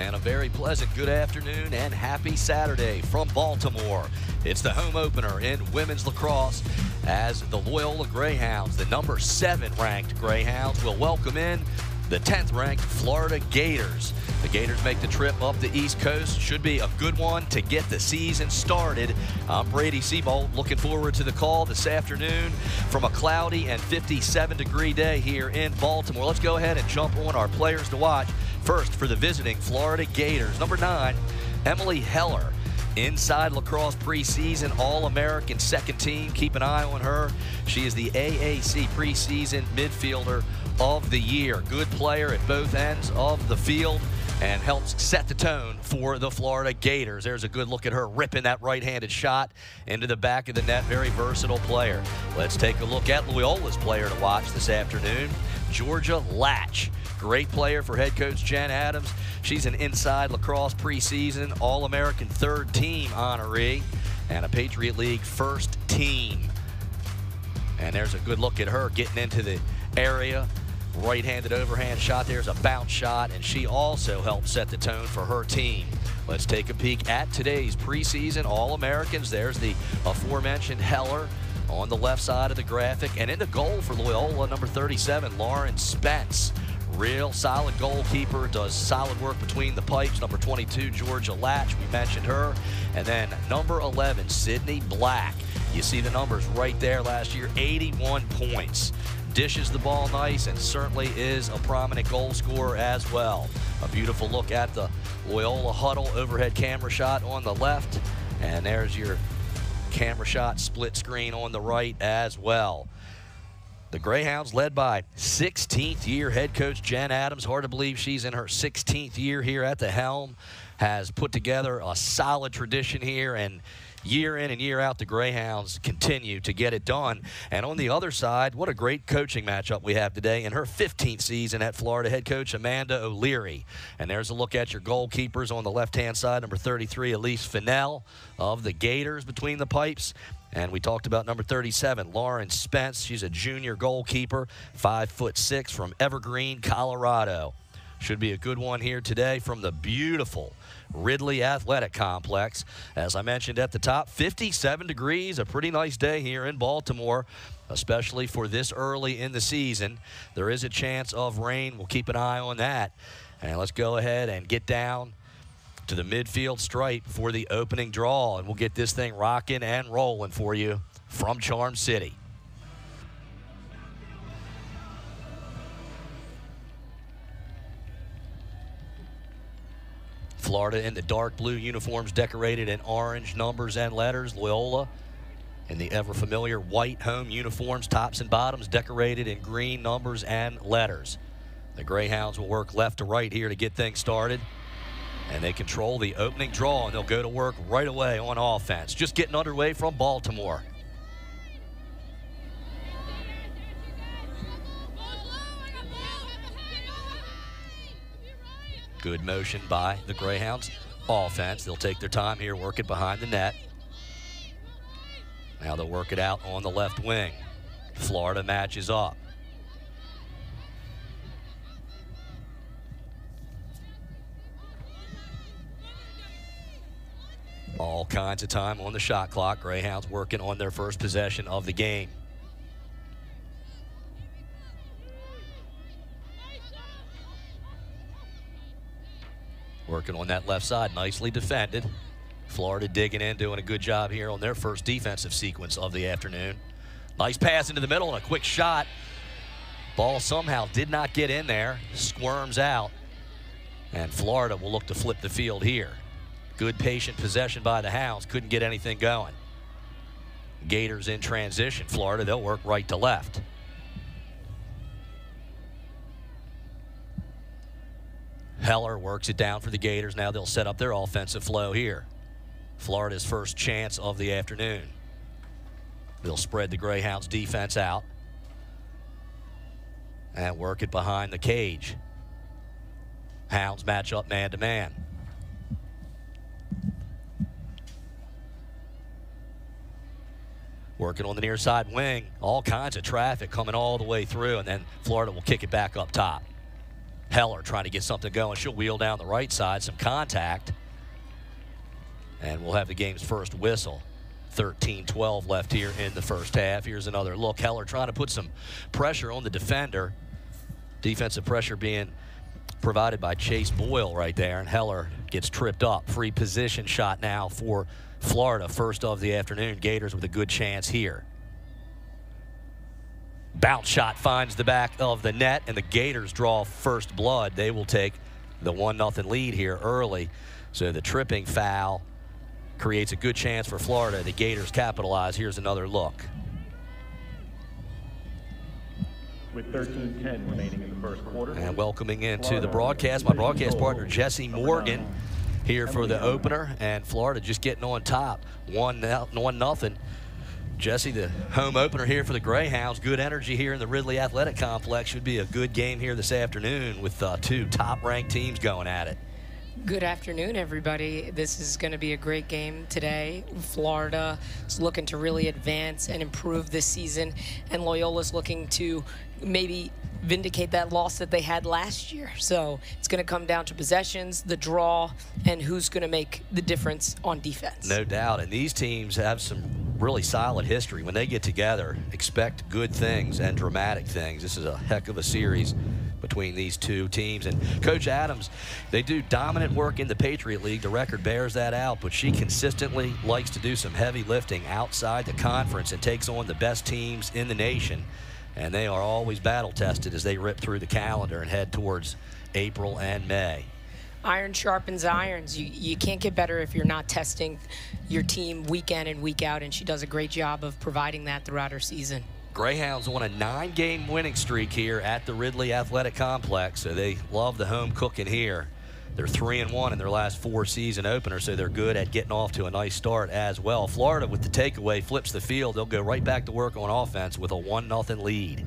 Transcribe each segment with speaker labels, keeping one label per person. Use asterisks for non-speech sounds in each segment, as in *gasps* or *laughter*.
Speaker 1: And a very pleasant good afternoon and happy Saturday from Baltimore. It's the home opener in women's lacrosse as the Loyola Greyhounds, the number seven ranked Greyhounds, will welcome in the 10th ranked Florida Gators. The Gators make the trip up the East Coast. Should be a good one to get the season started. I'm Brady Seabolt, looking forward to the call this afternoon from a cloudy and 57 degree day here in Baltimore. Let's go ahead and jump on our players to watch. First, for the visiting Florida Gators, number nine, Emily Heller. Inside lacrosse preseason All American second team. Keep an eye on her. She is the AAC preseason midfielder of the year. Good player at both ends of the field and helps set the tone for the Florida Gators. There's a good look at her ripping that right-handed shot into the back of the net. Very versatile player. Let's take a look at Loyola's player to watch this afternoon, Georgia Latch. Great player for head coach Jen Adams. She's an inside lacrosse preseason All-American third team honoree and a Patriot League first team. And there's a good look at her getting into the area. Right-handed overhand shot. There's a bounce shot, and she also helped set the tone for her team. Let's take a peek at today's preseason All-Americans. There's the aforementioned Heller on the left side of the graphic. And in the goal for Loyola, number 37, Lauren Spence. Real solid goalkeeper, does solid work between the pipes. Number 22, Georgia Latch, we mentioned her. And then number 11, Sydney Black. You see the numbers right there last year, 81 points. Dishes the ball nice and certainly is a prominent goal scorer as well. A beautiful look at the Loyola huddle overhead camera shot on the left. And there's your camera shot split screen on the right as well. The Greyhounds led by 16th year head coach Jen Adams. Hard to believe she's in her 16th year here at the helm. Has put together a solid tradition here and year in and year out, the Greyhounds continue to get it done. And on the other side, what a great coaching matchup we have today in her 15th season at Florida, head coach Amanda O'Leary. And there's a look at your goalkeepers on the left hand side, number 33, Elyse Finnelle of the Gators between the pipes. And we talked about number 37, Lauren Spence. She's a junior goalkeeper, five foot six from Evergreen, Colorado. Should be a good one here today from the beautiful Ridley Athletic Complex. As I mentioned at the top, 57 degrees, a pretty nice day here in Baltimore, especially for this early in the season. There is a chance of rain. We'll keep an eye on that. And let's go ahead and get down to the midfield stripe for the opening draw, and we'll get this thing rocking and rolling for you from Charm City. Florida in the dark blue uniforms decorated in orange numbers and letters. Loyola in the ever familiar white home uniforms, tops and bottoms decorated in green numbers and letters. The Greyhounds will work left to right here to get things started. And they control the opening draw, and they'll go to work right away on offense. Just getting underway from Baltimore. Good motion by the Greyhounds offense. They'll take their time here, work it behind the net. Now they'll work it out on the left wing. Florida matches up. All kinds of time on the shot clock. Greyhounds working on their first possession of the game. Working on that left side, nicely defended. Florida digging in, doing a good job here on their first defensive sequence of the afternoon. Nice pass into the middle and a quick shot. Ball somehow did not get in there, squirms out. And Florida will look to flip the field here. Good patient possession by the Hounds, couldn't get anything going. Gators in transition. Florida, they'll work right to left. Heller works it down for the Gators. Now they'll set up their offensive flow here. Florida's first chance of the afternoon. They'll spread the Greyhounds defense out and work it behind the cage. Hounds match up man to man. Working on the near side wing. All kinds of traffic coming all the way through, and then Florida will kick it back up top. Heller trying to get something going. She'll wheel down the right side, some contact. And we'll have the game's first whistle. 13 12 left here in the first half. Here's another look. Heller trying to put some pressure on the defender. Defensive pressure being provided by Chase Boyle right there. And Heller gets tripped up. Free position shot now for Florida. First of the afternoon. Gators with a good chance here. Bounce shot finds the back of the net, and the Gators draw first blood. They will take the 1 0 lead here early. So the tripping foul creates a good chance for Florida. The Gators capitalize. Here's another look.
Speaker 2: With 13-10 remaining in the first quarter.
Speaker 1: And welcoming into the broadcast, my broadcast partner Jesse Morgan here for the opener, and Florida just getting on top, one one nothing. Jesse, the home opener here for the Greyhounds. Good energy here in the Ridley Athletic Complex. Should be a good game here this afternoon with uh, two top-ranked teams going at it.
Speaker 3: Good afternoon, everybody. This is going to be a great game today. Florida is looking to really advance and improve this season, and Loyola's looking to maybe vindicate that loss that they had last year. So it's going to come down to possessions, the draw, and who's going to make the difference on defense.
Speaker 1: No doubt. And these teams have some really solid history. When they get together, expect good things and dramatic things. This is a heck of a series between these two teams. And Coach Adams, they do dominant work in the Patriot League. The record bears that out, but she consistently likes to do some heavy lifting outside the conference and takes on the best teams in the nation and they are always battle tested as they rip through the calendar and head towards April and May.
Speaker 3: Iron sharpens irons. You, you can't get better if you're not testing your team week in and week out, and she does a great job of providing that throughout her season.
Speaker 1: Greyhounds on a nine-game winning streak here at the Ridley Athletic Complex, so they love the home cooking here. They're three and one in their last four season openers, so they're good at getting off to a nice start as well. Florida with the takeaway flips the field. They'll go right back to work on offense with a one nothing lead.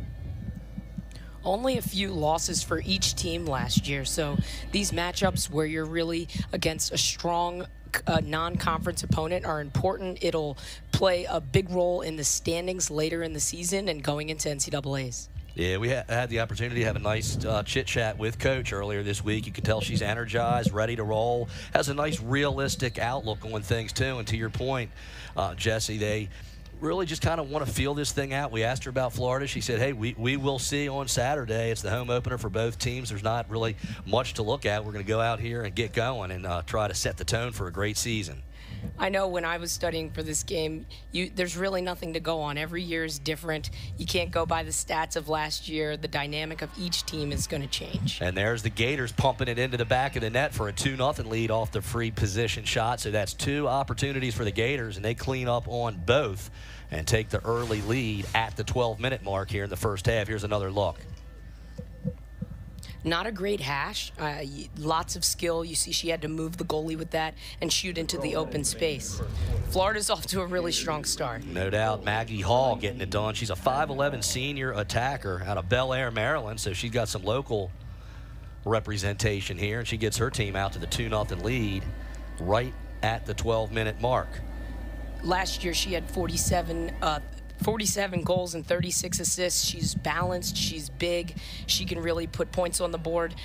Speaker 3: Only a few losses for each team last year, so these matchups where you're really against a strong uh, non-conference opponent are important. It'll play a big role in the standings later in the season and going into NCAA's.
Speaker 1: Yeah, we ha had the opportunity to have a nice uh, chit chat with Coach earlier this week. You can tell she's energized, ready to roll, has a nice realistic outlook on things, too. And to your point, uh, Jesse, they really just kind of want to feel this thing out. We asked her about Florida. She said, hey, we, we will see on Saturday. It's the home opener for both teams. There's not really much to look at. We're going to go out here and get going and uh, try to set the tone for a great season.
Speaker 3: I know when I was studying for this game, you, there's really nothing to go on. Every year is different. You can't go by the stats of last year. The dynamic of each team is going to change.
Speaker 1: And there's the Gators pumping it into the back of the net for a 2 0 lead off the free position shot. So that's two opportunities for the Gators, and they clean up on both and take the early lead at the 12 minute mark here in the first half. Here's another look.
Speaker 3: Not a great hash. Uh, lots of skill. You see, she had to move the goalie with that and shoot into the open space. Florida's off to a really strong start.
Speaker 1: No doubt. Maggie Hall getting it done. She's a 5'11 senior attacker out of Bel Air, Maryland, so she's got some local representation here, and she gets her team out to the 2 0 lead right at the 12 minute mark.
Speaker 3: Last year, she had 47 uh, 47 goals and 36 assists. She's balanced. She's big. She can really put points on the board.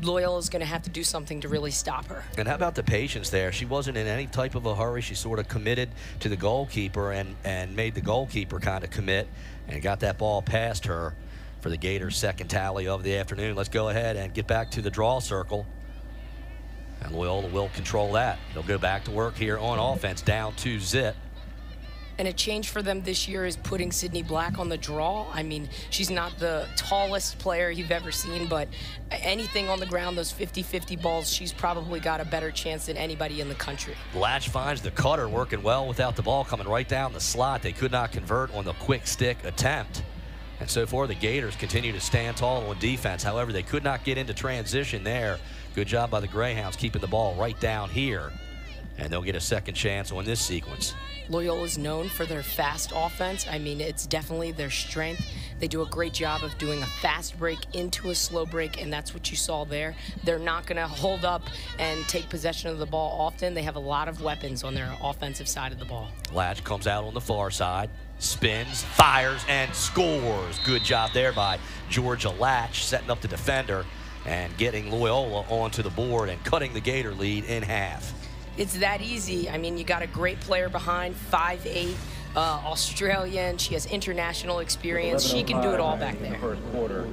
Speaker 3: Loyola is going to have to do something to really stop her.
Speaker 1: And how about the patience there? She wasn't in any type of a hurry. She sort of committed to the goalkeeper and, and made the goalkeeper kind of commit and got that ball past her for the Gators' second tally of the afternoon. Let's go ahead and get back to the draw circle. And Loyola will control that. They'll go back to work here on offense, down to zip.
Speaker 3: And a change for them this year is putting Sydney Black on the draw. I mean, she's not the tallest player you've ever seen, but anything on the ground, those 50-50 balls, she's probably got a better chance than anybody in the country.
Speaker 1: Latch finds the cutter working well without the ball coming right down the slot. They could not convert on the quick stick attempt. And so far, the Gators continue to stand tall on defense. However, they could not get into transition there. Good job by the Greyhounds keeping the ball right down here. And they'll get a second chance on this sequence.
Speaker 3: Loyola is known for their fast offense. I mean, it's definitely their strength. They do a great job of doing a fast break into a slow break, and that's what you saw there. They're not going to hold up and take possession of the ball often. They have a lot of weapons on their offensive side of the ball.
Speaker 1: Latch comes out on the far side, spins, fires, and scores. Good job there by Georgia Latch, setting up the defender. and getting Loyola onto the board and cutting the Gator lead in half.
Speaker 3: It's that easy. I mean, you got a great player behind, 5'8", uh, Australian. She has international experience. She can do it all back there.
Speaker 2: First quarter.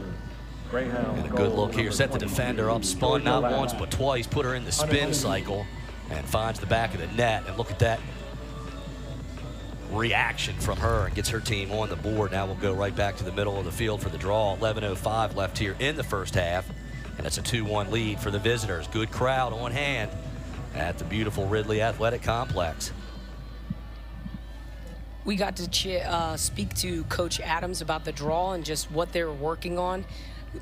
Speaker 1: And a good look here. Set the defender up, spun not once but twice, put her in the spin cycle, and finds the back of the net. And look at that reaction from her and gets her team on the board. Now we'll go right back to the middle of the field for the draw. 11.05 left here in the first half. And it's a 2-1 lead for the visitors. Good crowd on hand at the beautiful Ridley Athletic Complex.
Speaker 3: We got to uh, speak to Coach Adams about the draw and just what they're working on.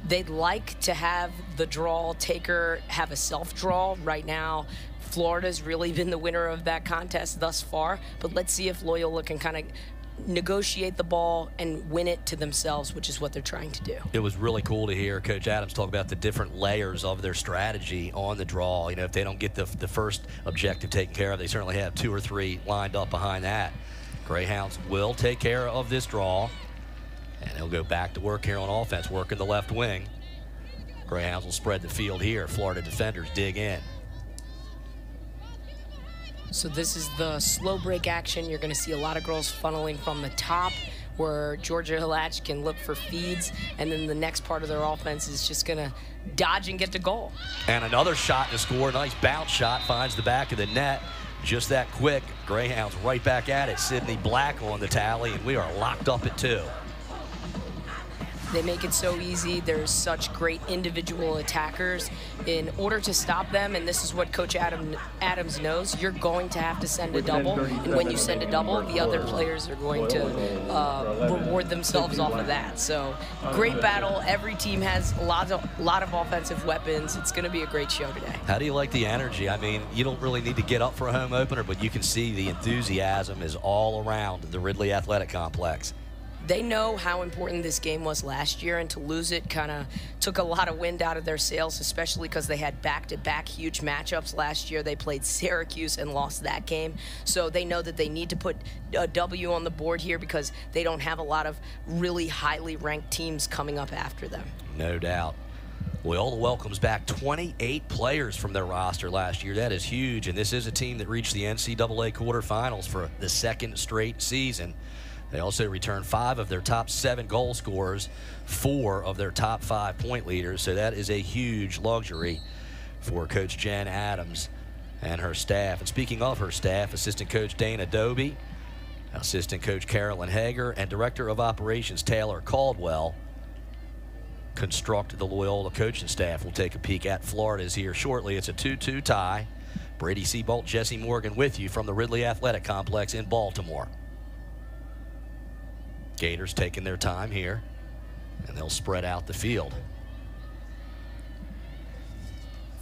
Speaker 3: They'd like to have the draw taker have a self draw. Right now, Florida's really been the winner of that contest thus far, but let's see if Loyola can kind of negotiate the ball and win it to themselves, which is what they're trying to do.
Speaker 1: It was really cool to hear Coach Adams talk about the different layers of their strategy on the draw. You know, if they don't get the, the first objective taken care of, they certainly have two or three lined up behind that. Greyhounds will take care of this draw, and they'll go back to work here on offense, working the left wing. Greyhounds will spread the field here. Florida defenders dig in.
Speaker 3: So this is the slow break action. You're going to see a lot of girls funneling from the top where Georgia Latch can look for feeds, and then the next part of their offense is just going to dodge and get to goal.
Speaker 1: And another shot to score. Nice bounce shot finds the back of the net. Just that quick. Greyhounds right back at it. Sydney Black on the tally, and we are locked up at two.
Speaker 3: They make it so easy. There's such great individual attackers. In order to stop them, and this is what Coach Adam, Adams knows, you're going to have to send a double. And when you send a double, the other players are going to uh, reward themselves off of that. So great battle. Every team has a lot of, lot of offensive weapons. It's going to be a great show today.
Speaker 1: How do you like the energy? I mean, you don't really need to get up for a home opener, but you can see the enthusiasm is all around the Ridley Athletic Complex
Speaker 3: they know how important this game was last year, and to lose it kind of took a lot of wind out of their sails, especially because they had back-to-back -back huge matchups last year. They played Syracuse and lost that game, so they know that they need to put a W on the board here because they don't have a lot of really highly ranked teams coming up after them.
Speaker 1: No doubt. Loyola welcomes back 28 players from their roster last year. That is huge, and this is a team that reached the NCAA quarterfinals for the second straight season. They also return five of their top seven goal scorers, four of their top five point leaders. So that is a huge luxury for Coach Jen Adams and her staff. And speaking of her staff, Assistant Coach Dana Dobbie, Assistant Coach Carolyn Hager, and Director of Operations Taylor Caldwell construct the Loyola coaching staff. We'll take a peek at Florida's here shortly. It's a 2-2 tie. Brady Seabolt, Jesse Morgan with you from the Ridley Athletic Complex in Baltimore. Gators taking their time here, and they'll spread out the field.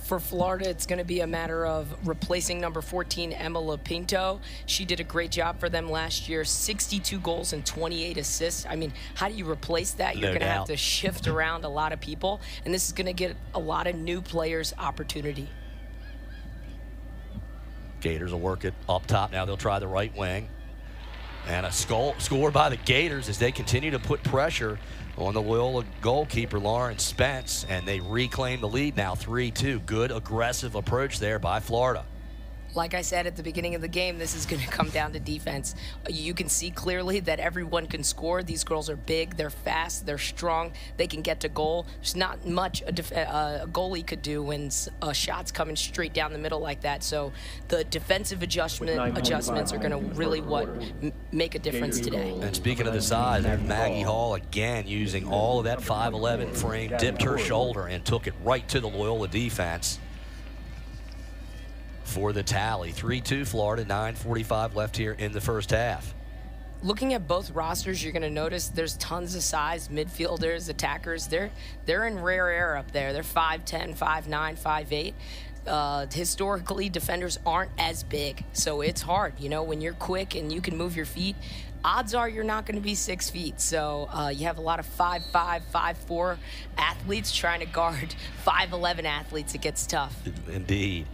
Speaker 3: For Florida, it's going to be a matter of replacing number 14, Emma LoPinto. She did a great job for them last year, 62 goals and 28 assists. I mean, how do you replace that? You're
Speaker 1: no
Speaker 3: going to have to shift around a lot of people, and this is going to get a lot of new players opportunity.
Speaker 1: Gators will work it up top. Now they'll try the right wing. And a skull, score by the Gators as they continue to put pressure on the Loyola goalkeeper, Lauren Spence, and they reclaim the lead now 3-2. Good aggressive approach there by Florida
Speaker 3: like I said at the beginning of the game, this is going *laughs* to come down to defense. You can see clearly that everyone can score. These girls are big, they're fast, they're strong, they can get to goal. There's not much a, uh, a goalie could do when a shot's coming straight down the middle like that. So the defensive adjustment adjustments are going to really what make a difference today.
Speaker 1: And speaking of the size, Maggie Hall again using all of that 5'11 frame, dipped her shoulder and took it right to the Loyola defense for the tally. 3-2 Florida, 9.45 left here in the first half.
Speaker 3: Looking at both rosters, you're going to notice there's tons of size, midfielders, attackers. They're they're in rare air up there. They're 5'10", 5'9", 5'8". Uh, historically, defenders aren't as big, so it's hard. You know, when you're quick and you can move your feet, odds are you're not going to be six feet. So uh, you have a lot of five five five four athletes trying to guard *laughs* 5'11 athletes. It gets tough.
Speaker 1: Indeed.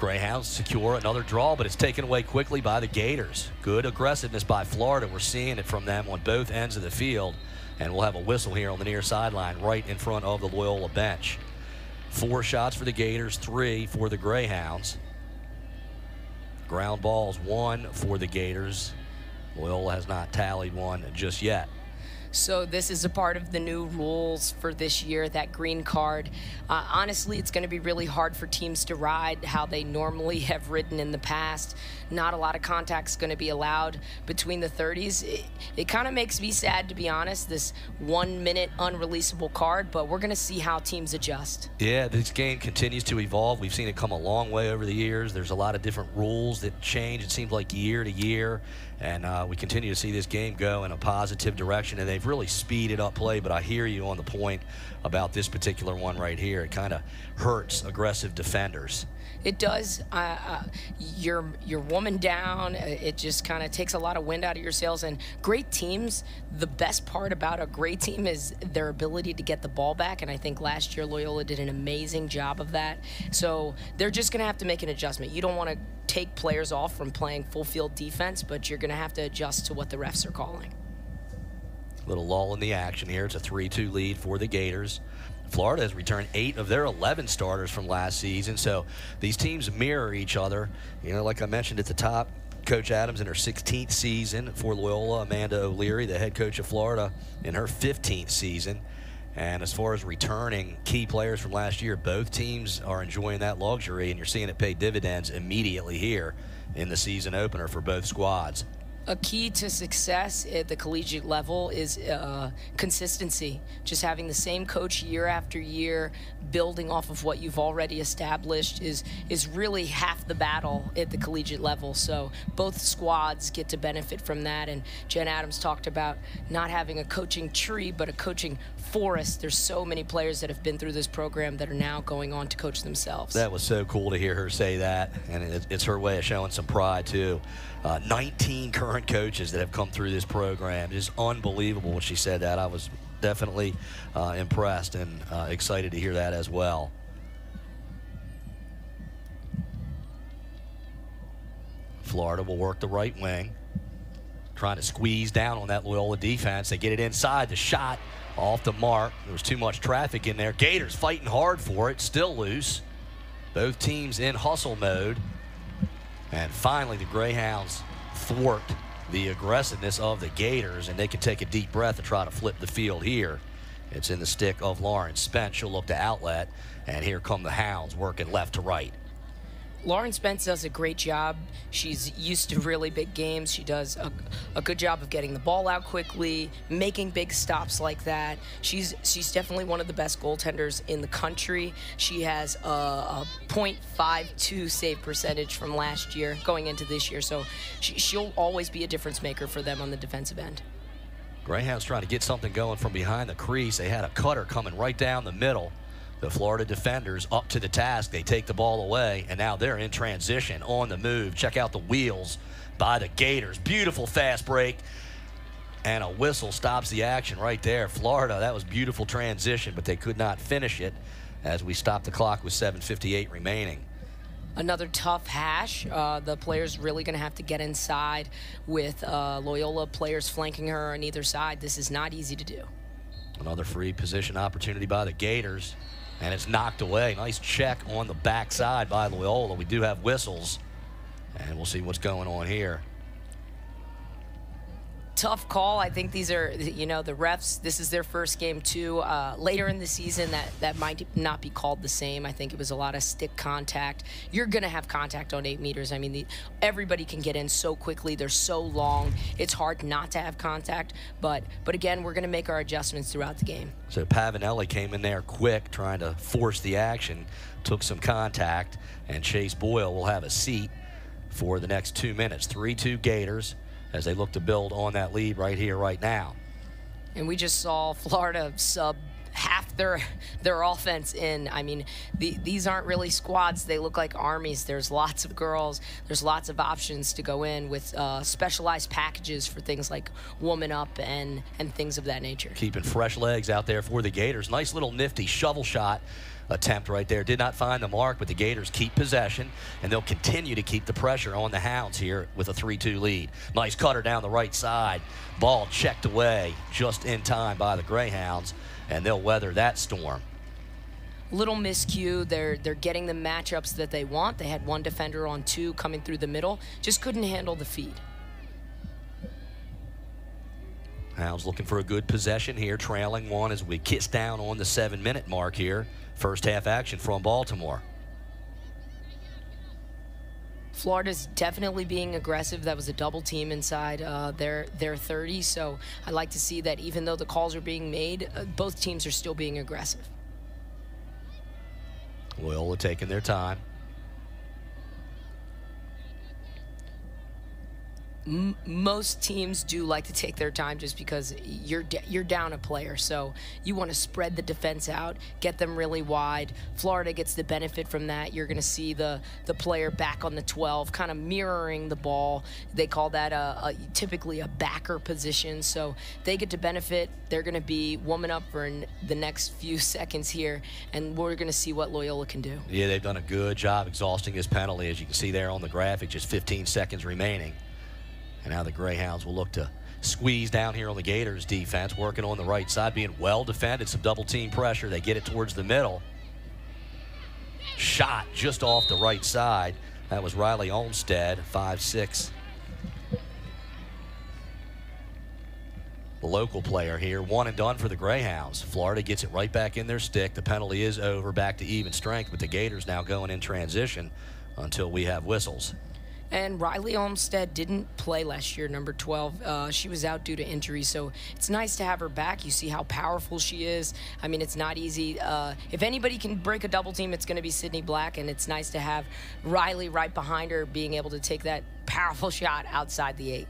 Speaker 1: Greyhounds secure another draw, but it's taken away quickly by the Gators. Good aggressiveness by Florida. We're seeing it from them on both ends of the field. And we'll have a whistle here on the near sideline right in front of the Loyola bench. Four shots for the Gators, three for the Greyhounds. Ground balls, one for the Gators. Loyola has not tallied one just yet.
Speaker 3: So this is a part of the new rules for this year, that green card. Uh, honestly, it's going to be really hard for teams to ride how they normally *laughs* have ridden in the past. Not a lot of contact's going to be allowed between the 30s. It, it kind of makes me sad, to be honest, this one-minute unreleasable card, but we're going to see how teams adjust.
Speaker 1: Yeah, this game continues to evolve. We've seen it come a long way over the years. There's a lot of different rules that change, it seems like year to year, and uh, we continue to see this game go in a positive direction, and they've really speeded up play, but I hear you on the point about this particular one right here. It kind of hurts aggressive defenders.
Speaker 3: It does. Uh, uh, you're you're woman down. Uh, it just kind of takes a lot of wind out of your sails. And great teams, the best part about a great team is their ability to get the ball back. And I think last year Loyola did an amazing job of that. So they're just going to have to make an adjustment. You don't want to take players off from playing full field defense, but you're going to have to adjust to what the refs are calling.
Speaker 1: Little lull in the action here. It's a 3-2 lead for the Gators. Florida has returned eight of their 11 starters from last season, so these teams mirror each other. You know, like I mentioned at the top, Coach Adams in her 16th season for Loyola, Amanda O'Leary, the head coach of Florida, in her 15th season. And as far as returning key players from last year, both teams are enjoying that luxury, and you're seeing it pay dividends immediately here in the season opener for both squads
Speaker 3: a key to success at the collegiate level is uh, consistency. Just having the same coach year after year, building off of what you've already established is is really half the battle at the collegiate level. So both squads get to benefit from that. And Jen Adams talked about not having a coaching tree, but a coaching forest. There's so many players that have been through this program that are now going on to coach themselves.
Speaker 1: That was so cool to hear her say that, and it's her way of showing some pride too. Uh, 19 current coaches that have come through this program. It is unbelievable when she said that. I was definitely uh, impressed and uh, excited to hear that as well. Florida will work the right wing, trying to squeeze down on that Loyola defense. They get it inside. The shot off the mark. There was too much traffic in there. Gators fighting hard for it, still loose. Both teams in hustle mode. And finally, the Greyhounds thwart the aggressiveness of the Gators, and they can take a deep breath and try to flip the field here. It's in the stick of Lauren Spence. She'll look to outlet, and here come the Hounds working left to right.
Speaker 3: Lauren Spence does a great job. She's used to really big games. She does a, a, good job of getting the ball out quickly, making big stops like that. She's she's definitely one of the best goaltenders in the country. She has a, a .52 save percentage from last year going into this year, so she, she'll always be a difference maker for them on the defensive end.
Speaker 1: Greyhounds trying to get something going from behind the crease. They had a cutter coming right down the middle the Florida defenders up to the task. They take the ball away, and now they're in transition on the move. Check out the wheels by the Gators. Beautiful fast break. And a whistle stops the action right there. Florida, that was beautiful transition, but they could not finish it as we stop the clock with 7.58 remaining.
Speaker 3: Another tough hash. Uh, the player's really going to have to get inside with uh, Loyola players flanking her on either side. This is not easy to do.
Speaker 1: Another free position opportunity by the Gators and it's knocked away. Nice check on the backside by Loyola. We do have whistles, and we'll see what's going on here
Speaker 3: tough call. I think these are, you know, the refs. This is their first game too. Uh, later in the season, that that might not be called the same. I think it was a lot of stick contact. You're gonna have contact on eight meters. I mean, the, everybody can get in so quickly. They're so long. It's hard not to have contact. But but again, we're gonna make our adjustments throughout the game.
Speaker 1: So Pavinelli came in there quick, trying to force the action. Took some contact, and Chase Boyle will have a seat for the next two minutes. 3-2 Gators as they look to build on that lead right here, right now.
Speaker 3: And we just saw Florida sub half their their offense in. I mean, the, these aren't really squads. They look like armies. There's lots of girls. There's lots of options to go in with uh, specialized packages for things like woman up and and things of that nature.
Speaker 1: Keeping fresh legs out there for the Gators. Nice little nifty shovel shot attempt right there. Did not find the mark, but the Gators keep possession, and they'll continue to keep the pressure on the Hounds here with a 3-2 lead. Nice cutter down the right side. Ball checked away just in time by the Greyhounds, and they'll weather that storm.
Speaker 3: little miscue. They're they're getting the matchups that they want. They had one defender on two coming through the middle, just couldn't handle the feed.
Speaker 1: Hounds looking for a good possession here, trailing one as we kiss down on the seven minute mark here. First half action from Baltimore.
Speaker 3: Florida's definitely being aggressive. That was a double team inside uh, their their 30. So I like to see that even though the calls are being made, uh, both teams are still being aggressive.
Speaker 1: Loyola taking their time.
Speaker 3: Most teams do like to take their time just because you're you're down a player, so you want to spread the defense out, get them really wide. Florida gets the benefit from that. You're going to see the the player back on the 12, kind of mirroring the ball. They call that a, a typically a backer position, so they get to benefit. They're going to be woman up for the next few *laughs* seconds here, and we're going to see what Loyola can do.
Speaker 1: Yeah, they've done a good job exhausting his penalty, as you can see there on the graphic, just 15 seconds remaining. And now the Greyhounds will look to squeeze down here on the Gators defense, working on the right side, being well defended, some double team pressure. They get it towards the middle. Shot just off the right side. That was Riley Olmstead, five six. The local player here, one and done for the Greyhounds. Florida gets it right back in their stick. The penalty is over, back to even strength, but the Gators now going in transition until we have whistles.
Speaker 3: And Riley Olmstead didn't play last year, number 12. Uh, she was out due to injury, so it's nice to have her back. You see how powerful she is. I mean, it's not easy. Uh, if anybody can break a double team, it's going to be Sydney Black, and it's nice to have Riley right behind her being able to take that powerful *laughs* shot outside the eight.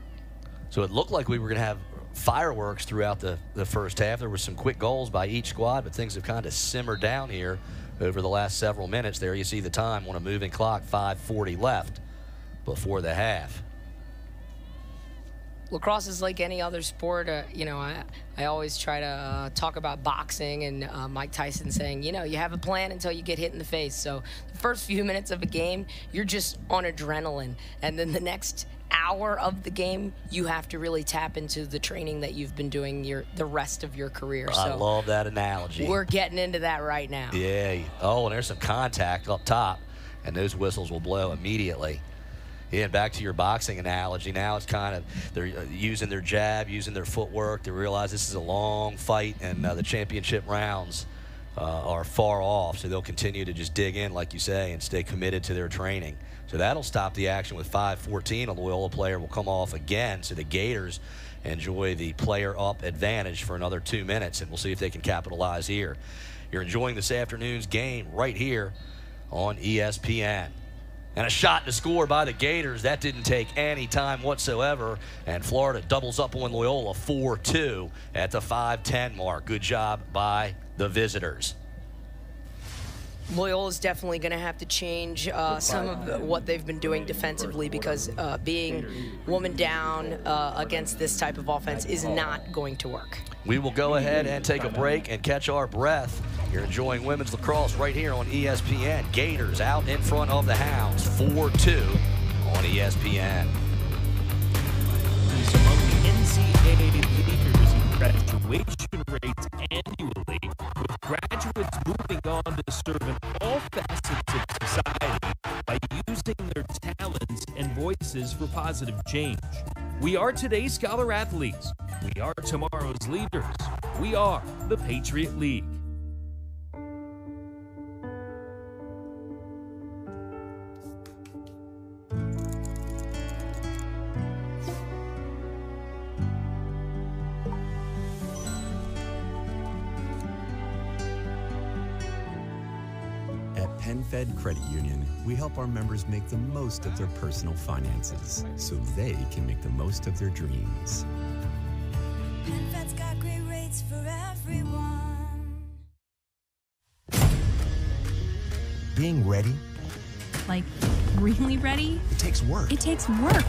Speaker 1: So it looked like we were going to have fireworks throughout the, the first half. There were some quick goals by each squad, but things have kind of simmered down here over the last several minutes. There you see the time on a moving clock, 5.40 left before the half.
Speaker 3: lacrosse is like any other sport. Uh, you know, I, I always try to uh, talk about boxing and uh, Mike Tyson saying, you know, you have a plan until you get hit in the face. So the first few minutes of a game, you're just on adrenaline. And then the next hour of the game, you have to really tap into the training that you've been doing your the rest of your career.
Speaker 1: I
Speaker 3: So
Speaker 1: love that analogy.
Speaker 3: we're getting into that right now.
Speaker 1: Yeah. Oh, and there's some contact up top, and those whistles will blow immediately. Yeah, and back to your boxing analogy. Now it's kind of they're uh, using their jab, using their footwork. They realize this is a long fight, and uh, the championship rounds uh, are far off. So they'll continue to just dig in, like you say, and stay committed to their training. So that'll stop the action with 5:14. A Loyola player will come off again. So the Gators enjoy the player up advantage for another two minutes, and we'll see if they can capitalize here. You're enjoying this afternoon's game right here on ESPN. And a shot to score by the Gators. That didn't take any time whatsoever. And Florida doubles up on Loyola 4 2 at the 5'10 mark. Good job by the visitors.
Speaker 3: Loyola is definitely going to have to change uh, some of what they've been doing defensively because uh, being woman down uh, against this type of offense is not going to work.
Speaker 1: We will go ahead and take a break and catch our breath. You're enjoying women's lacrosse right here on ESPN. Gators out in front of the Hounds 4 2 on ESPN.
Speaker 4: among the NCAA leaders in graduation rates annually, with graduates moving on to serve in all facets of society by using their talents and voices for positive change. We are today's scholar athletes. We are tomorrow's leaders. We are the Patriot League.
Speaker 5: Credit Union, we help our members make the most of their personal finances so they can make the most of their dreams.
Speaker 6: PenFed's got great rates for everyone.
Speaker 7: Being ready,
Speaker 8: Like, really ready?
Speaker 7: it takes work.
Speaker 8: It takes work.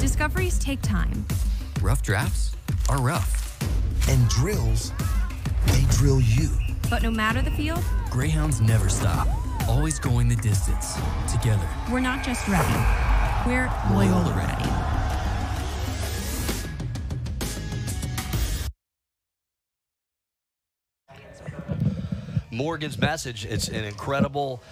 Speaker 8: Discoveries take time.
Speaker 9: Rough drafts are rough.
Speaker 7: and drills, they drill you.
Speaker 8: But no matter the field,
Speaker 9: Greyhounds never stop, always going the distance, together.
Speaker 8: We're not just ready, we're Loyola ready.
Speaker 1: Morgan's message, it's an incredible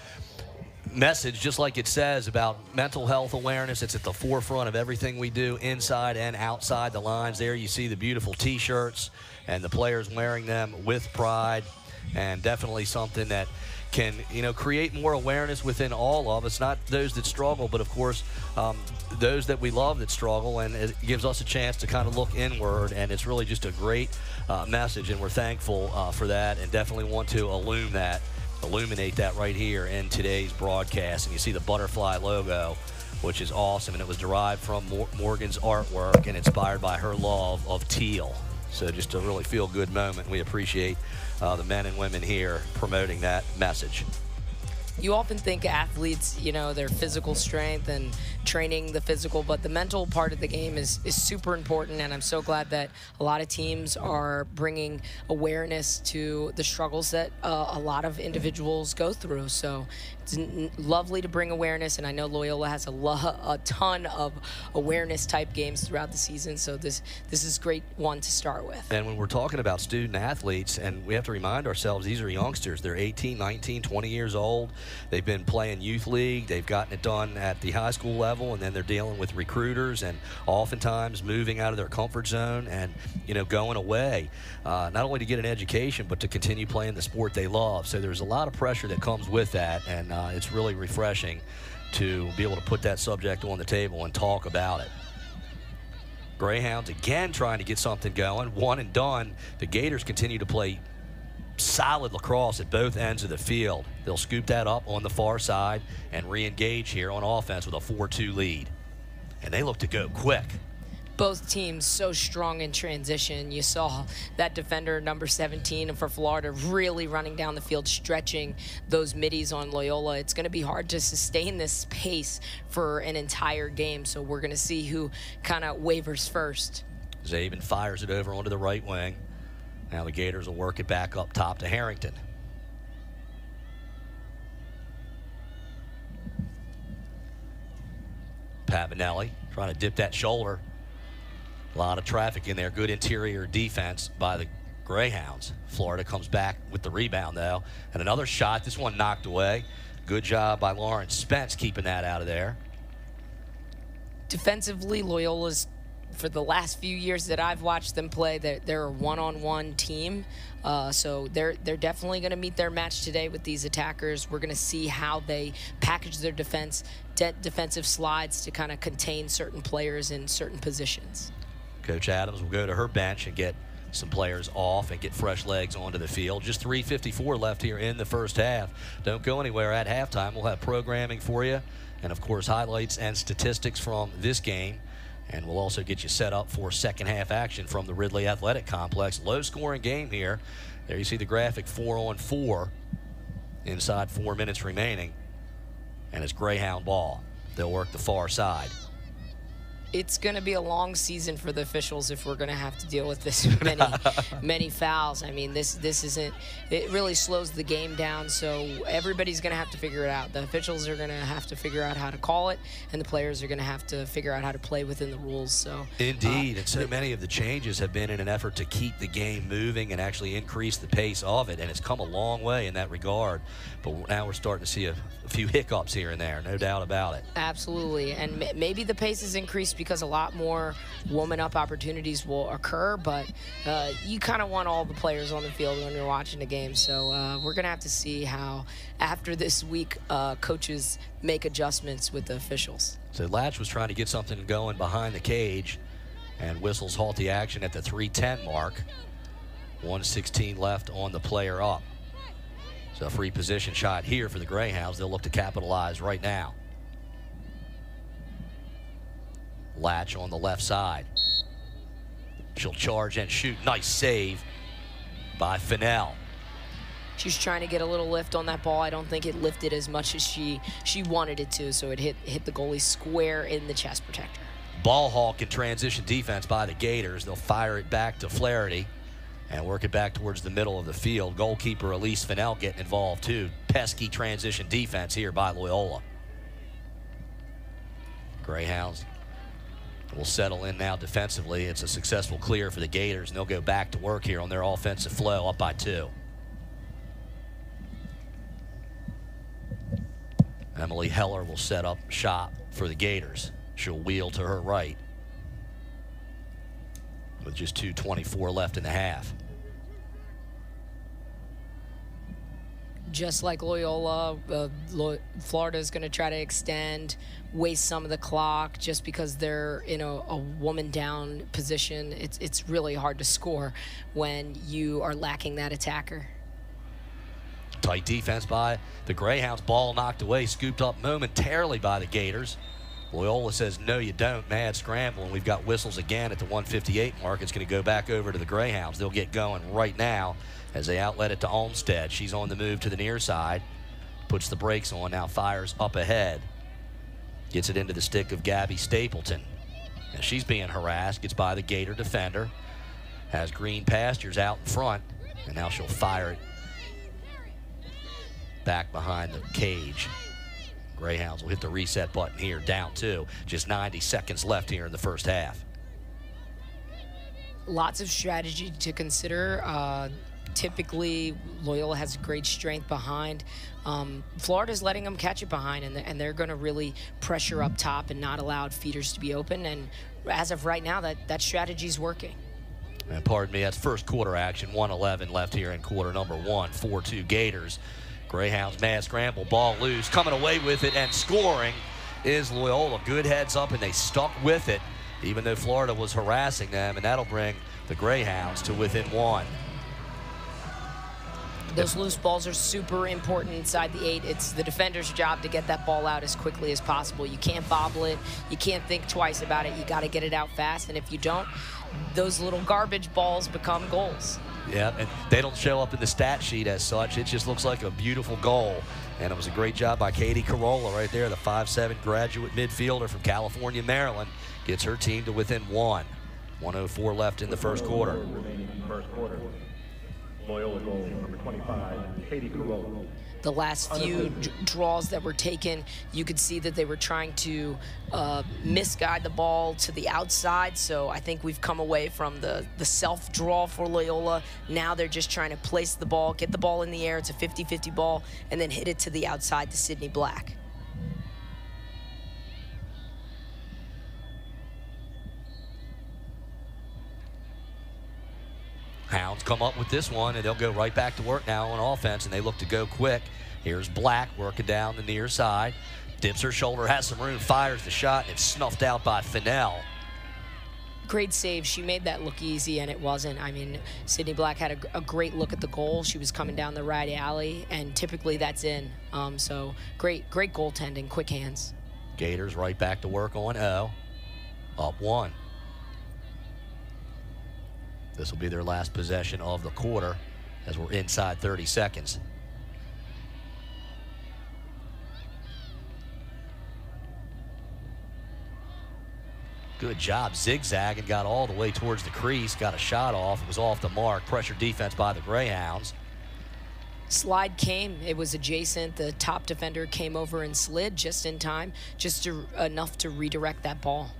Speaker 1: message, just like it says about mental health awareness. It's at the forefront of everything we do, inside and outside the lines. There you see the beautiful T-shirts and the players wearing them with pride, and definitely something that can you know create more awareness within all of us not those that struggle but of course um, those that we love that struggle and it gives us a chance to kind of look inward and it's really just a great uh, message and we're thankful uh, for that and definitely want to illume that illuminate that right here in today's broadcast. And you see the butterfly logo which is awesome. And it was derived from morgan's artwork and inspired by her love of teal. So just a really feel good moment. We appreciate uh, the men and women here promoting that message.
Speaker 3: You often think athletes, you know, their physical strength and training the physical, but the mental part of the game is, is super important. And I'm so glad that a lot of teams are bringing awareness to the struggles that uh, a lot of individuals go through. So it's lovely to bring awareness, and I know Loyola has a, a ton of awareness type games throughout the season. So this this is great one to start with.
Speaker 1: And when we're talking about student athletes, and we have to remind ourselves these are youngsters. They're 18, 19, 20 years old. They've been playing youth league. They've gotten it done at the high school level, and then they're dealing with recruiters, and oftentimes moving out of their comfort zone and you know going away, uh, not only to get an education but to continue playing the sport they love. So there's a lot of pressure that comes with that, and uh, it's really refreshing to be able to put that subject on the table and talk about it. Greyhounds again trying to get something going. One and done. The Gators continue to play solid lacrosse at both ends of the field. They'll scoop that up on the far side and re-engage here on offense with a 4-2 lead. And they look to go quick
Speaker 3: both teams so strong in transition. You saw that defender, number 17 for Florida, really running down the field, stretching those middies on Loyola. It's going to be hard to sustain this pace for an entire game, so we're going to see who kind of wavers first.
Speaker 1: Zabin fires it over onto the right wing. Now the Gators will work it back up top to Harrington. Pavinelli trying to dip that shoulder. A lot of traffic in there. Good interior defense by the Greyhounds. Florida comes back with the rebound, though. And another shot. This one knocked away. Good job by Lauren Spence keeping that out of there.
Speaker 3: Defensively, Loyola's, for the last few years that I've watched them play, they're, they're a one-on-one team. Uh, so they're they're definitely going to meet their match today with these attackers. We're going to see how they package their defense, de defensive slides to kind of contain certain players in certain positions.
Speaker 1: Coach Adams will go to her bench and get some players off and get fresh legs onto the field. Just 3.54 left here in the first half. Don't go anywhere at halftime. We'll have programming for you and, of course, highlights and statistics from this game. And we'll also get you set up for second half action from the Ridley Athletic Complex. Low scoring game here. There you see the graphic four on four inside four minutes remaining. And it's Greyhound ball. They'll work the far side
Speaker 3: it's going to be a long season for the officials if we're going to have to deal with this *laughs* many many fouls. I mean, this this isn't. It really slows the game down. So everybody's going to have to figure it out. The officials are going to have to figure out how to call it, and the players are going to have to figure out how to play within the rules. So
Speaker 1: indeed, uh, and so many of the changes have been in an effort to keep the game moving and actually increase the pace of it, and it's come a long way in that regard. But now we're starting to see a, a few hiccups here and there, no doubt about it.
Speaker 3: Absolutely, and maybe the pace has increased because a lot more woman up opportunities will occur, but uh, you kind of want all the players on the field when you're watching the game. So uh, we're going to have to see how, after this week, uh, coaches make adjustments with the officials.
Speaker 1: So Latch was trying to get something going behind the cage, and whistles halt the action at the 310 mark. 116 left on the player up. So a free position shot here for the Greyhounds. They'll look to capitalize right now. Latch on the left side. She'll charge and shoot. Nice save by Finnelle.
Speaker 3: She's trying to get a little lift on that ball. I don't think it lifted as much as she she wanted it to, so it hit hit the goalie square in the chest protector.
Speaker 1: Ball hawk in transition defense by the Gators. They'll fire it back to Flaherty and work it back towards the middle of the field. Goalkeeper Elyse Finnelle getting involved too. Pesky transition defense here by Loyola. Greyhounds will settle in now defensively. It's a successful clear for the Gators, and they'll go back to work here on their offensive flow up by two. Emily Heller will set up shop for the Gators. She'll wheel to her right with just 2.24 left in the half.
Speaker 3: Just like Loyola, uh, Florida is going to try to extend waste some of the clock just because they're in a, a, woman down position. It's it's really hard to score when you are lacking that attacker.
Speaker 1: Tight defense by the Greyhounds. Ball knocked away, scooped up momentarily by the Gators. Loyola says, no, you don't. Mad scramble, and we've got whistles again at the 158 mark. It's going to go back over to the Greyhounds. They'll get going right now as they outlet it to Olmstead. She's on the move to the near side. Puts the brakes on, now fires up ahead. Gets it into the stick of Gabby Stapleton. Now she's being harassed, gets by the Gator defender. Has green pastures out in front, and now she'll fire it back behind the cage. Greyhounds will hit the reset button here, down two. Just 90 seconds left here in the first half.
Speaker 3: Lots of strategy to consider. Uh, typically, Loyola has great strength behind. Um, Florida's letting them catch it behind, and, and they're going to really pressure up top and not allow feeders to be open. And as of right now, that, that strategy is working.
Speaker 1: And pardon me, that's first quarter action. 111 left here in quarter number one. 4-2 Gators. Greyhounds mad scramble, ball loose, coming away with it and scoring is Loyola. Good heads up, and they stuck with it, even though Florida was harassing them, and that'll bring the Greyhounds to within one.
Speaker 3: Those loose balls are super important inside the eight. It's the defender's job to get that ball out as quickly as possible. You can't bobble it. You can't think twice about it. You got to get it out fast, and if you don't, those little garbage balls become goals.
Speaker 1: Yeah, and they don't show up in the stat sheet as such. It just looks like a beautiful goal. And it was a great job by Katie Carolla right there, the 5'7 graduate midfielder from California, Maryland. Gets her team to within one. 104 left in the first quarter.
Speaker 2: Loyola goal number 25, Katie Carolla
Speaker 3: the last few draws that were taken, you could see that they were trying to uh, misguide the ball to the outside. So I think we've come away from the, the self draw for Loyola. Now they're just trying to place the ball, get the ball in the air. It's a 50 50 ball, and then hit it to the outside to Sydney Black.
Speaker 1: Hounds come up with this one, and they'll go right back to work now on offense, and they look to go quick. Here's Black working down the near side. Dips her shoulder, has some room, fires the shot, and it's snuffed out by Finnelle.
Speaker 3: Great save. She made that look easy, and it wasn't. I mean, Sydney Black had a, a great look at the goal. She was coming down the right alley, and typically that's in. Um, so great, great goaltending, quick hands.
Speaker 1: Gators right back to work on O. Up one. This will be their last possession of the quarter as we're inside 30 seconds. Good job zigzag and got all the way towards the crease. Got a shot off. It was off the mark. Pressure defense by the Greyhounds.
Speaker 3: Slide came. It was adjacent. The top defender came over and slid just in time, just to, enough to redirect that ball.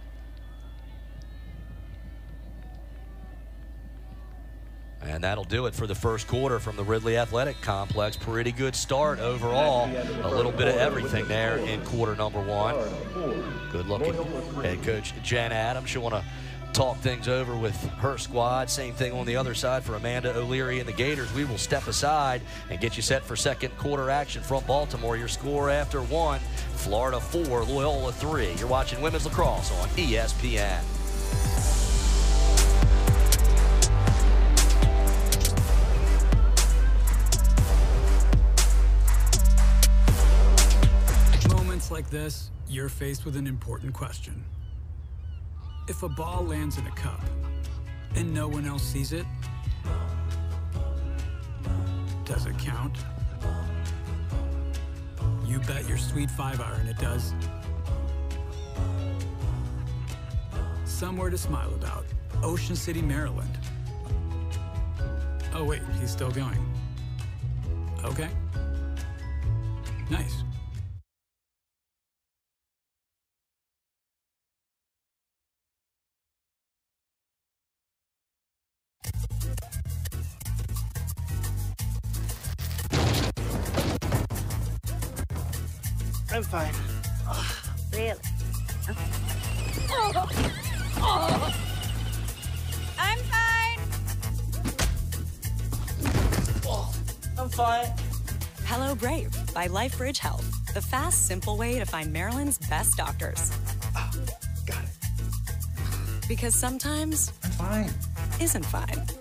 Speaker 1: And that'll do it for the first quarter from the Ridley Athletic Complex. Pretty good start overall. A little bit of everything there in quarter number one. Good looking head coach Jen Adams. She'll want to talk things over with her squad. Same thing on the other side for Amanda O'Leary and the Gators. We will step aside and get you set for second quarter action from Baltimore. Your score after one, Florida 4, Loyola 3. You're watching women's lacrosse on ESPN.
Speaker 10: Like this, you're faced with an important question. If a ball lands in a cup and no one else sees it, does it count? You bet your sweet five iron it does. Somewhere to smile about. Ocean City, Maryland. Oh wait, he's still going. Okay. Nice.
Speaker 11: I'm fine.
Speaker 12: Really?
Speaker 11: I'm fine. I'm fine.
Speaker 13: Hello Brave by LifeBridge Health, the fast, simple way to find Maryland's best doctors.
Speaker 7: Ah, got it.
Speaker 13: Because sometimes
Speaker 7: I'm fine.
Speaker 13: isn't fine.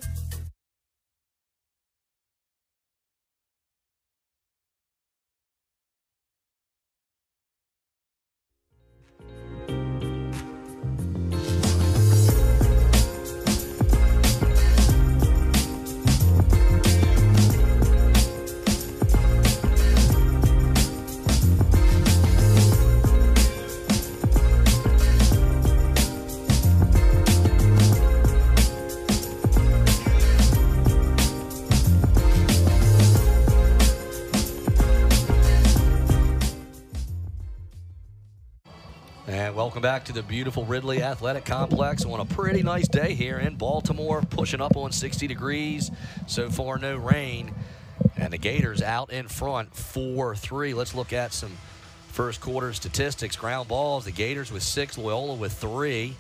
Speaker 1: Back to the beautiful Ridley Athletic Complex on a pretty nice day here in Baltimore, pushing up on 60 degrees. So far, no rain. And the Gators out in front, 4-3. Let's look at some first quarter statistics. Ground balls, the Gators with six, Loyola with three.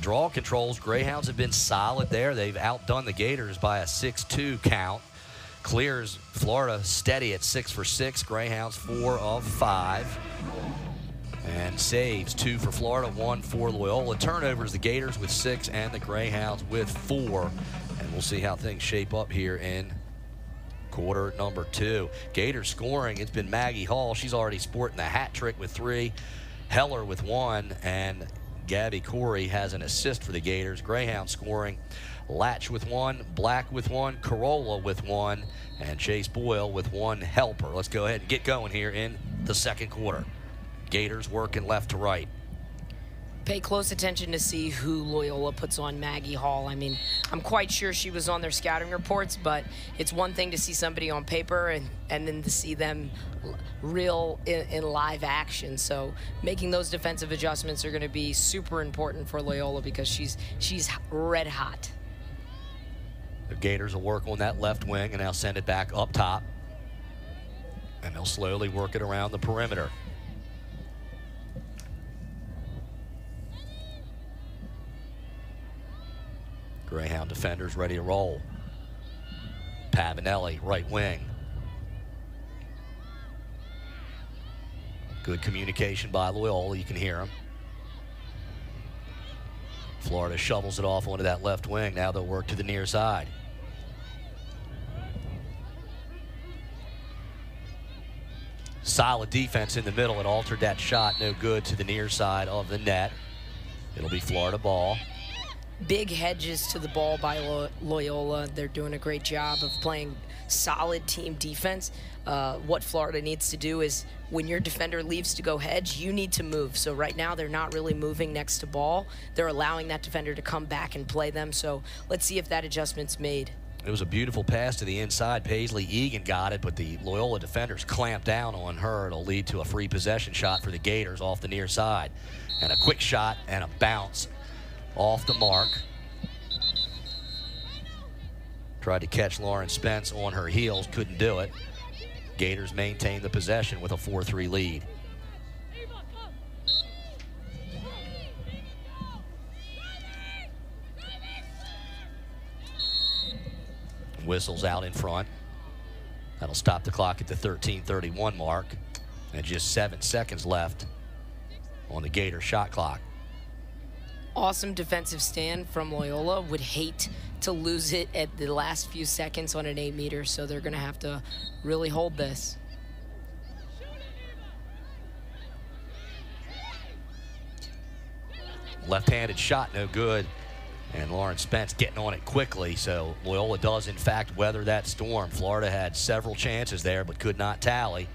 Speaker 1: Draw controls, Greyhounds have been solid there. They've outdone the Gators by a 6-2 count. Clears Florida steady at six for six. Greyhounds four of five. And saves two for Florida, one for Loyola. Turnovers, the Gators with six and the Greyhounds with four. And we'll see how things shape up here in quarter number two. Gators scoring, it's been Maggie Hall. She's already sporting the hat trick with three. Heller with one. And Gabby Corey has an assist for the Gators. Greyhound scoring. Latch with one, Black with one, Corolla with one, and Chase Boyle with one helper. Let's go ahead and get going here in the second quarter. Gators working left to right.
Speaker 3: Pay close attention to see who Loyola puts on Maggie Hall. I mean, I'm quite sure she was on their scouting reports, but it's one thing to see somebody on paper and, and then to see them real in, in live action. So making those defensive adjustments are going to be super important for Loyola because she's she's red hot.
Speaker 1: The Gators will work on that left wing and now send it back up top. And they'll slowly work it around the perimeter. Greyhound defenders ready to roll. Pavinelli, right wing. Good communication by Loyola. You can hear him. Florida shovels it off onto that left wing. Now they'll work to the near side. Solid defense in the middle. It altered that shot. No good to the near side of the net. It'll be Florida ball.
Speaker 3: Big hedges to the ball by Lo Loyola. They're doing a great job of playing solid team defense. Uh, what Florida needs to do is when your defender leaves to go hedge, you need to move. So right now they're not really moving next to ball. They're allowing that defender to come back and play them. So let's see if that adjustment's made.
Speaker 1: It was a beautiful pass to the inside. Paisley Egan got it, but the Loyola defenders clamped down on her. It'll lead to a free possession shot for the Gators off the near side. And a quick shot and a bounce off the mark. Tried to catch Lauren Spence on her heels, couldn't do it. Gators maintain the possession with a 4-3 lead. Whistles out in front. That'll stop the clock at the 13:31 mark. And just seven seconds left on the Gator shot clock.
Speaker 3: Awesome defensive stand from Loyola. Would hate to lose it at the last few seconds on an eight meter, so they're going to have to really hold this.
Speaker 1: Left-handed shot, no good. And Lauren Spence getting on it quickly. So Loyola does, in fact, weather that storm. Florida had several chances there, but could not tally.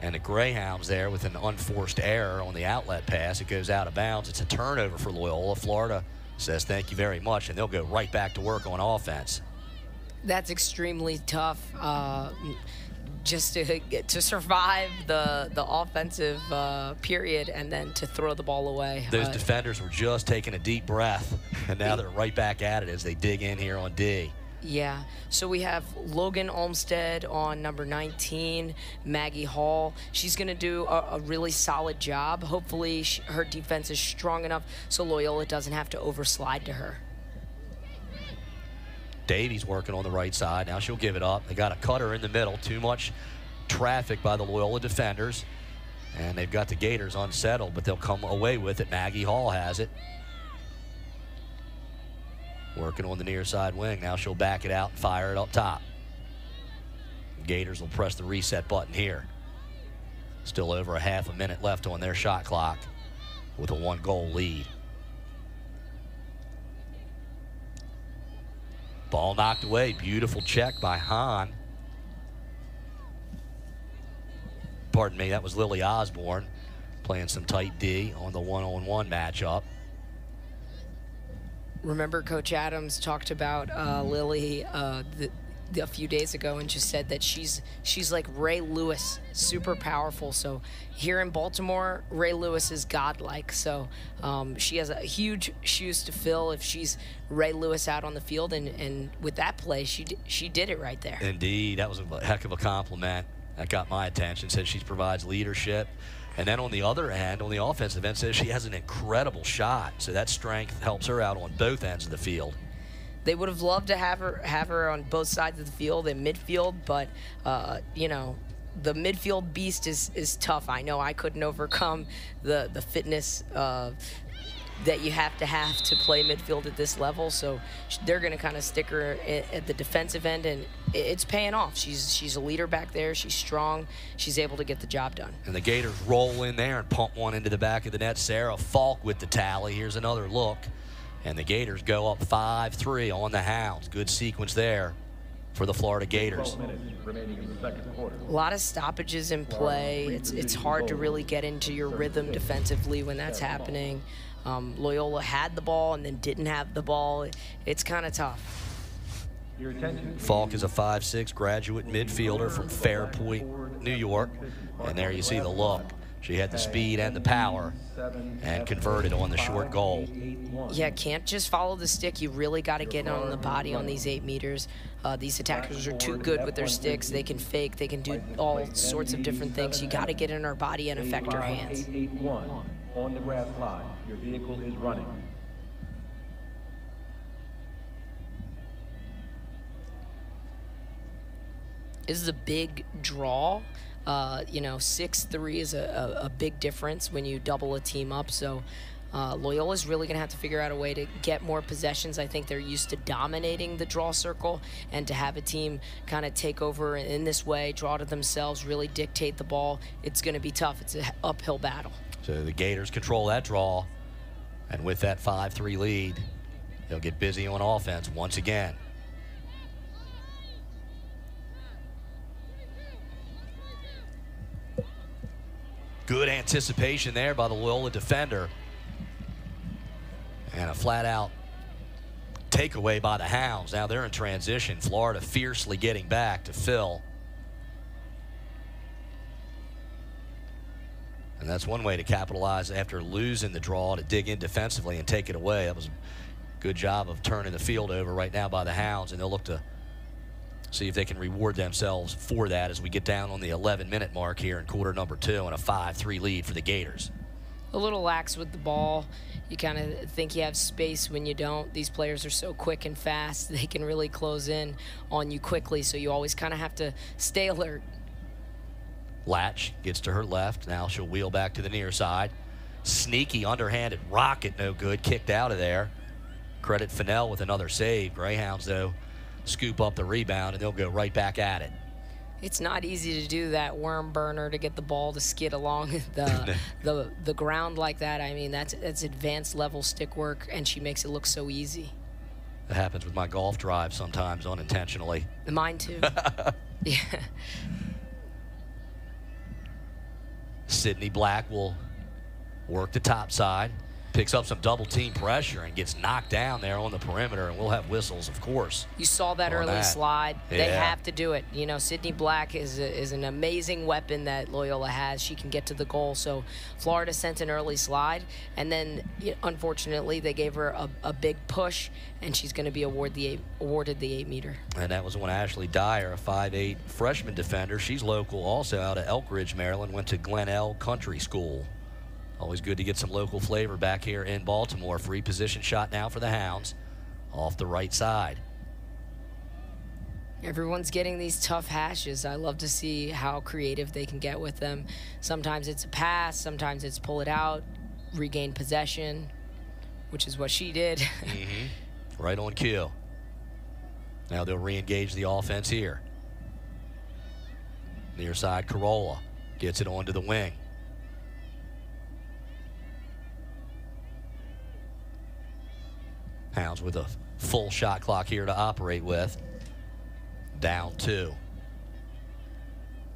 Speaker 1: And the Greyhounds there with an unforced error on the outlet pass. It goes out of bounds. It's a turnover for Loyola. Florida says thank you very much, and they'll go right back to work on offense.
Speaker 3: That's extremely tough. Uh, just to to survive the the offensive uh, period and then to throw the ball away.
Speaker 1: Those
Speaker 3: Uh,
Speaker 1: defenders were just taking a deep breath, and now they're right back at it as they dig in here on D.
Speaker 3: Yeah. So we have Logan Olmstead on number 19, Maggie Hall. She's going to do a, a, really solid job. Hopefully, she, her defense is strong enough so Loyola doesn't have to overslide to her.
Speaker 1: Davies working on the right side. Now she'll give it up. They got a cutter in the middle. Too much traffic by the Loyola defenders. And they've got the Gators unsettled, but they'll come away with it. Maggie Hall has it. Working on the near side wing. Now she'll back it out and fire it up top. Gators will press the reset button here. Still over a half a minute left on their shot clock with a one goal lead. Ball knocked away. Beautiful check by Hahn. Pardon me, that was Lily Osborne playing some tight D on the one-on-one matchup.
Speaker 3: Remember, Coach Adams talked about uh, Lily uh, the, the, a few days ago and just said that she's she's like Ray Lewis, super powerful. So here in Baltimore, Ray Lewis is godlike. So um, she has a huge shoes to fill if she's Ray Lewis out on the field. And, and with that play, she she did it right there.
Speaker 1: Indeed, that was a heck of a compliment. That got my attention. Said she provides leadership. And then on the other end, on the offensive end, says she has an incredible shot. So that strength helps her out on both ends of the field.
Speaker 3: They would have loved to have her have her on both sides of the field in midfield, but uh, you know the midfield beast is is tough. I know I couldn't overcome the the fitness uh, that you have to have to play midfield at this level. So they're going to kind of stick her at the defensive end, and it's paying off. She's she's a leader back there. She's strong. She's able to get the job done.
Speaker 1: And the Gators roll in there and pump one into the back of the net. Sarah Falk with the tally. Here's another look. And the Gators go up 5-3 on the Hounds. Good sequence there for the Florida Gators.
Speaker 3: A lot of stoppages in play. It's it's hard to really get into your rhythm defensively when that's happening. Um, Loyola had the ball and then didn't have the ball. It's kind of tough.
Speaker 1: Falk is a 5'6 graduate midfielder from Fairpoint, New York. And there you see the look. She had the speed and the power and converted on the short goal.
Speaker 3: Yeah, can't just follow the stick. You really got to get on the body on these eight meters. Uh, these attackers are too good with their sticks. They can fake. They can do all sorts of different things. You got to get in our body and affect our hands.
Speaker 2: On the grass line, your vehicle is running.
Speaker 3: This is a big draw. Uh, you know, 6-3 is a, a, a, big difference when you double a team up. So uh, Loyola's really going to have to figure out a way to get more possessions. I think they're used to dominating the draw circle, and to have a team kind of take over in this way, draw to themselves, really dictate the ball, it's going to be tough. It's an uphill battle.
Speaker 1: So the Gators control that draw, and with that 5-3 lead, they'll get busy on offense once again. Good anticipation there by the Loyola defender. And a flat out takeaway by the Hounds. Now they're in transition. Florida fiercely getting back to Phil. And that's one way to capitalize after losing the draw to dig in defensively and take it away. That was a good job of turning the field over right now by the Hounds, and they'll look to see if they can reward themselves for that as we get down on the 11 minute mark here in quarter number two and a 5-3 lead for the Gators.
Speaker 3: A little lax with the ball. You kind of think you have space when you don't. These players are so quick and fast. *laughs* They can really close in on you quickly, so you always kind of have to stay alert.
Speaker 1: Latch gets to her left. Now she'll wheel back to the near side. Sneaky underhanded rocket, no good. Kicked out of there. Credit Finnelle with another save. Greyhounds, though, scoop up the rebound, and they'll go right back at it.
Speaker 3: It's not easy to do that worm burner to get the ball to skid along *laughs* the *laughs* the the ground like that. I mean, that's that's advanced level stick work, and she makes it look so easy.
Speaker 1: That happens with my golf drive sometimes unintentionally.
Speaker 3: Mine too. *laughs* yeah.
Speaker 1: Sydney Black will work the top side. Picks up some double team pressure and gets knocked down there on the perimeter, and we'll have whistles, of course.
Speaker 3: You saw that early
Speaker 1: that.
Speaker 3: slide. They have to do it. You know, Sydney Black is a, is an amazing weapon that Loyola has. She can get to the goal. So Florida sent an early slide, and then unfortunately they gave her a, a big push, and she's going to be award the eight, awarded the eight meter.
Speaker 1: And that was when Ashley Dyer, a 5'8 freshman defender, she's local also out of Elkridge, Maryland, went to Glenelg Country School. Always good to get some local flavor back here in Baltimore. Free position shot now for the Hounds off the right side.
Speaker 3: Everyone's getting these tough hashes. I love to see how creative they can get with them. Sometimes it's a pass, sometimes it's pull it out, regain possession, which is what she did. *laughs*
Speaker 1: Mm-hmm. Right on cue. Now they'll re-engage the offense here. Near side, Corolla gets it onto the wing. Hounds with a full shot clock here to operate with. Down two.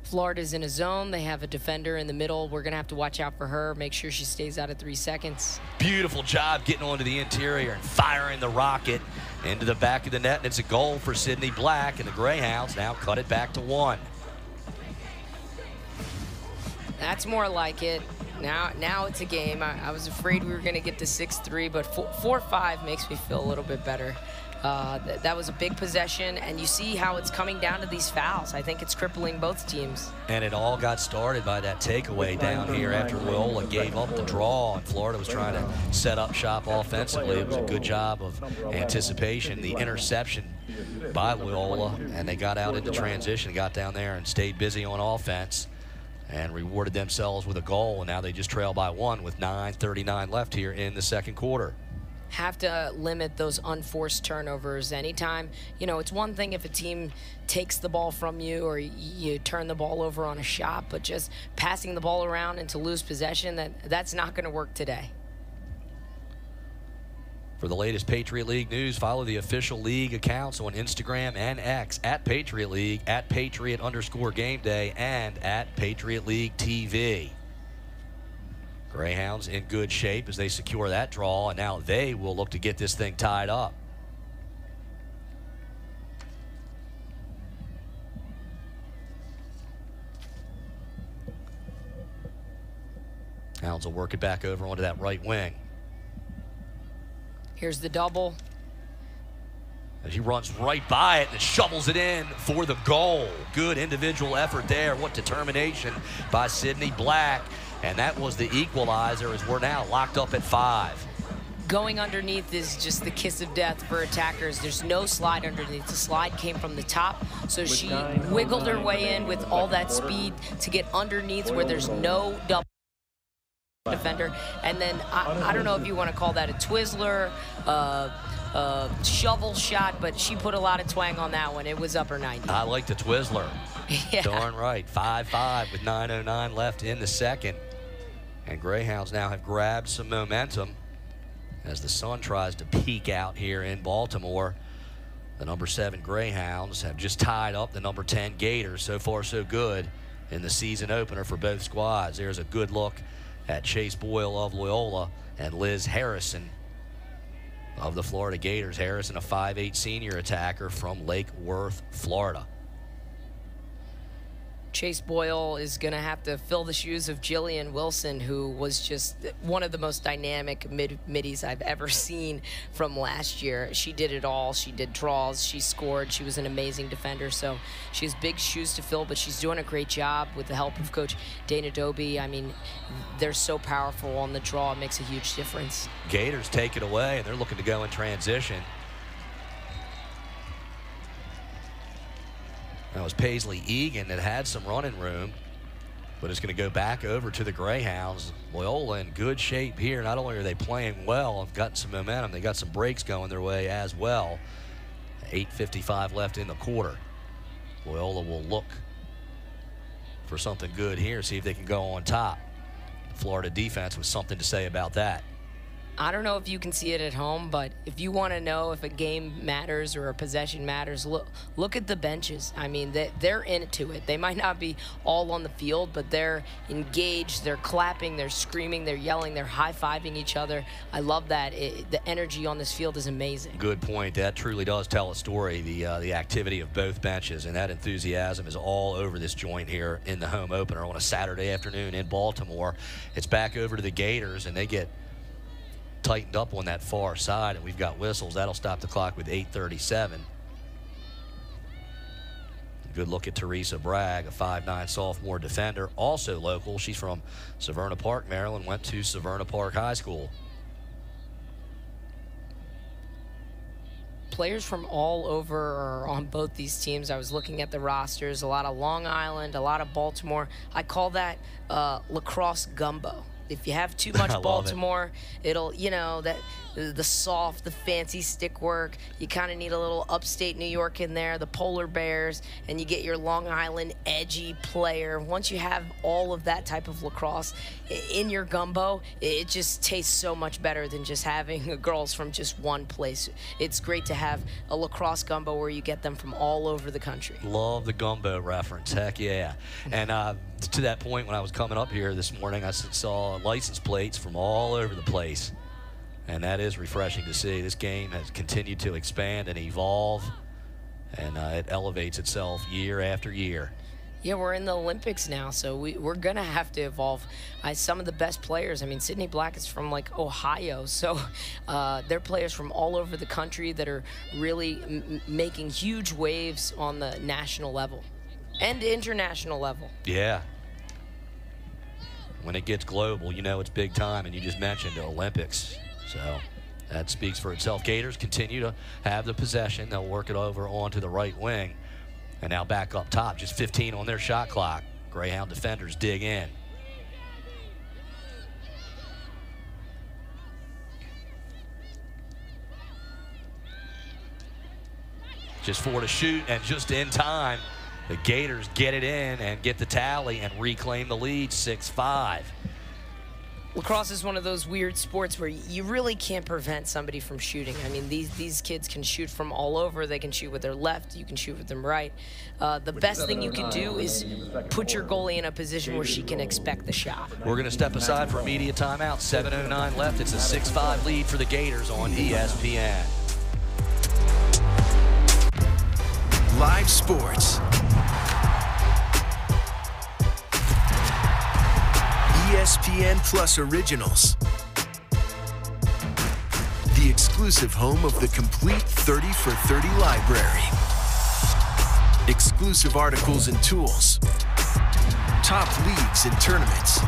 Speaker 3: Florida's in a zone. They have a defender in the middle. We're going to have to watch out for her, make sure she stays out of three seconds.
Speaker 1: Beautiful job getting onto the interior and firing the rocket into the back of the net. And it's a goal for Sydney Black, and the Greyhounds now cut it back to one.
Speaker 3: That's more like it. Now, now it's a game. I, I was afraid we were going to get to 6-3, but 4-5 makes me feel a little bit better. Uh, th- that was a big possession, and you see how it's coming down to these fouls. I think it's crippling both teams.
Speaker 1: And it all got started by that takeaway down here after Loyola gave up the draw and Florida was trying to set up shop offensively. It was a good job of anticipation. The interception by Loyola, and they got out into transition, got down there and stayed busy on offense and rewarded themselves with a goal. And now they just trail by one with 9.39 left here in the second quarter.
Speaker 3: Have to limit those unforced turnovers anytime. You know, it's one thing if a team takes the ball from you or you turn the ball over on a shot, but just passing the ball around and to lose possession, that that's not going to work today.
Speaker 1: For the latest Patriot League news, follow the official league accounts on Instagram and X at Patriot League, at Patriot underscore game day, and at Patriot League TV. Greyhounds in good shape as they secure that draw, and now they will look to get this thing tied up. Hounds will work it back over onto that right wing.
Speaker 3: Here's the double.
Speaker 1: As he runs right by it and shovels it in for the goal. Good individual effort there. What determination by Sydney Black. And that was the equalizer as we're now locked up at five.
Speaker 3: Going underneath is just the kiss of death for attackers. There's no slide underneath. The slide came from the top, so she wiggled her way in with all that speed to get underneath where there's no double defender. And then I, I don't know if you want to call that a Twizzler, uh, uh, shovel shot, but she put a lot of twang on that one. It was upper 90.
Speaker 1: I like the Twizzler. *laughs*
Speaker 3: Yeah.
Speaker 1: Darn right. 5-5 with 9.09 left in the second. And Greyhounds now have grabbed some momentum as the sun tries to peek out here in Baltimore. The number seven Greyhounds have just tied up the number 10 Gators. So far, so good in the season opener for both squads. There's a good look at Chase Boyle of Loyola and Liz Harrison of the Florida Gators. Harrison, a 5'8 senior attacker from Lake Worth, Florida.
Speaker 3: Chase Boyle is going to have to fill the shoes of Jillian Wilson, who was just one of the most dynamic mid middies I've ever *laughs* seen from last year. She did it all. She did draws. She scored. She was an amazing defender. So she has big shoes to fill, but she's doing a great job with the help of Coach Dana Dobbie. I mean, they're so powerful on the draw. It makes a huge difference.
Speaker 1: Gators take it away, and they're looking to go in transition. That was Paisley Egan that had some running room, but it's going to go back over to the Greyhounds. Loyola in good shape here. Not only are they playing well, have gotten some momentum, they got some breaks going their way as well. 8.55 left in the quarter. Loyola will look for something good here, see if they can go on top. Florida defense with something to say about that.
Speaker 3: I don't know if you can see it at home, but if you want to know if a game matters or a possession matters, look look at the benches. I mean, they, they're into it. They might not be all on the field, but they're engaged. They're clapping. They're screaming. They're yelling. They're high fiving each other. I love that. It, the energy on this field is amazing.
Speaker 1: Good point. That truly does tell a story. The uh, the activity of both benches and that enthusiasm is all over this joint here in the home opener on a Saturday afternoon in Baltimore. It's back over to the Gators, and they get tightened up on that far side, and we've got whistles. That'll stop the clock with 8:37. Good look at Teresa Bragg, a 5'9 sophomore defender, also local. She's from Severna Park, Maryland, went to Severna Park High School.
Speaker 3: players from all over are on both these teams. I was looking at the rosters, a lot of Long Island, a lot of Baltimore. I call that uh, lacrosse gumbo. If you have too *laughs* much Baltimore, it. will you know, that the soft, the fancy stick work. You kind of need a little upstate New York in there, the polar bears, and you get your Long Island edgy player. Once you have all of that type of lacrosse in your gumbo, it just tastes so much better than just having *laughs* girls from just one place. It's great to have a lacrosse gumbo where you get them from all over the country.
Speaker 1: Love the gumbo reference. Heck yeah. And uh, to that point, when I was coming up here this morning, I saw license plates from all over the place. And that is refreshing to see. This game has continued to expand and evolve, and uh, it elevates itself year after year.
Speaker 3: Yeah, we're in the Olympics now, so we, we're going to have to evolve. Uh, some of the best players, I mean, Sydney Black is from like Ohio, *laughs* so uh, they're players from all over the country that are really making huge waves on the national level and international level.
Speaker 1: Yeah. When it gets global, you know it's big time, and you just mentioned the Olympics. So that speaks for itself. Gators continue to have the possession. They'll work it over onto the right wing. And now back up top, just 15 on their shot clock. Greyhound defenders dig in. Just four to shoot, and just in time, the Gators get it in and get the tally and reclaim the lead 6 5
Speaker 3: lacrosse is one of those weird sports where you really can't prevent somebody from shooting. I mean, these these kids can shoot from all over. They can shoot with their left. You can shoot with them right. Uh, the best thing you can do is put your goalie in a position where she can expect the shot.
Speaker 1: We're going to step aside for media timeout. 7.09 left. It's a 6-5 lead for the Gators on ESPN.
Speaker 12: Live sports ESPN Plus Originals. The exclusive home of the complete 30 for 30 library. Exclusive articles and tools. Top leagues and tournaments.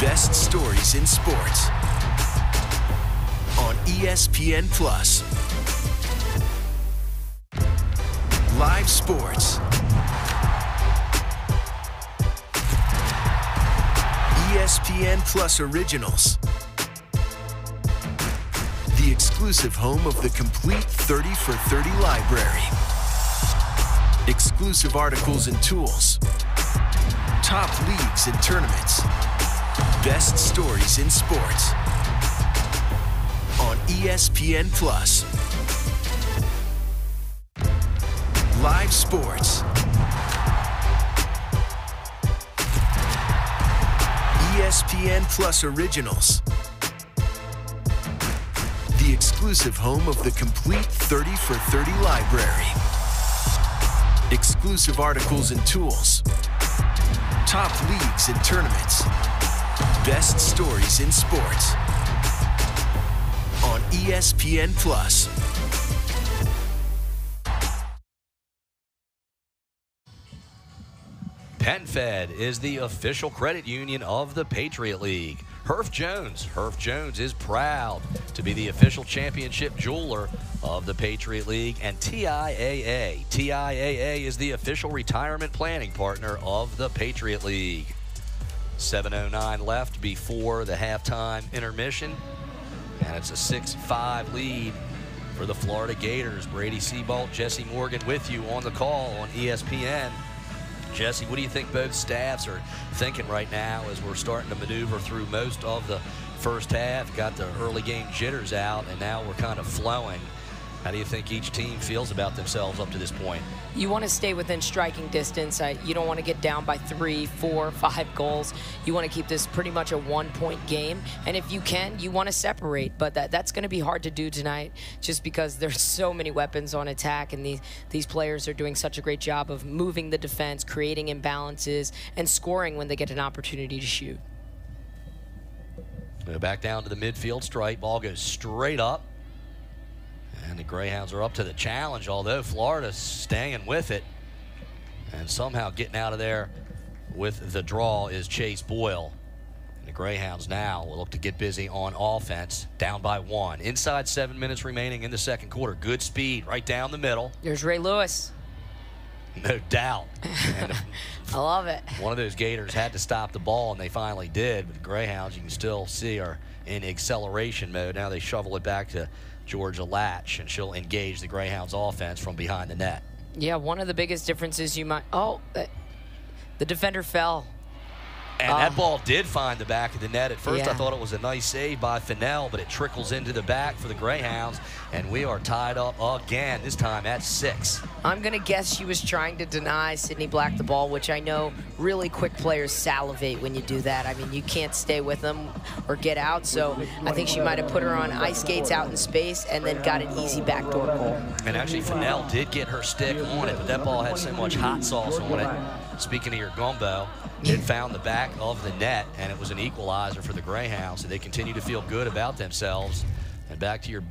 Speaker 12: Best stories in sports. On ESPN Plus. Live sports ESPN Plus Originals. The exclusive home of the complete 30 for 30 library. Exclusive articles and tools. Top leagues and tournaments. Best stories in sports. On ESPN Plus. Live sports ESPN Plus Originals. The exclusive home of the complete 30 for 30 library. Exclusive articles and tools. Top leagues and tournaments. Best stories in sports. On ESPN Plus.
Speaker 1: PenFed is the official credit union of the Patriot League. Herff Jones. Herff Jones is proud to be the official championship jeweler of the Patriot League and TIAA. TIAA is the official retirement planning partner of the Patriot League. 7.09 left before the halftime intermission. And it's a 6-5 lead for the Florida Gators. Brady Seabolt, Jesse Morgan with you on the call on ESPN. Jesse, what do you think both staffs are thinking right now as we're starting to maneuver through most of the first half, got the early game jitters out, and now we're kind of flowing. How do you think each team feels about themselves up to this point?
Speaker 3: You want to stay within striking distance. Uh, you don't want to get down by three, four, five goals. You want to keep this pretty much a one-point game. And if you can, you want to separate. But that, that's going to be hard to do tonight just because there's *laughs* so many weapons on attack. And these, these players are doing such a great job of moving the defense, creating imbalances, and scoring when they get an opportunity to shoot.
Speaker 1: Back down to the midfield strike. Ball goes straight up. And the Greyhounds are up to the challenge, although Florida's staying with it. And somehow getting out of there with the draw is Chase Boyle. And the Greyhounds now will look to get busy on offense, down by one. Inside seven minutes remaining in the second quarter. Good speed right down the middle.
Speaker 3: There's Ray Lewis.
Speaker 1: No doubt. *laughs*
Speaker 3: I love it.
Speaker 1: One of those Gators had to stop the ball, and they finally did. But the Greyhounds, you can still see, are in acceleration mode. Now they shovel it back to Georgia Latch, and she'll engage the Greyhounds offense from behind the net.
Speaker 3: Yeah, one of the biggest differences you might. Oh, uh, the defender fell.
Speaker 1: And that ah. ball did find the back of the net. At first, I thought it was a nice save by Finnelle, but it trickles into the back for the Greyhounds, and we are tied up again, this time at six.
Speaker 3: I'm going to guess she was trying to deny Sydney Black the ball, which I know really quick players salivate when you do that. I mean, you can't stay with them or get out, so I think she might have put her on ice skates out in space and then got an easy backdoor goal.
Speaker 1: And actually, Finnelle did get her stick on it, but that ball had so much hot sauce on it. Speaking of your gumbo, it found the back of the net, and it was an equalizer for the Greyhounds. So they continue to feel good about themselves. And back to your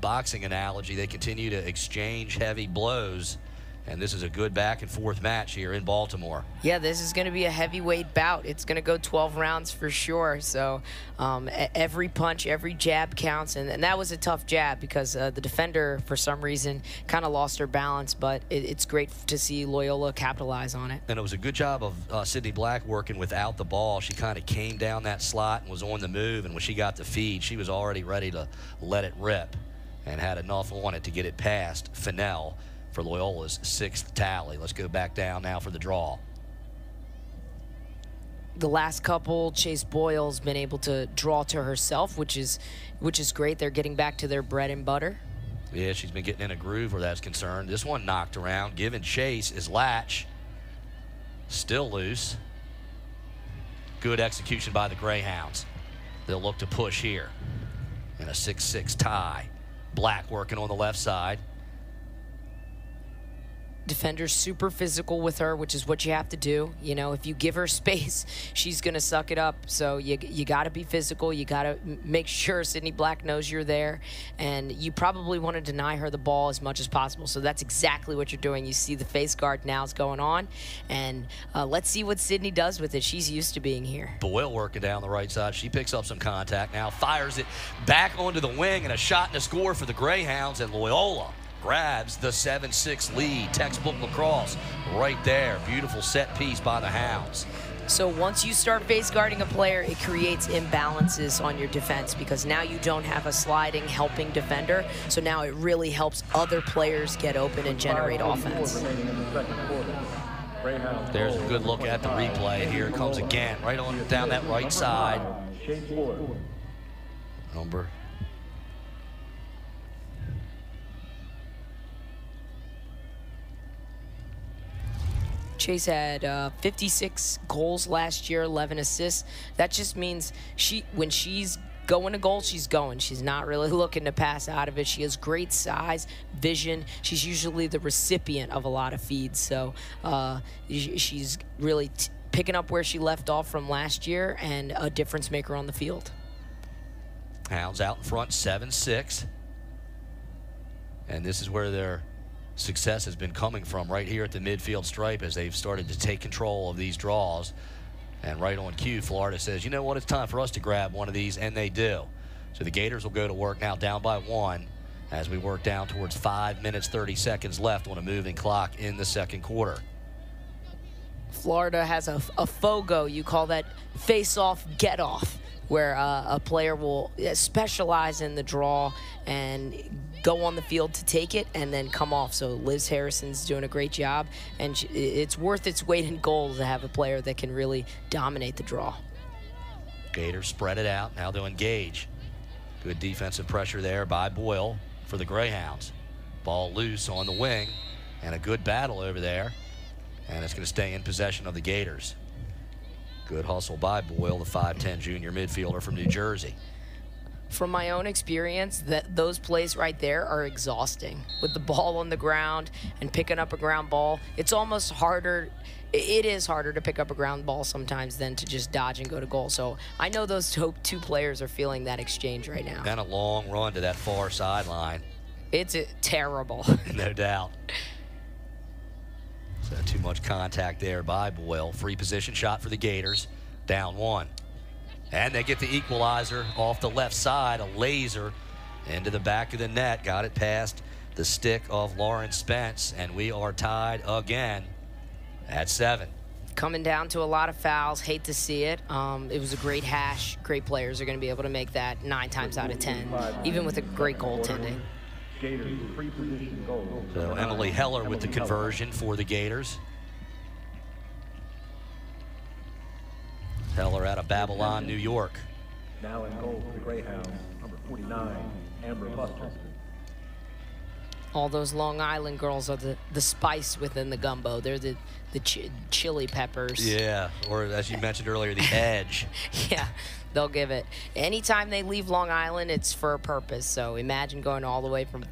Speaker 1: boxing analogy, they continue to exchange heavy blows. And this is a good back and forth match here in Baltimore.
Speaker 3: Yeah, this is going to be a heavyweight bout. It's going to go 12 rounds for sure. So um, every punch, every jab counts. And, and that was a tough jab because uh, the defender, for some reason, kind of lost her balance. But it, it's great to see Loyola capitalize on it.
Speaker 1: And it was a good job of uh, Sydney Black working without the ball. She kind of came down that slot and was on the move. And when she got the feed, she was already ready to let it rip and had enough on it to get it past Finnelle for Loyola's sixth tally. Let's go back down now for the draw.
Speaker 3: the last couple, Chase Boyle's been able to draw to herself, which is which is great. They're getting back to their bread and butter.
Speaker 1: Yeah, she's been getting in a groove where that's concerned. This one knocked around. Giving chase is Latch. Still loose. Good execution by the Greyhounds. They'll look to push here in a 6-6 tie. Black working on the left side.
Speaker 3: Defender's super physical with her, which is what you have to do. You know, if you give her *laughs* space, she's going to suck it up. So you, you got to be physical. You got to make sure Sydney Black knows you're there. And you probably want to deny her the ball as much as possible. So that's exactly what you're doing. You see the face guard now is going on. And uh, let's see what Sydney does with it. She's used to being here.
Speaker 1: Boyle working down the right side. She picks up some contact now, fires it back onto the wing, and a shot and a score for the Greyhounds. at Loyola grabs the 7-6 lead. Textbook lacrosse right there. Beautiful set piece by the Hounds.
Speaker 3: So once you start face guarding a player, it creates imbalances on your defense because now you don't have a sliding, helping defender. So now it really helps other players get open and generate offense.
Speaker 1: There's a good look at the replay. Here it comes again, right on down that right side. Number
Speaker 3: Chase had uh, 56 goals last year, 11 assists. That just means she, when she's going to goal, she's going. She's not really *laughs* looking to pass out of it. She has great size, vision. She's usually the recipient of a lot of feeds, so uh, she's really picking up where she left off from last year and a difference maker on the field.
Speaker 1: Hounds out in front, 7-6. And this is where their success has been coming from, right here at the midfield stripe as they've started to take control of these draws. And right on cue, Florida says, you know what, it's time for us to grab one of these, and they do. So the Gators will go to work now down by one as we work down towards 5 minutes 30 seconds left on a moving clock in the second quarter.
Speaker 3: Florida has a, a FOGO. You call that face off, get off, where uh, a player will uh, specialize in the draw and go on the field to take it and then come off. So Liz Harrison's doing a great job, and it's worth its weight in gold to have a player that can really dominate the draw.
Speaker 1: Gators spread it out. Now they'll engage. Good defensive pressure there by Boyle for the Greyhounds. Ball loose on the wing, and a good battle over there. And it's going to stay in possession of the Gators. Good hustle by Boyle, the 5'10 junior midfielder from New Jersey.
Speaker 3: From my own experience, that those plays right there are exhausting. With the ball on the ground and picking up a ground ball, it's almost harder. It is harder to pick up a ground ball sometimes than to just dodge and go to goal. So I know those two, two players are feeling that exchange right now.
Speaker 1: And a long run to that far sideline.
Speaker 3: It's uh, terrible. *laughs*
Speaker 1: no doubt. So too much contact there by Boyle. Free position shot for the Gators. Down one. And they get the equalizer off the left side. A laser into the back of the net. Got it past the stick of Lauren Spence. And we are tied again at seven.
Speaker 3: Coming down to a lot of fouls. Hate to see it. Um, it was a great hash. Great players are going to be able to make that nine times out of ten, even with a great goaltending.
Speaker 1: So Emily Heller with the conversion for the Gators. Heller out of Babylon, New York.
Speaker 2: Now in goal for the Greyhounds, number 49, Amber Bustard.
Speaker 3: All those Long Island girls are the, the spice within the gumbo. They're the, the ch chili peppers.
Speaker 1: Yeah, or as you mentioned earlier, the *laughs* edge.
Speaker 3: yeah, they'll give it. Anytime they leave Long Island, it's for a purpose. So imagine going all the way from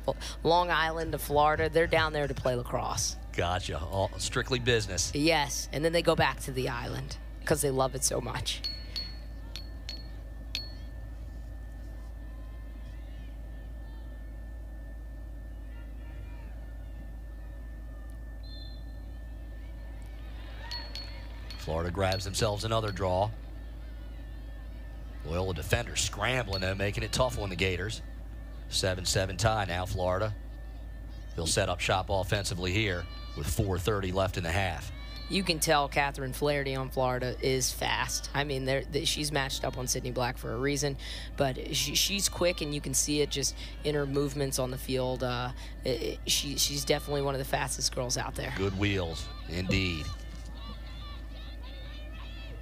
Speaker 3: Long Island to Florida. They're down there to play lacrosse.
Speaker 1: Gotcha. All strictly business.
Speaker 3: Yes, and then they go back to the island because they love it so much.
Speaker 1: Florida grabs themselves another draw. Loyola defender scrambling though, making it tough on the Gators. 7-7 tie now, Florida. They'll set up shop offensively here with 4.30 left in the half.
Speaker 3: You can tell Catherine Flaherty on Florida is fast. I mean, they, she's matched up on Sydney Black for a reason, but she, she's quick, and you can see it just in her movements on the field. Uh, it, she, she's definitely one of the fastest girls out there.
Speaker 1: Good wheels, indeed.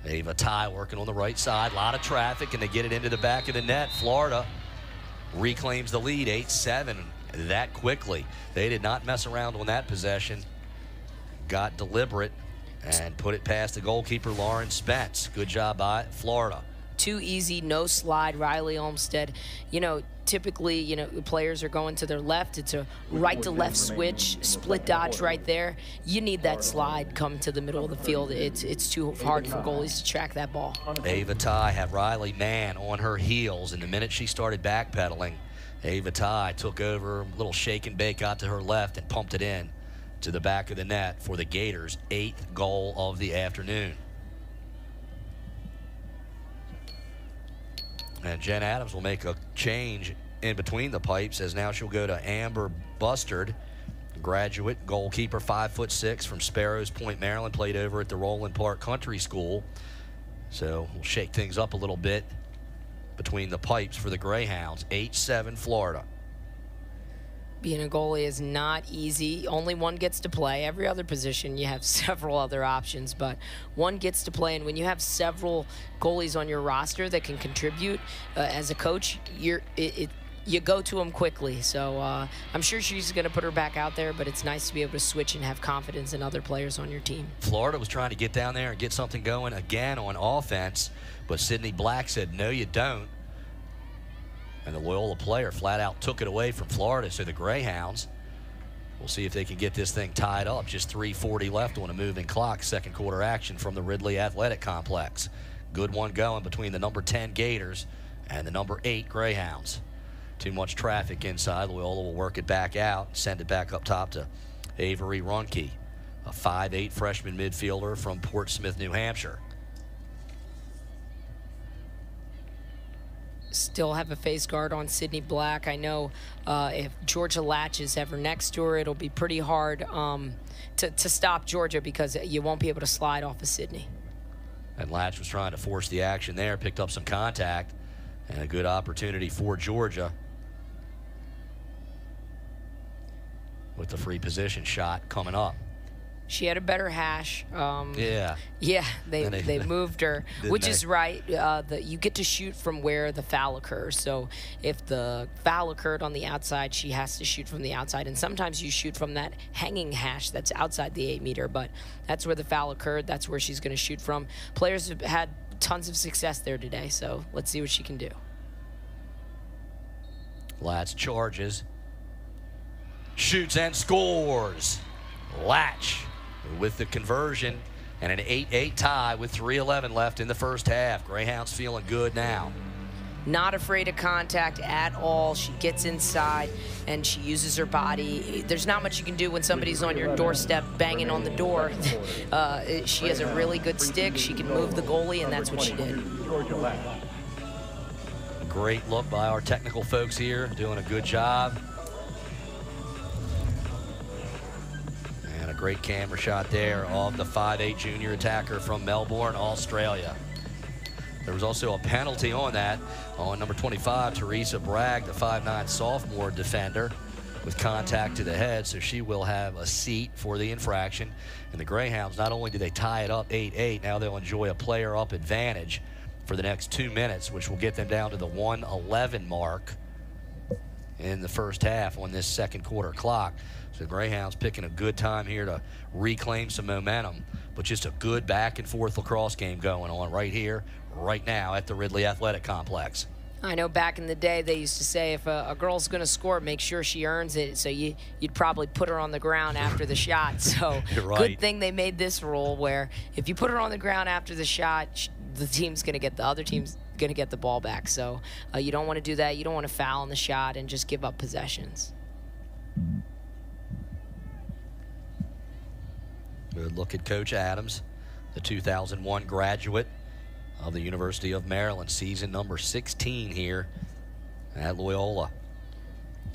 Speaker 1: Ava Ty working on the right side. A lot of traffic, and they get it into the back of the net. Florida reclaims the lead, 8-7, that quickly. They did not mess around on that possession. Got deliberate and put it past the goalkeeper, Lauren Spence. Good job by Florida.
Speaker 3: Too easy, no slide. Riley Olmstead, you know, typically, you know, players are going to their left. It's a right to left switch, split dodge right there. You need that slide come to the middle of the field. It's it's too hard for goalies to track that ball.
Speaker 1: Ava Ty had Riley Mann on her heels, and the minute she started backpedaling, Ava Ty took over, a little shake and bake out to her left and pumped it in to the back of the net for the Gators' eighth goal of the afternoon. And Jen Adams will make a change in between the pipes as now she'll go to Amber Bustard, graduate goalkeeper, five foot six from Sparrows Point, Maryland, played over at the Roland Park Country School. So we'll shake things up a little bit between the pipes for the Greyhounds. 8-7 Florida.
Speaker 3: Being a goalie is not easy. Only one gets to play. Every other position, you have *laughs* several other options, but one gets to play. And when you have several goalies on your roster that can contribute, uh, as a coach, you're it, it you go to them quickly. So uh, I'm sure she's going to put her back out there, but it's nice to be able to switch and have confidence in other players on your team.
Speaker 1: Florida was trying to get down there and get something going again on offense, but Sydney Black said, no, you don't. And the Loyola player flat out took it away from Florida. So the Greyhounds We'll see if they can get this thing tied up. Just 3.40 left on a moving clock. Second quarter action from the Ridley Athletic Complex. Good one going between the number 10 Gators and the number 8 Greyhounds. Too much traffic inside. Loyola will work it back out, send it back up top to Avery Runke, a 5'8 freshman midfielder from Portsmouth, New Hampshire.
Speaker 3: Still have a face guard on Sydney Black. I know uh, if Georgia Latch is ever next to her, it'll be pretty hard um, to, to stop Georgia because you won't be able to slide off of Sydney.
Speaker 1: And Latch was trying to force the action there, picked up some contact, and a good opportunity for Georgia with the free position shot coming up.
Speaker 3: She had a better hash. Um,
Speaker 1: Yeah.
Speaker 3: Yeah, they,
Speaker 1: they-
Speaker 3: they *laughs* moved her, which
Speaker 1: they?
Speaker 3: is right. Uh, the, you get to shoot from where the foul occurs. So if the foul occurred on the outside, she has to shoot from the outside. And sometimes you shoot from that hanging hash that's outside the eight meter, but that's where the foul occurred. That's where she's going to shoot from. Players have had tons of success there today, so let's see what she can do.
Speaker 1: Latch charges. Shoots and scores. Latch with the conversion and an 8 8 tie with 3.11 left in the first half. Greyhounds feeling good now.
Speaker 3: Not afraid of contact at all. She gets inside and she uses her body. There's not much you can do when somebody's on your doorstep banging on the door. *laughs* Uh, she has a really good stick. She can move the goalie, and that's what she did.
Speaker 1: Great look by our technical folks here, doing a good job. And a great camera shot there of the 5'8 junior attacker from Melbourne, Australia. There was also a penalty on that on number 25, Teresa Bragg, the 5'9 sophomore defender, with contact to the head, so she will have a seat for the infraction. And the Greyhounds, not only do they tie it up 8-8, now they'll enjoy a player up advantage for the next two minutes, which will get them down to the 111 mark in the first half on this second quarter clock. So the Greyhounds picking a good time here to reclaim some momentum, but just a good back and forth lacrosse game going on right here, right now at the Ridley Athletic Complex.
Speaker 3: I know back in the day they used to say if a, a girl's going to score, make sure she earns it. So you, you'd probably put her on the ground after the shot. *laughs* So
Speaker 1: right.
Speaker 3: good thing they made this rule where if you put her on the ground after the shot, the team's going to get the other team's going to get the ball back. So uh, you don't want to do that. You don't want to foul on the shot and just give up possessions.
Speaker 1: Good look at Coach Adams, the 2001 graduate of the University of Maryland, season number 16 here at Loyola.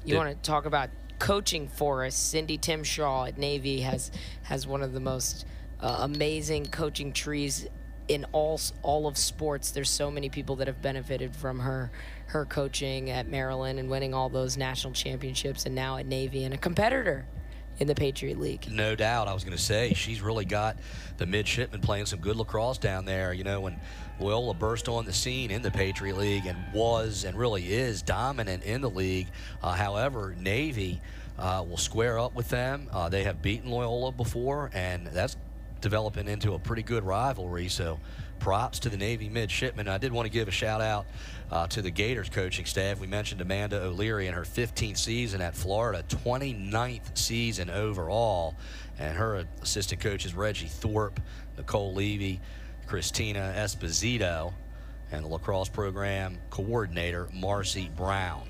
Speaker 3: You
Speaker 1: Did-
Speaker 3: want to talk about coaching for us? Cindy Timchal at Navy has has one of the most uh, amazing coaching trees in all all of sports. There's so many people that have benefited from her her coaching at Maryland and winning all those national championships, and now at Navy and a competitor in the Patriot League.
Speaker 1: No doubt. I was going to say she's really got the midshipmen playing some good lacrosse down there. You know, when Loyola burst on the scene in the Patriot League and was and really is dominant in the league. Uh, however, Navy uh, will square up with them. Uh, they have beaten Loyola before, and that's developing into a pretty good rivalry. So props to the Navy midshipmen. I did want to give a shout out uh, to the Gators coaching staff. We mentioned Amanda O'Leary in her 15th season at Florida, 29th season overall. And her assistant coaches Reggie Thorpe, Nicole Levy, Christina Esposito, and the lacrosse program coordinator, Marcy Brown.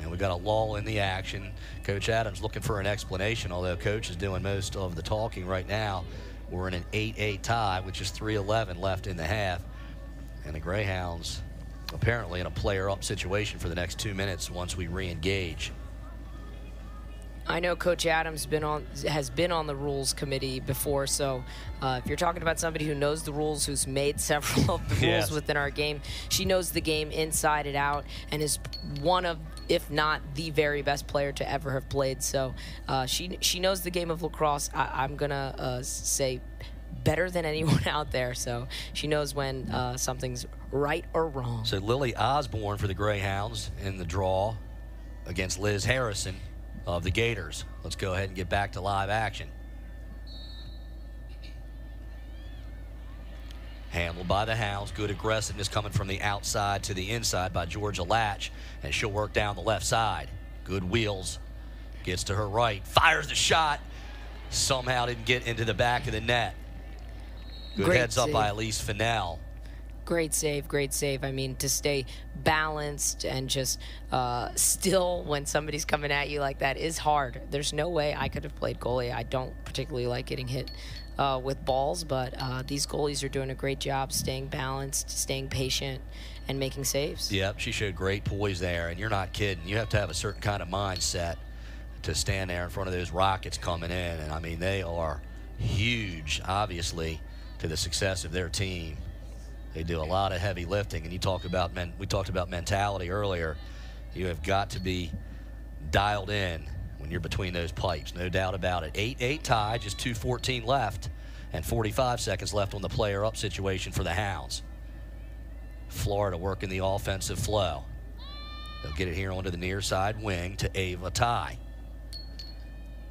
Speaker 1: And we've got a lull in the action. Coach Adams looking for an explanation, although Coach is doing most of the talking right now. We're in an 8-8 tie, which is 3:11 left in the half, and the Greyhounds apparently in a player-up situation for the next two minutes once we re-engage.
Speaker 3: I know Coach Adams been on has been on the rules committee before, so uh, if you're talking about somebody who knows the rules, who's made several of the rules
Speaker 1: Yes.
Speaker 3: within our game, she knows the game inside and out, and is one of, if not the very best player to ever have played. So uh, she she knows the game of lacrosse. I, I'm gonna uh, say better than *laughs* anyone out there. So she knows when uh, something's right or wrong.
Speaker 1: So Lily Osborne for the Greyhounds in the draw against Liz Harrison of the Gators. Let's go ahead and get back to live action. Handled by the Hounds. Good aggressiveness coming from the outside to the inside by Georgia Latch. And she'll work down the left side. Good wheels. Gets to her right. Fires the shot. Somehow didn't get into the back of the net. Good
Speaker 3: Great
Speaker 1: heads up by
Speaker 3: save.
Speaker 1: Elyse Finnelle.
Speaker 3: Great save, great save. I mean, to stay balanced and just uh, still when somebody's coming at you like that is hard. There's no way I could have played goalie. I don't particularly like getting hit uh, with balls, but uh, these goalies are doing a great job staying balanced, staying patient, and making saves.
Speaker 1: Yep, she showed great poise there, and you're not kidding. You have to have a certain kind of mindset to stand there in front of those rockets coming in, and I mean they are huge, obviously, to the success of their team. They do a lot of heavy lifting, and you talk about men. We talked about mentality earlier. You have got to be dialed in when you're between those pipes, no doubt about it. 8 8 tie, just 2.14 left, and 45 seconds left on the player up situation for the Hounds. Florida working the offensive flow. They'll get it here onto the near side wing to Ava Ty.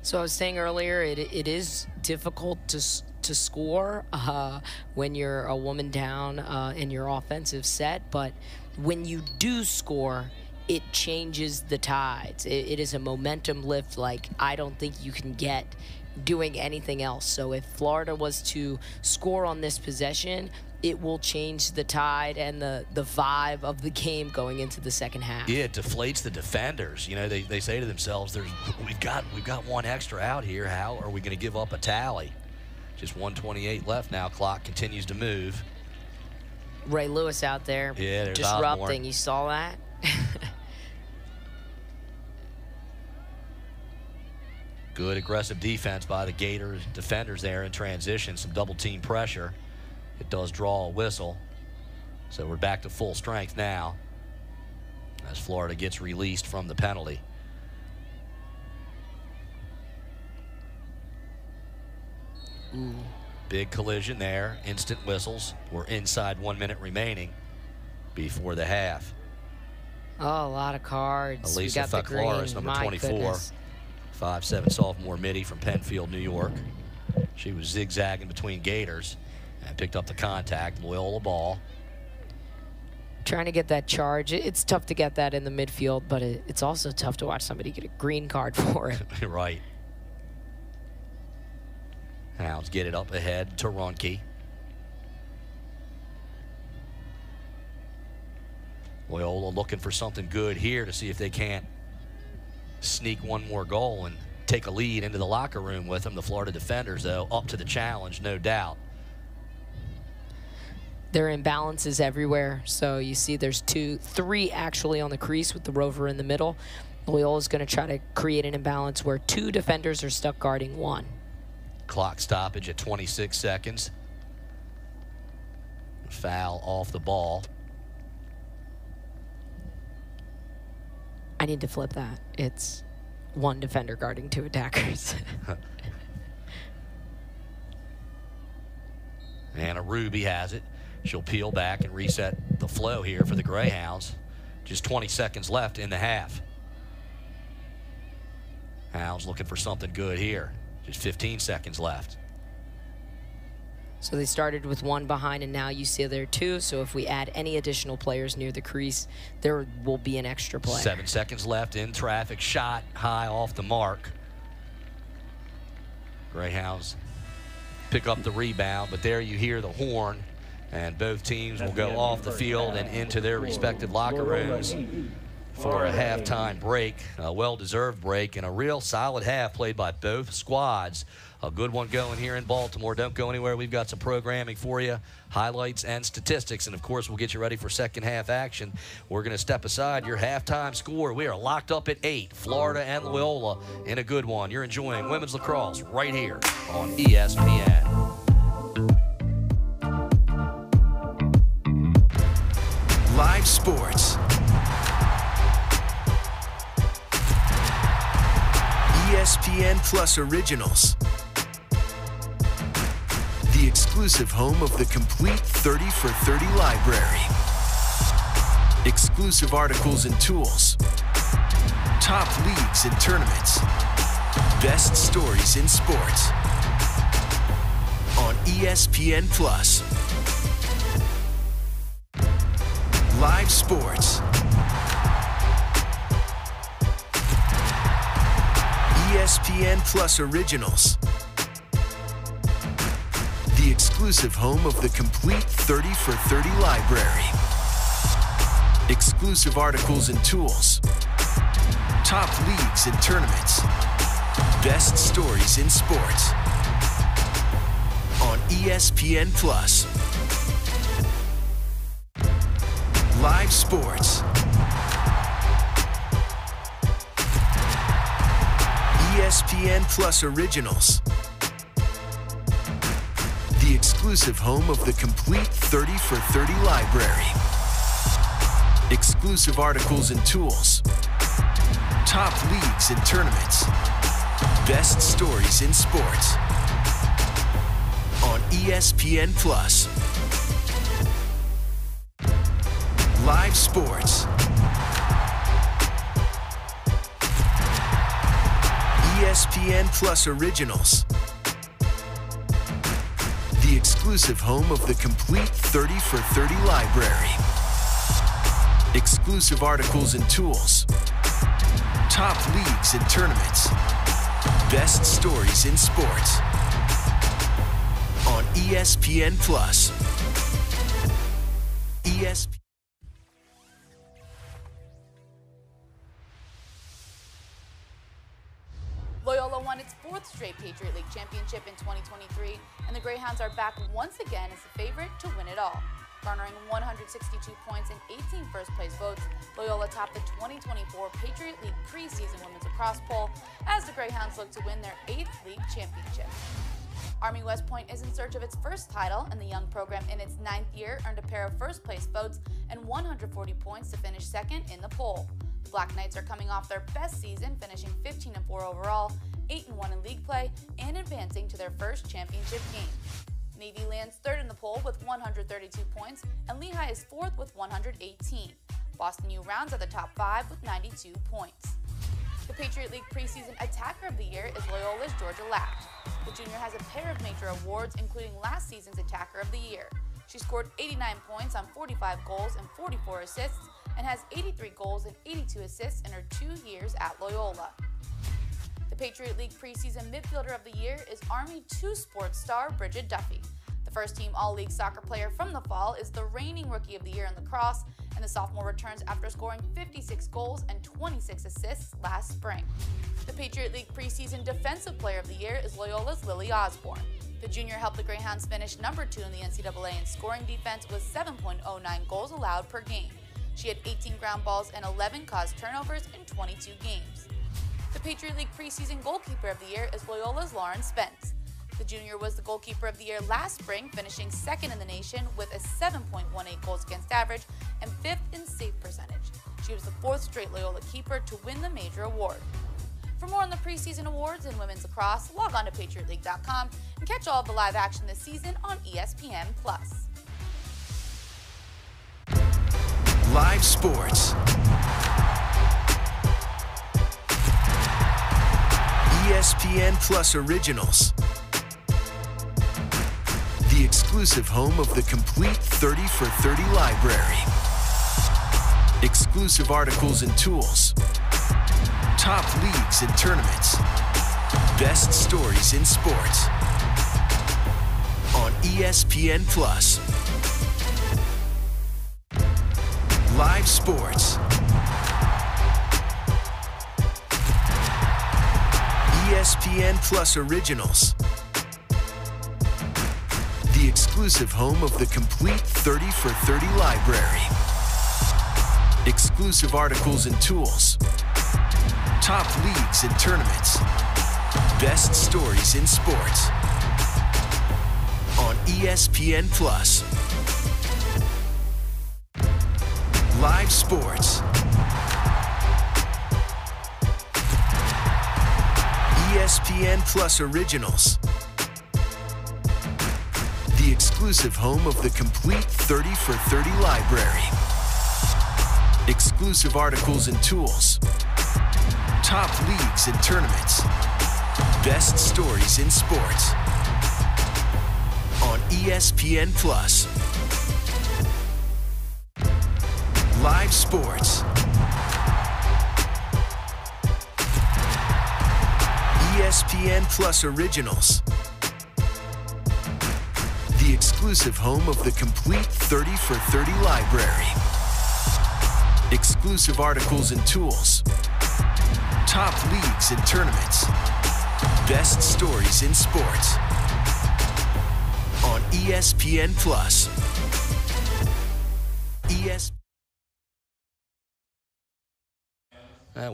Speaker 3: So I was saying earlier, it, it is difficult to to score uh, when you're a woman down uh, in your offensive set, but when you do score, it changes the tides. It, it is a momentum lift like I don't think you can get doing anything else. So if Florida was to score on this possession, it will change the tide and the, the vibe of the game going into the second half.
Speaker 1: Yeah, it deflates the defenders. You know, they, they say to themselves, "There's we've got we've got one extra out here. How are we going to give up a tally?" Just 128 left now. Clock continues to move.
Speaker 3: Ray Lewis out there
Speaker 1: yeah,
Speaker 3: disrupting.
Speaker 1: Osborne.
Speaker 3: You saw that? *laughs*
Speaker 1: Good aggressive defense by the Gators defenders there in transition. Some double team pressure. It does draw a whistle. So we're back to full strength now as Florida gets released from the penalty.
Speaker 3: Ooh.
Speaker 1: Big collision there. Instant whistles. We're inside one minute remaining before the half.
Speaker 3: Oh, a lot of cards.
Speaker 1: Elisa
Speaker 3: got
Speaker 1: Flores, number
Speaker 3: My
Speaker 1: 24.
Speaker 3: Goodness.
Speaker 1: Five-seven sophomore midi from Penfield, New York. She was zigzagging between Gators and picked up the contact. Loyola ball.
Speaker 3: Trying to get that charge. It's tough to get that in the midfield, but it's also tough to watch somebody get a green card for it. *laughs*
Speaker 1: right. Hounds get it up ahead to Runke. Loyola looking for something good here to see if they can't sneak one more goal and take a lead into the locker room with them. The Florida defenders, though, up to the challenge, no doubt.
Speaker 3: There are imbalances everywhere. So you see there's two, three actually on the crease with the rover in the middle. Loyola's going to try to create an imbalance where two defenders are stuck guarding one.
Speaker 1: Clock stoppage at 26 seconds. Foul off the ball.
Speaker 3: I need to flip that. It's one defender guarding two attackers. *laughs*
Speaker 1: Anna Ruby has it. She'll peel back and reset the flow here for the Greyhounds. Just 20 seconds left in the half. Hounds looking for something good here. Just 15 seconds left.
Speaker 3: So they started with one behind, and now you see there are two. So if we add any additional players near the crease, there will be an extra player.
Speaker 1: Seven seconds left in traffic. Shot high off the mark. Greyhounds pick up the rebound, but there you hear the horn, and both teams will go off the field and into their respective locker rooms for a halftime break, a well-deserved break, and a real solid half played by both squads. A good one going here in Baltimore. Don't go anywhere. We've got some programming for you, highlights and statistics, and of course, we'll get you ready for second half action. We're going to step aside your halftime score. We are locked up at eight. Florida and Loyola in a good one. You're enjoying women's lacrosse right here on ESPN.
Speaker 12: Live sports. ESPN Plus Originals. The exclusive home of the complete 30 for 30 library. Exclusive articles and tools. Top leagues and tournaments. Best stories in sports. On ESPN Plus. Live sports. ESPN Plus Originals. The exclusive home of the complete 30 for 30 library. Exclusive articles and tools. Top leagues and tournaments. Best stories in sports. On ESPN Plus. Live sports. ESPN Plus Originals. The exclusive home of the complete 30 for 30 library. Exclusive articles and tools. Top leagues and tournaments. Best stories in sports. On ESPN Plus. Live sports. ESPN Plus Originals. The exclusive home of the complete 30 for 30 library. Exclusive articles and tools. Top leagues and tournaments. Best stories in sports. On ESPN Plus. ESPN.
Speaker 14: Loyola won its fourth straight Patriot League championship in 2023, and the Greyhounds are back once again as the favorite to win it all. Garnering 162 points and 18 first place votes, Loyola topped the 2024 Patriot League preseason women's lacrosse poll as the Greyhounds look to win their eighth league championship. Army West Point is in search of its first title, and the young program in its ninth year earned a pair of first place votes and 140 points to finish second in the poll. Black Knights are coming off their best season, finishing 15 4 overall, 8 1 in league play, and advancing to their first championship game. Navy lands third in the poll with 132 points, and Lehigh is fourth with 118. Boston U rounds at the top five with 92 points. The Patriot League preseason Attacker of the Year is Loyola's Georgia Latch. The junior has a pair of major awards, including last season's Attacker of the Year. She scored 89 points on 45 goals and 44 assists, and has 83 goals and 82 assists in her two years at Loyola. The Patriot League preseason midfielder of the year is Army 2 sports star Bridget Duffy. The first team All League soccer player from the fall is the reigning Rookie of the Year in lacrosse, and the sophomore returns after scoring 56 goals and 26 assists last spring. The Patriot League preseason Defensive Player of the Year is Loyola's Lily Osborne. The junior helped the Greyhounds finish number two in the NCAA in scoring defense with 7.09 goals allowed per game. She had 18 ground balls and 11 caused turnovers in 22 games. The Patriot League preseason goalkeeper of the year is Loyola's Lauren Spence. The junior was the goalkeeper of the year last spring, finishing second in the nation with a 7.18 goals against average and fifth in save percentage. She was the fourth straight Loyola keeper to win the major award. For more on the preseason awards in women's lacrosse, log on to patriotleague.com and catch all of the live action this season on ESPN Plus.
Speaker 12: Live sports. ESPN Plus Originals. The exclusive home of the complete 30 for 30 library. Exclusive articles and tools. Top leagues and tournaments. Best stories in sports. On ESPN Plus. Live sports. ESPN Plus Originals. The exclusive home of the complete 30 for 30 library. Exclusive articles and tools. Top leagues and tournaments. Best stories in sports. On ESPN Plus. Live sports. ESPN Plus Originals. The exclusive home of the complete 30 for 30 library. Exclusive articles and tools. Top leagues and tournaments. Best stories in sports. On ESPN Plus. Live sports. ESPN Plus Originals. The exclusive home of the complete 30 for 30 library. Exclusive articles and tools. Top leagues and tournaments. Best stories in sports. On ESPN Plus.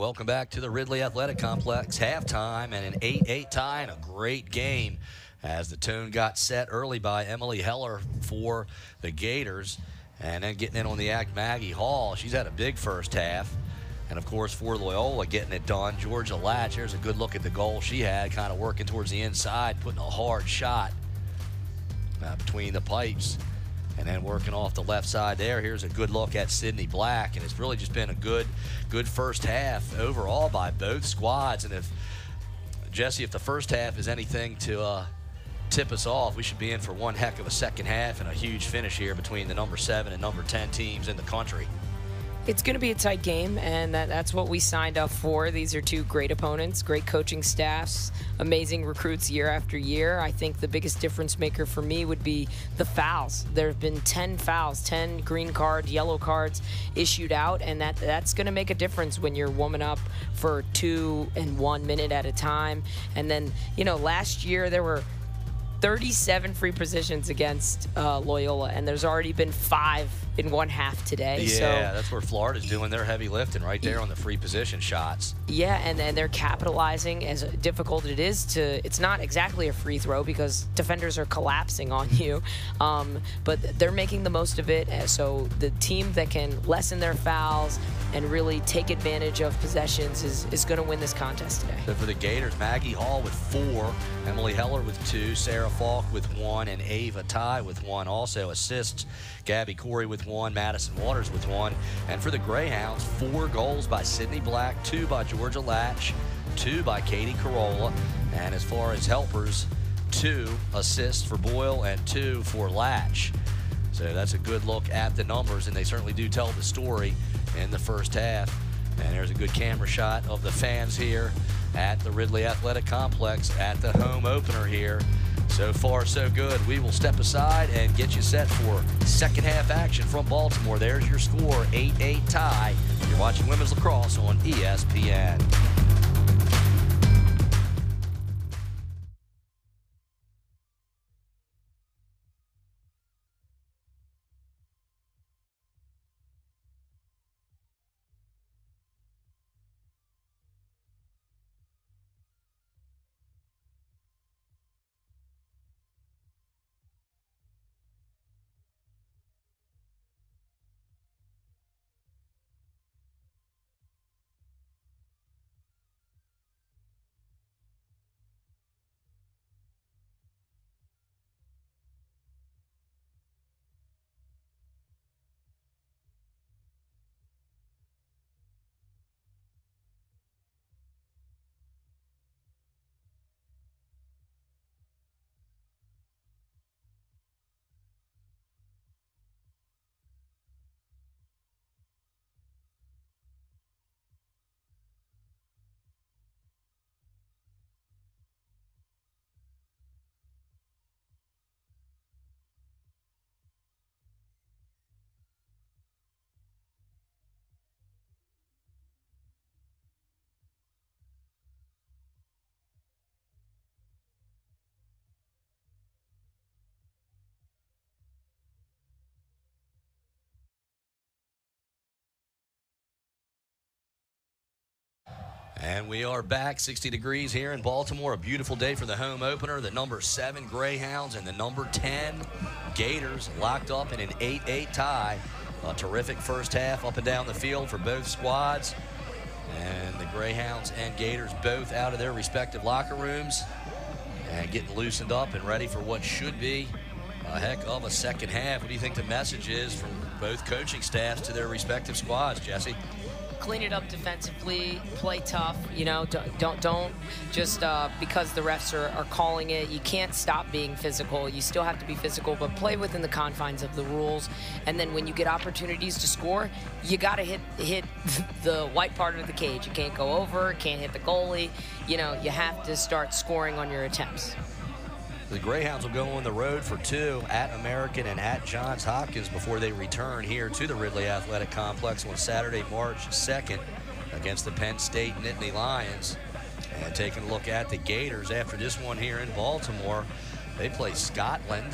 Speaker 1: Welcome back to the Ridley Athletic Complex. Halftime and an 8 8 tie and a great game as the tune got set early by Emily Heller for the Gators. And then getting in on the act, Maggie Hall. She's had a big first half. And of course, for Loyola getting it done, Georgia Latch, there's a good look at the goal she had, kind of working towards the inside, putting a hard shot uh, between the pipes. And then working off the left side there, here's a good look at Sydney Black. And it's really just been a good, good first half overall by both squads. And if, Jesse, if the first half is anything to uh, tip us off, we should be in for one heck of a second half and a huge finish here between the number seven and number 10 teams in the country.
Speaker 3: It's going to be a tight game, and that, that's what we signed up for. These are two great opponents, great coaching staffs, amazing recruits year after year. I think the biggest difference maker for me would be the fouls. There have been 10 fouls, 10 green cards, yellow cards issued out, and that that's going to make a difference when you're warming up for two and one minute at a time. And then, you know, last year there were 37 free positions against uh, Loyola, and there's already been five in one half today.
Speaker 1: Yeah,
Speaker 3: so,
Speaker 1: that's where Florida's doing their heavy lifting right there on the free position shots.
Speaker 3: Yeah, and then they're capitalizing as difficult it is to. It's not exactly a free throw because defenders are collapsing on *laughs* you, um, but they're making the most of it. So the team that can lessen their fouls and really take advantage of possessions is, is going to win this contest today.
Speaker 1: So for the Gators, Maggie Hall with four, Emily Heller with two, Sarah Falk with one, and Ava Ty with one. Also assists, Gabby Corey with one, Madison Waters with one. And for the Greyhounds, four goals by Sydney Black, two by Georgia Latch, two by Katie Carolla. And as far as helpers, two assists for Boyle and two for Latch. So that's a good look at the numbers, and they certainly do tell the story in the first half. And there's a good camera shot of the fans here at the Ridley Athletic Complex at the home opener here. So far, so good. We will step aside and get you set for second half action from Baltimore. There's your score 8 8 tie. You're watching women's lacrosse on ESPN. And we are back 60 degrees here in Baltimore. A beautiful day for the home opener. The number seven Greyhounds and the number 10 Gators locked up in an 8 8 tie. A terrific first half up and down the field for both squads. And the Greyhounds and Gators both out of their respective locker rooms and getting loosened up and ready for what should be a heck of a second half. What do you think the message is from both coaching staffs to their respective squads, Jesse?
Speaker 3: Clean it up defensively, play tough. You know, don't don't, don't just uh, because the refs are, are calling it, you can't stop being physical. You still have to be physical, but play within the confines of the rules. And then when you get opportunities to score, you got to hit hit *laughs* the white part of the cage. You can't go over, can't hit the goalie. You know, you have to start scoring on your attempts.
Speaker 1: The Greyhounds will go on the road for two at American and at Johns Hopkins before they return here to the Ridley Athletic Complex on Saturday, March 2nd against the Penn State Nittany Lions. And taking a look at the Gators after this one here in Baltimore, they play Scotland.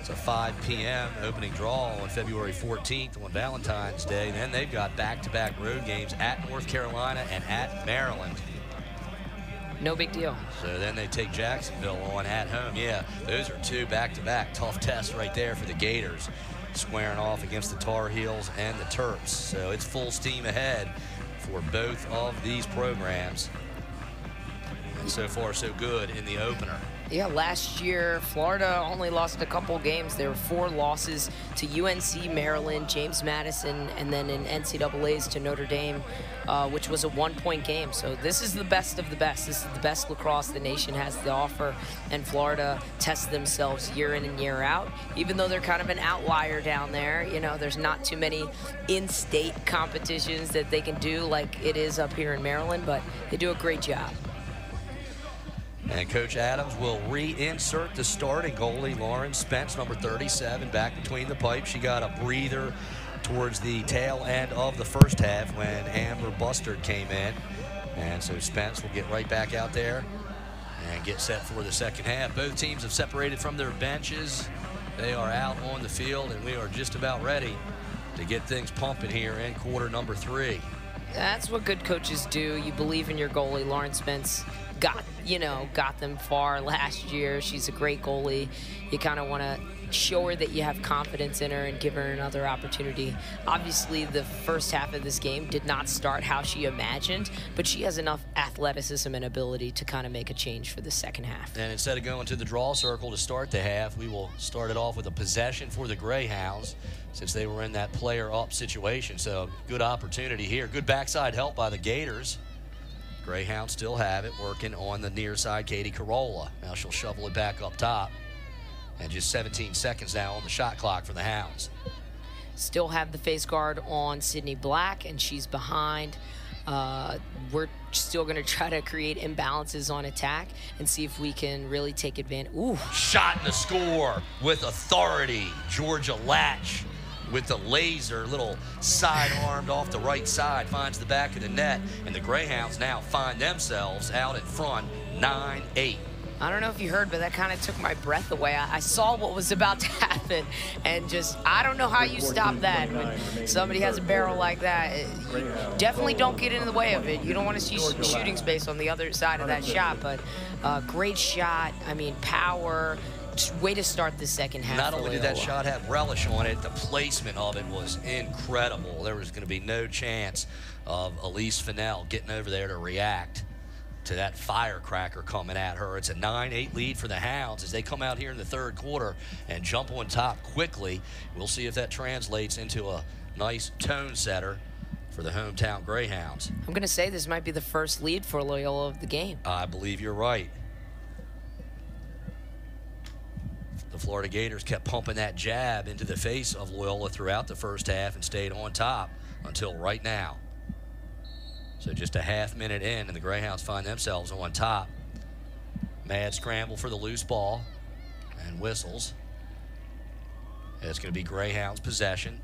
Speaker 1: It's a 5 p.m. opening draw on February 14th on Valentine's Day. Then they've got back-to-back -back road games at North Carolina and at Maryland.
Speaker 3: No big deal.
Speaker 1: So then they take Jacksonville on at home. Yeah, those are two back-to-back -back tough tests right there for the Gators, squaring off against the Tar Heels and the Terps. So it's full steam ahead for both of these programs. And so far, so good in the opener.
Speaker 3: Yeah, last year, Florida only lost a couple games. There were four losses to UNC, Maryland, James Madison, and then in NCAA's to Notre Dame, uh, which was a one-point game. So this is the best of the best. This is the best lacrosse the nation has to offer, and Florida tests themselves year in and year out. Even though they're kind of an outlier down there, you know, there's not too many in-state competitions that they can do like it is up here in Maryland, but they do a great job.
Speaker 1: And Coach Adams will reinsert the starting goalie, Lauren Spence, number 37, back between the pipes. She got a breather towards the tail end of the first half when Amber Bustard came in. And so Spence will get right back out there and get set for the second half. Both teams have separated from their benches. They are out on the field, and we are just about ready to get things pumping here in quarter number three.
Speaker 3: That's what good coaches do. You believe in your goalie, Lauren Spence got you know got them far last year. She's a great goalie. You kind of want to show her that you have confidence in her and give her another opportunity. Obviously, the first half of this game did not start how she imagined, but she has enough athleticism and ability to kind of make a change for the second half.
Speaker 1: And instead of going to the draw circle to start the half, we will start it off with a possession for the Greyhounds since they were in that player up situation. So good opportunity here. Good backside help by the Gators. Greyhounds still have it working on the near side, Katie Carolla. Now she'll shovel it back up top. And just 17 seconds now on the shot clock for the Hounds.
Speaker 3: Still have the face guard on Sydney Black, and she's behind. Uh, we're still going *laughs* to try to create imbalances on attack and see if we can really take advantage. Ooh.
Speaker 1: Shot in the score with authority. Georgia Latch with the laser, little side armed off the right side, finds the back of the net, and the Greyhounds now find themselves out in front 9 8.
Speaker 3: I don't know if you heard, but that kind of took my breath away. I, I, saw what was about to *laughs* happen, and just I don't know how you stop that when somebody has a barrel like that. You definitely don't get in the way of it. You don't want to see shooting space on the other side of that shot, but uh, great shot. I mean, power. Way to start the second half.
Speaker 1: Not only did that shot have relish on it, the placement of it was incredible. There was going to be no chance of Elyse Finnelle getting over there to react to that firecracker coming at her. It's a 9-8 lead for the Hounds as they come out here in the third quarter and jump on top quickly. We'll see if that translates into a nice tone setter for the hometown Greyhounds.
Speaker 3: I'm going to say this might be the first lead for Loyola of the game.
Speaker 1: I believe you're right. The Florida Gators kept pumping that jab into the face of Loyola throughout the first half and stayed on top until right now. So just a half minute in, and the Greyhounds find themselves on top. Mad scramble for the loose ball and whistles. It's going to be Greyhounds possession.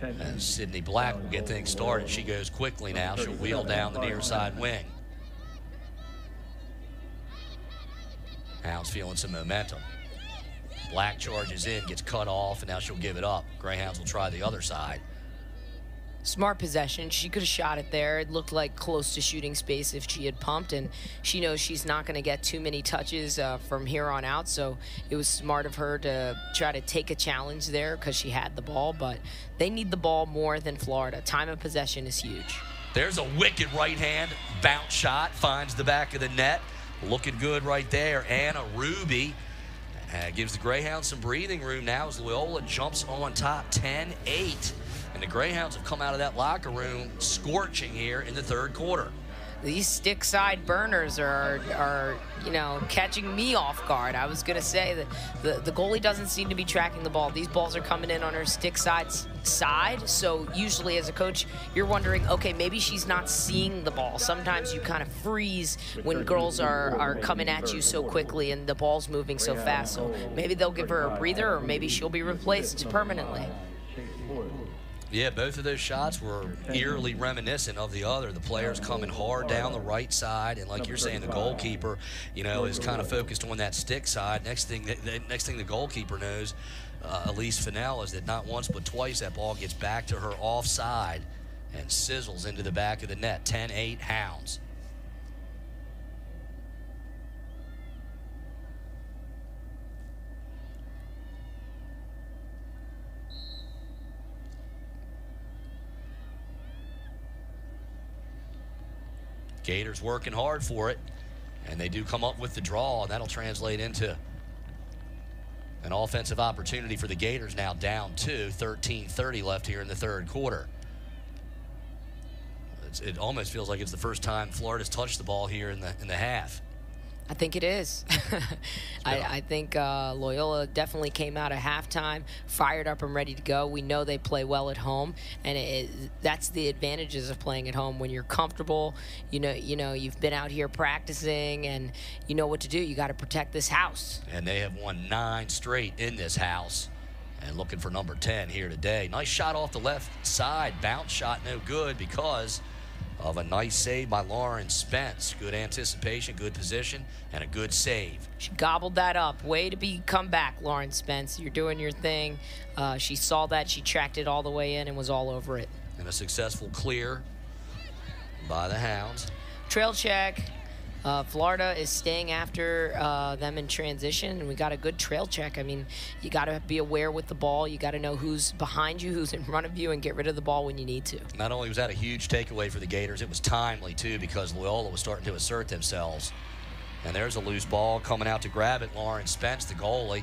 Speaker 1: And Sydney Black will get things started. She goes quickly now. She'll wheel down the near side wing. Hounds feeling some momentum. Black charges in, gets cut off, and now she'll give it up. Greyhounds will try the other side.
Speaker 3: Smart possession. She could have shot it there. It looked like close to shooting space if she had pumped, and she knows she's not going to get too many touches uh, from here on out. So it was smart of her to try to take a challenge there because she had the ball. But they need the ball more than Florida. Time of possession is huge.
Speaker 1: There's a wicked right hand bounce shot, finds the back of the net. Looking good right there. Anna Ruby uh, gives the Greyhounds some breathing room now as Loyola jumps on top 10 8. And the Greyhounds have come out of that locker room scorching here in the third quarter.
Speaker 3: These stick side burners are, are you know, catching me off guard. I was going to say that the, the goalie doesn't seem to be tracking the ball. These balls are coming in on her stick side side. So usually as a coach, you're wondering, okay, maybe she's not seeing the ball. Sometimes you kind of freeze when girls are, are coming at you so quickly and the ball's moving so fast. So maybe they'll give her a breather or maybe she'll be replaced permanently.
Speaker 1: Yeah, both of those shots were eerily reminiscent of the other. The players coming hard down the right side, and like you're saying, the goalkeeper, you know, is kind of focused on that stick side. Next thing, the next thing the goalkeeper knows, uh, Elyse Finnelle, is that not once but twice that ball gets back to her offside and sizzles into the back of the net. 10-8 Hounds. Gators working hard for it, and they do come up with the draw, and that'll translate into an offensive opportunity for the Gators now down two, 13-30 left here in the third quarter. It's, it almost feels like it's the first time Florida's touched the ball here in the in the half.
Speaker 3: I think it is. *laughs* I, I, think uh, Loyola definitely came out at halftime, fired up and ready to go. We know they play well at home, and it, that's the advantages of playing at home. When you're comfortable, you know, you know, you've been out here practicing, and you know what to do. You got to protect this house.
Speaker 1: And they have won nine straight in this house. And looking for number 10 here today. Nice shot off the left side. Bounce shot no good because of a nice save by Lauren Spence. Good anticipation, good position, and a good save.
Speaker 3: She gobbled that up. Way to be come back, Lauren Spence. You're doing your thing. Uh, she saw that. She tracked it all the way in and was all over it.
Speaker 1: And a successful clear by the Hounds.
Speaker 3: Trail check. Uh, Florida is staying after uh, them in transition, and we got a good trail check. I mean, you got to be aware with the ball. You got to know who's behind you, *laughs* who's in front of you, and get rid of the ball when you need to.
Speaker 1: Not only was that a huge takeaway for the Gators, it was timely, too, because Loyola was starting to assert themselves. And there's a loose ball coming out to grab it. Lauren Spence, the goalie.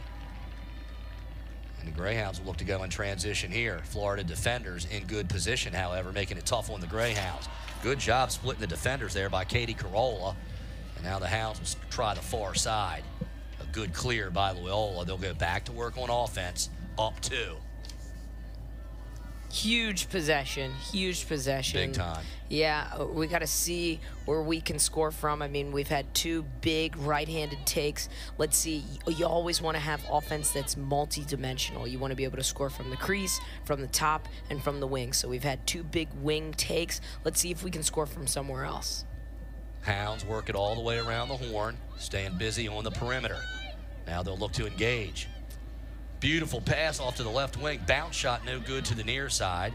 Speaker 1: And the Greyhounds will look to go in transition here. Florida defenders in good position, however, making it tough on the Greyhounds. Good job splitting the defenders there by Katie Carolla. And now the Hounds will try the far side. A good clear by Loyola. They'll go back to work on offense, up two.
Speaker 3: Huge possession, huge possession.
Speaker 1: Big time.
Speaker 3: Yeah, uh, we got to see where we can score from. I mean, we've had two big right-handed takes. Let's see. You always want to have offense that's multi-dimensional. You want to be able to score from the crease, from the top, and from the wing. So we've had two big wing takes. Let's see if we can score from somewhere else.
Speaker 1: Hounds work it all the way around the horn, staying busy on the perimeter. Now they'll look to engage. Beautiful pass off to the left wing. Bounce shot no good to the near side.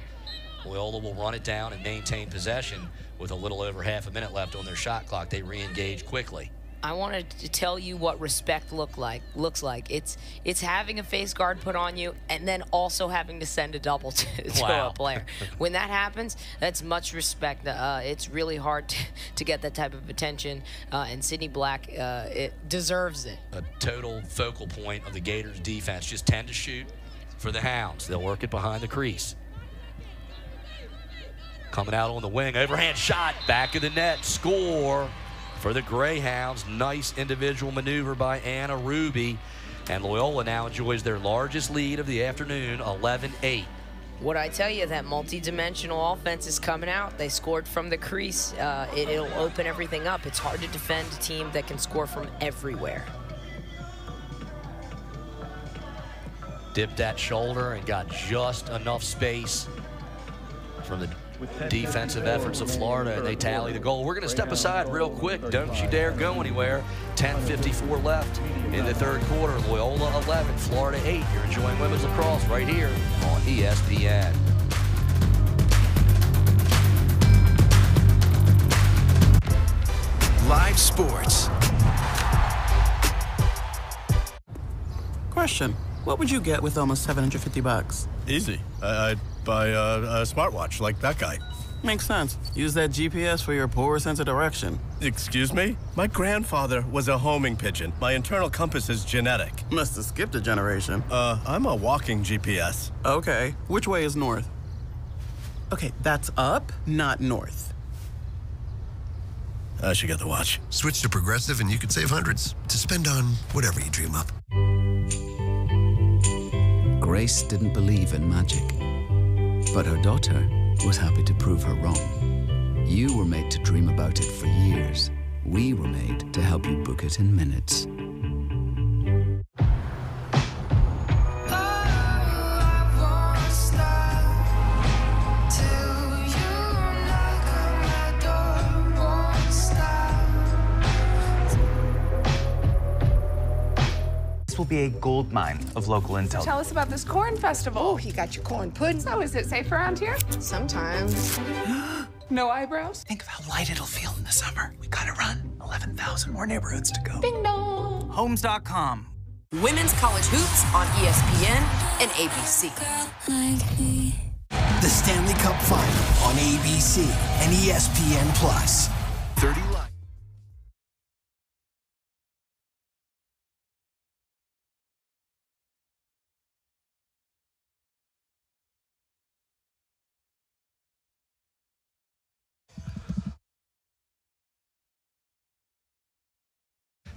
Speaker 1: Loyola will run it down and maintain possession with a little over half a minute left on their shot clock. They re-engage quickly.
Speaker 3: I wanted to tell you what respect look like looks like. It's it's having a face guard put on you and then also having to send a double to, *laughs* to
Speaker 1: wow.
Speaker 3: a *laughs* player. when that happens, that's much respect. Uh, it's really hard to, *laughs* to, get that type of attention, uh, and Sydney Black uh, it deserves it.
Speaker 1: A total focal point of the Gators defense. Just 10 to shoot for the Hounds. They'll work it behind the crease. Coming out on the wing, overhand shot, back of the net, score for the Greyhounds. Nice individual maneuver by Anna Ruby. And Loyola now enjoys their largest lead of the afternoon, 11-8.
Speaker 3: What I tell you, that multi-dimensional offense is coming out. They scored from the crease. Uh, it, it'll open everything up. It's hard to defend a team that can score from everywhere.
Speaker 1: Dipped that shoulder and got just enough space from the defensive efforts of Florida, and they tally the goal. We're going to step aside real quick. Don't you dare go anywhere. 10.54 left in the third quarter. Loyola 11, Florida 8. You're enjoying women's lacrosse right here on ESPN.
Speaker 12: Live sports.
Speaker 15: Question. What would you get with almost 750 bucks?
Speaker 16: Easy. I, would buy a, a smartwatch like that guy.
Speaker 15: Makes sense. Use that GPS for your poor sense of direction.
Speaker 16: Excuse me? My grandfather was a homing pigeon. My internal compass is genetic.
Speaker 15: Must have skipped a generation.
Speaker 16: Uh, I'm a walking GPS.
Speaker 15: Okay. Which way is north? Okay, that's up, not north.
Speaker 16: I should get the watch.
Speaker 17: Switch to Progressive and you could save hundreds to spend on whatever you dream up.
Speaker 18: Grace didn't believe in magic, but her daughter was happy to prove her wrong. You were made to dream about it for years. We were made to help you book it in minutes.
Speaker 19: Will be a gold mine of local intel.
Speaker 20: So tell us about this corn festival.
Speaker 21: Oh, he got your corn pudding.
Speaker 20: So is it safe around here?
Speaker 21: Sometimes. *gasps*
Speaker 20: no eyebrows?
Speaker 19: Think of how light it'll feel in the summer. We gotta run. 11,000 more neighborhoods to go.
Speaker 20: Ding dong.
Speaker 19: Homes.com.
Speaker 22: Women's College Hoops on ESPN and ABC.
Speaker 12: The Stanley Cup Final on ABC and ESPN Plus. 30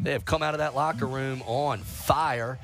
Speaker 1: They have come out of that locker room on fire.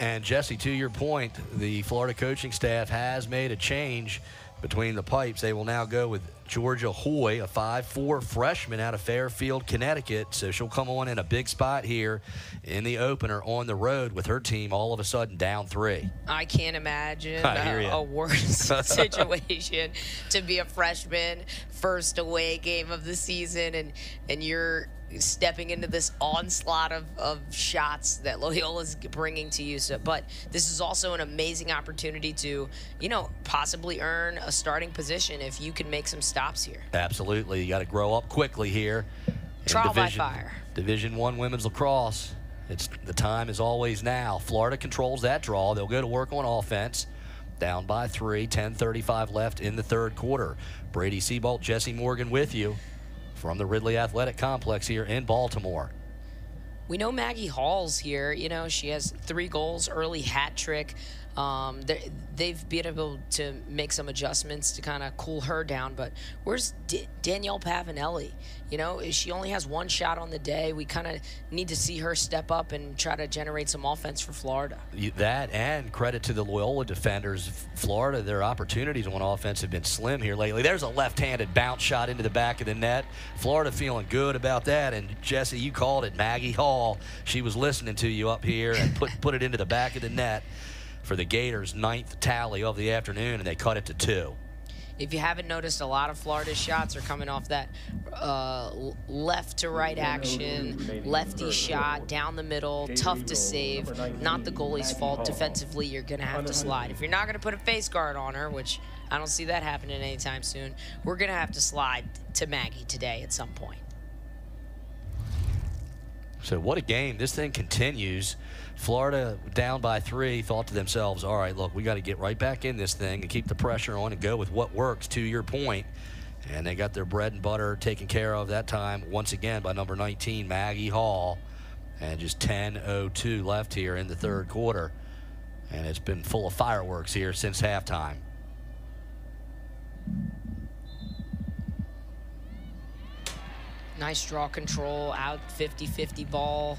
Speaker 1: And Jesse, to your point, the Florida coaching staff has made a change between the pipes. They will now go with Georgia Hoy, a 5'4 freshman out of Fairfield, Connecticut. So she'll come on in a big spot here in the opener on the road with her team all of a sudden down three.
Speaker 3: I can't imagine *laughs*
Speaker 1: I hear
Speaker 3: a, a worse *laughs* situation to be a freshman, first away game of the season, and and you're stepping into this onslaught of, of shots that Loyola's bringing to you. So, but this is also an amazing opportunity to, you know, possibly earn a starting position if you can make some stops here.
Speaker 1: Absolutely. You got to grow up quickly here.
Speaker 3: Trial by
Speaker 1: Division,
Speaker 3: fire.
Speaker 1: Division One women's lacrosse. It's the time is always now. Florida controls that draw. They'll go to work on offense. Down by three, 10:35 left in the third quarter. Brady Seabolt, Jesse Morgan with you from the Ridley Athletic Complex here in Baltimore.
Speaker 3: We know Maggie Hall's here. You know, she has three goals, early hat trick. Um, they- they've been able to make some adjustments to kind of cool her down. But where's D- Danielle Pavinelli? You know, she only has one shot on the day. We kind of need to see her step up and try to generate some offense for Florida.
Speaker 1: That and credit to the Loyola defenders. Florida, their opportunities on offense have been slim here lately. There's a left-handed bounce shot into the back of the net. Florida feeling good about that. And Jesse, you called it. Maggie Hall, she was listening to you up here and put put it into the back of the net for the Gators' ninth tally of the afternoon, and they cut it to two.
Speaker 3: If you haven't noticed, a lot of Florida's shots are coming off that uh, left to right action, lefty shot down the middle, tough to save. Not the goalie's fault. Defensively, you're going to have to slide. If you're not going to put a face guard on her, which I don't see that happening anytime soon, we're going to have to slide to Maggie today at some point.
Speaker 1: So what a game. This thing continues. Florida down by three thought to themselves, all right, look, we got to get right back in this thing and keep the pressure on and go with what works to your point. And they got their bread and butter taken care of that time once again by number 19, Maggie Hall. And just 10.02 left here in the third quarter. And it's been full of fireworks here since halftime.
Speaker 3: Nice draw control, out 50-50 ball.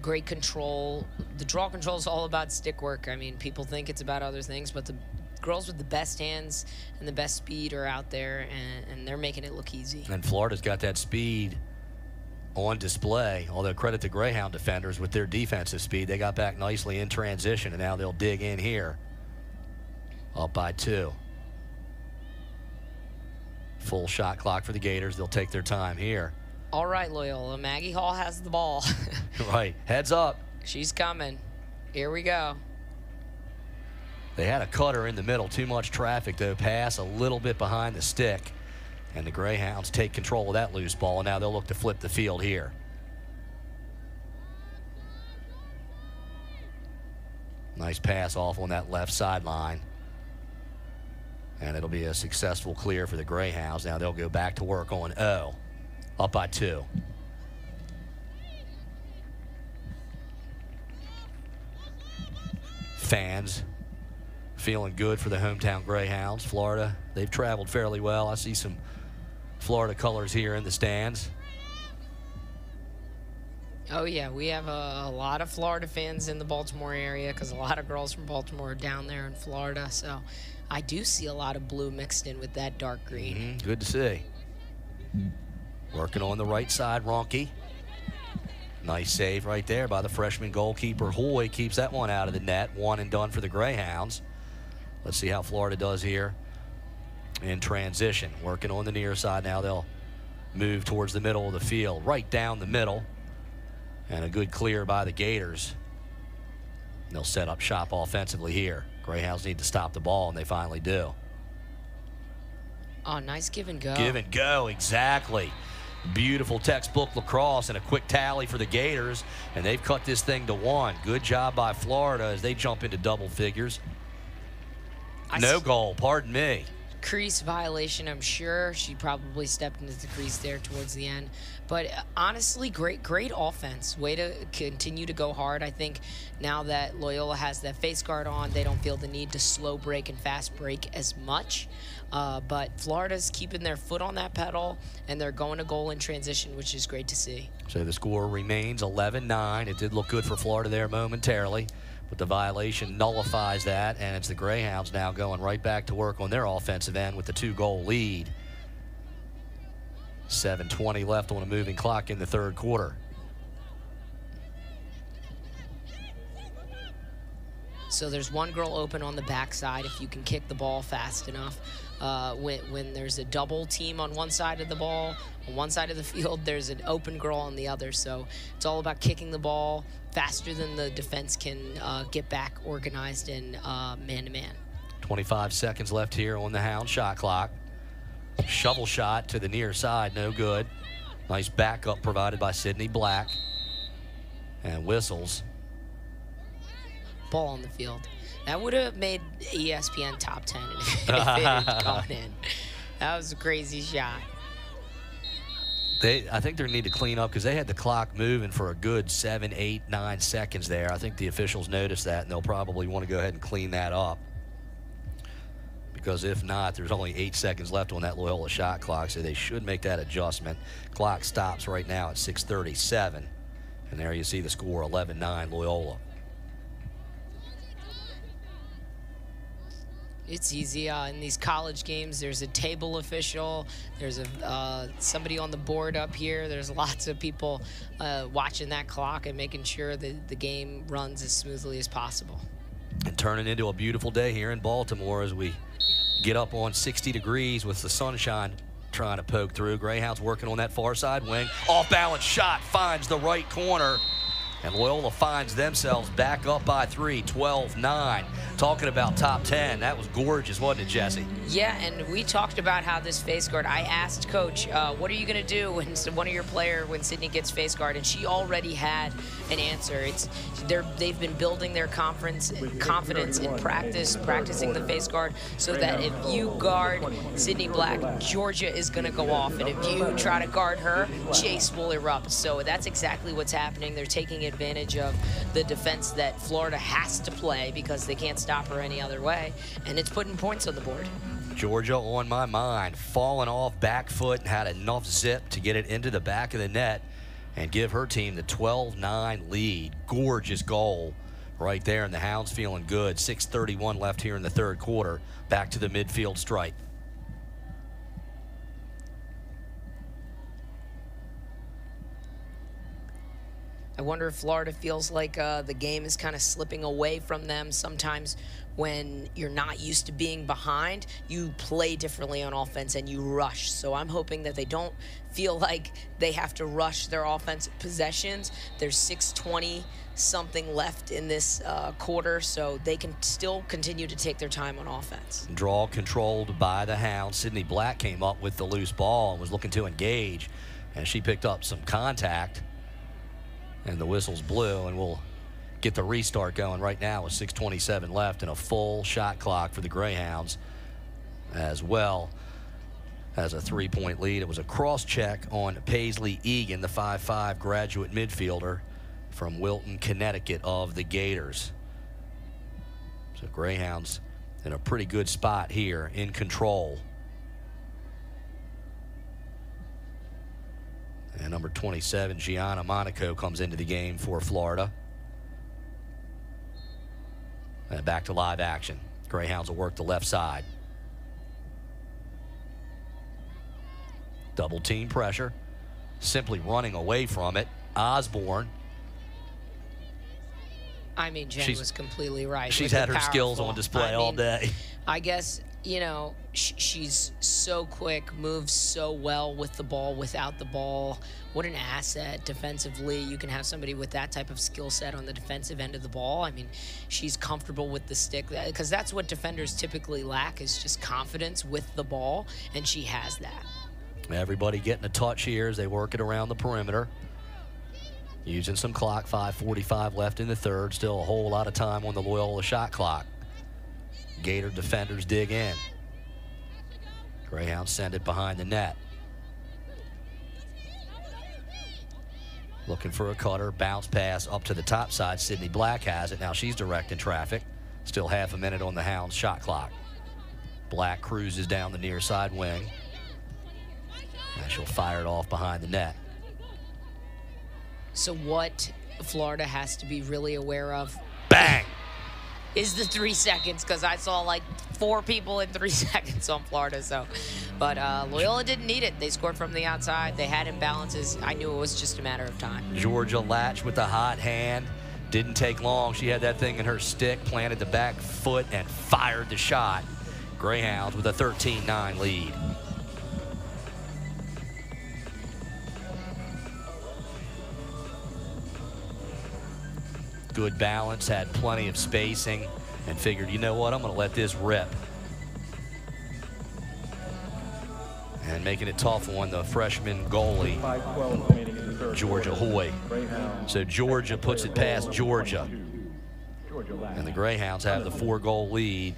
Speaker 3: Great control. The draw control is all about stick work. I mean, people think it's about other things, but the girls with the best hands and the best speed are out there, and, and they're making it look easy.
Speaker 1: And Florida's got that speed on display. Although credit to Greyhound defenders with their defensive speed, they got back nicely in transition, and now they'll dig in here. Up by two. Full shot clock for the Gators. They'll take their time here.
Speaker 3: All right, Loyola. Maggie Hall has the ball. *laughs*
Speaker 1: right, heads up.
Speaker 3: She's coming. Here we go.
Speaker 1: They had a cutter in the middle. Too much traffic, though. Pass a little bit behind the stick. And the Greyhounds take control of that loose ball, and now they'll look to flip the field here. Nice pass off on that left sideline. And it'll be a successful clear for the Greyhounds. Now they'll go back to work on O. Up by two. Fans feeling good for the hometown Greyhounds. Florida, they've traveled fairly well. I see some Florida colors here in the stands.
Speaker 3: Oh yeah, we have a, a lot of Florida fans in the Baltimore area because a lot of girls from Baltimore are down there in Florida. So I do see a lot of blue mixed in with that dark green.
Speaker 1: Mhm, Good to see. Working on the right side, Ronke. Nice save right there by the freshman goalkeeper. Hoy keeps that one out of the net. One and done for the Greyhounds. Let's see how Florida does here in transition. Working on the near side now. They'll move towards the middle of the field, right down the middle. And a good clear by the Gators. They'll set up shop offensively here. Greyhounds need to stop the ball, and they finally do.
Speaker 3: Oh, nice give and go.
Speaker 1: Give and go, exactly. Beautiful textbook lacrosse and a quick tally for the Gators, and they've cut this thing to one. Good job by Florida as they jump into double figures.
Speaker 3: I
Speaker 1: no goal, pardon me.
Speaker 3: crease violation, I'm sure. She probably stepped into the crease there towards the end. But uh, honestly, great, great offense. Way to continue to go hard. I think now that Loyola has that face guard on, they don't feel the need to slow break and fast break as much. Uh, but Florida's keeping their foot on that pedal, and they're going to goal in transition, which is great to see.
Speaker 1: So the score remains 11-9. It did look good for Florida there momentarily, but the violation nullifies that, and it's the Greyhounds now going right back to work on their offensive end with the two-goal lead. 7.20 left on a moving clock in the third quarter.
Speaker 3: So there's one girl open on the backside if you can kick the ball fast enough. Uh, when, when there's a double team on one side of the ball, on one side of the *laughs* field, there's an open girl on the other. So it's all about kicking the ball faster than the defense can uh, get back organized in uh, man-to-man.
Speaker 1: 25 seconds left here on the Hound shot clock. Shovel shot to the near side, no good. Nice backup provided by Sydney Black. And whistles.
Speaker 3: Ball on the field. That would have made ESPN top 10 *laughs* if it had gone in. That was a crazy shot.
Speaker 1: They, I think they need to clean up because they had the clock moving for a good seven, eight, nine seconds there. I think the officials noticed that, and they'll probably want to go ahead and clean that up. Because if not, there's only eight seconds left on that Loyola shot clock, so they should make that adjustment. Clock stops right now at 6:37, and there you see the score: 11-9 Loyola.
Speaker 3: It's easy uh, in these college games. There's a table official. There's a uh, somebody on the board up here. There's lots of people uh, watching that clock and making sure that the game runs as smoothly as possible.
Speaker 1: And turning into a beautiful day here in Baltimore as we get up on 60 degrees with the sunshine trying to poke through. Greyhounds working on that far side wing. Off balance shot finds the right corner. And Loyola finds themselves back up by three, 12-9. Talking about top 10, that was gorgeous, wasn't it, Jesse?
Speaker 3: Yeah, and we talked about how this face guard, I asked Coach, uh, what are you going to do when one of your player, when Sydney gets face guard? And she already had an answer. It's they're, They've been building their conference, confidence in practice, practicing the face guard, so that if you guard Sydney Black, Georgia is going to go off. And if you try to guard her, Chase will erupt. So that's exactly what's happening. They're taking advantage of the defense that Florida has to play because they can't stop her any other way, and it's putting points on the board.
Speaker 1: Georgia on my mind, falling off back foot and had enough zip to get it into the back of the net and give her team the 12-9 lead. Gorgeous goal right there, and the Hounds feeling good. 6.31 left here in the third quarter. Back to the midfield stripe.
Speaker 3: I wonder if Florida feels like uh, the game is kind of slipping away from them. Sometimes when you're not used to being behind, you play differently on offense and you rush. So I'm hoping that they don't feel like they have to rush their offensive possessions. There's 620 something left in this uh, quarter, so they can still continue to take their time on offense.
Speaker 1: Draw controlled by the Hounds. Sydney Black came up with the loose ball and was looking to engage, and she picked up some contact and the whistles blew and we'll get the restart going right now with 627 left and a full shot clock for the Greyhounds as well as a three-point lead. It was a cross-check on Paisley Egan, the 5'5 graduate midfielder from Wilton, Connecticut of the Gators. So Greyhounds in a pretty good spot here in control. And number 27, Gianna Monaco, comes into the game for Florida. And back to live action. Greyhounds will work the left side. Double team pressure. Simply running away from it. Osborne.
Speaker 3: I mean, Jen
Speaker 1: She's-
Speaker 3: was completely right.
Speaker 1: She's had her skills on display
Speaker 3: I
Speaker 1: all
Speaker 3: mean,
Speaker 1: day.
Speaker 3: I guess, you know, sh she's so quick, moves so well with the ball, without the ball. What an asset defensively. You can have somebody with that type of skill set on the defensive end of the ball. I mean, she's comfortable with the stick because that's what defenders typically lack is just confidence with the ball, and she has that.
Speaker 1: Everybody getting a touch here as they work it around the perimeter. Using some clock, 5.45 left in the third. Still a whole lot of time on the Loyola shot clock. Gator defenders dig in. Greyhounds send it behind the net. Looking for a cutter, bounce pass up to the top side. Sydney Black has it. Now she's directing traffic. Still half a minute on the Hounds shot clock. Black cruises down the near side wing. And she'll fire it off behind the net.
Speaker 3: So what Florida has to be really aware of
Speaker 1: Bang!
Speaker 3: Is the three seconds because I saw like four people in three *laughs* seconds on Florida. So, but uh, Loyola didn't need it. They scored from the outside. They had imbalances. I knew it was just a matter of time.
Speaker 1: Georgia Latch with a hot hand. Didn't take long. She had that thing in her stick, planted the back foot, and fired the shot. Greyhounds with a 13-9 lead. Good balance, had plenty of spacing, and figured, you know what, I'm going to let this rip. And making it tough on the freshman goalie, Georgia Hoy. So Georgia puts it past Georgia. And the Greyhounds have the four goal lead.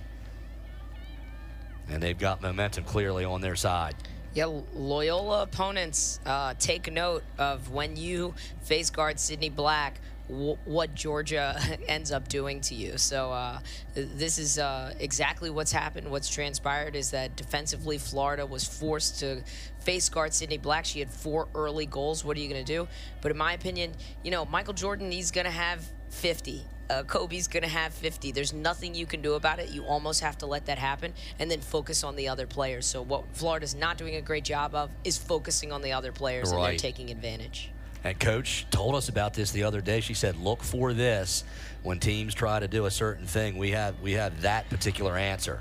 Speaker 1: And they've got momentum clearly on their side.
Speaker 3: Yeah, Loyola opponents uh, take note of when you face guard Sydney Black, what Georgia *laughs* ends up doing to you. So uh, this is uh, exactly what's happened. What's transpired is that defensively, Florida was forced to face guard Sydney Black. She had four early goals. What are you going to do? But in my opinion, you know, Michael Jordan, he's going to have 50. Uh, Kobe's going to have 50. There's nothing you can do about it. You almost have to let that happen and then focus on the other players. So, what Florida's not doing a great job of is focusing on the other players and they're taking advantage.
Speaker 1: And coach told us about this the other day. She said, "Look for this when teams try to do a certain thing. We have we have that particular answer."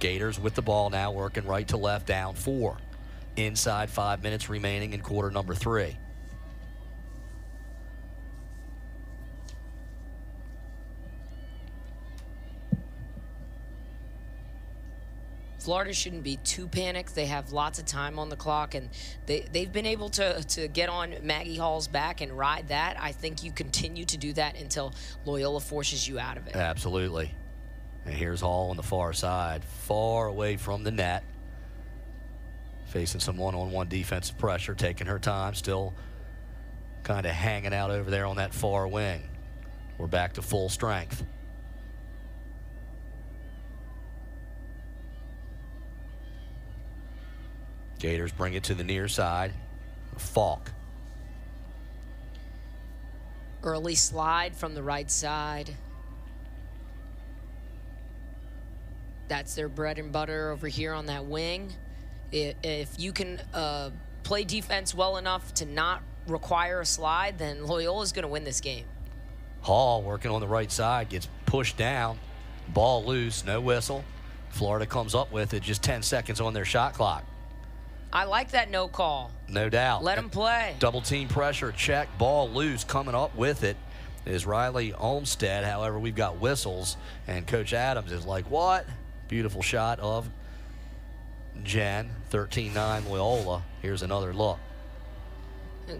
Speaker 1: Gators with the ball now, working right to left, down four. Inside five minutes remaining in quarter number three.
Speaker 3: Florida shouldn't be too panicked. They have lots of time on the clock, and they, they've been able to, to get on Maggie Hall's back and ride that. I think you continue to do that until Loyola forces you out of it.
Speaker 1: Absolutely. And here's Hall on the far side, far away from the net. Facing some one on one defensive pressure, taking her time, still kind of hanging out over there on that far wing. We're back to full strength. Gators bring it to the near side. Falk.
Speaker 3: Early slide from the right side. That's their bread and butter over here on that wing. If you can uh, play defense well enough to not require a slide, then Loyola's going to win this game.
Speaker 1: Hall working on the right side gets pushed down. Ball loose, no whistle. Florida comes up with it just 10 seconds on their shot clock.
Speaker 3: I like that no call.
Speaker 1: No doubt.
Speaker 3: Let him play.
Speaker 1: Double team pressure, check, ball loose. Coming up with it is Riley Olmstead. However, we've got whistles, and Coach Adams is like, what? Beautiful shot of Jen, 13 9 Loyola. Here's another look.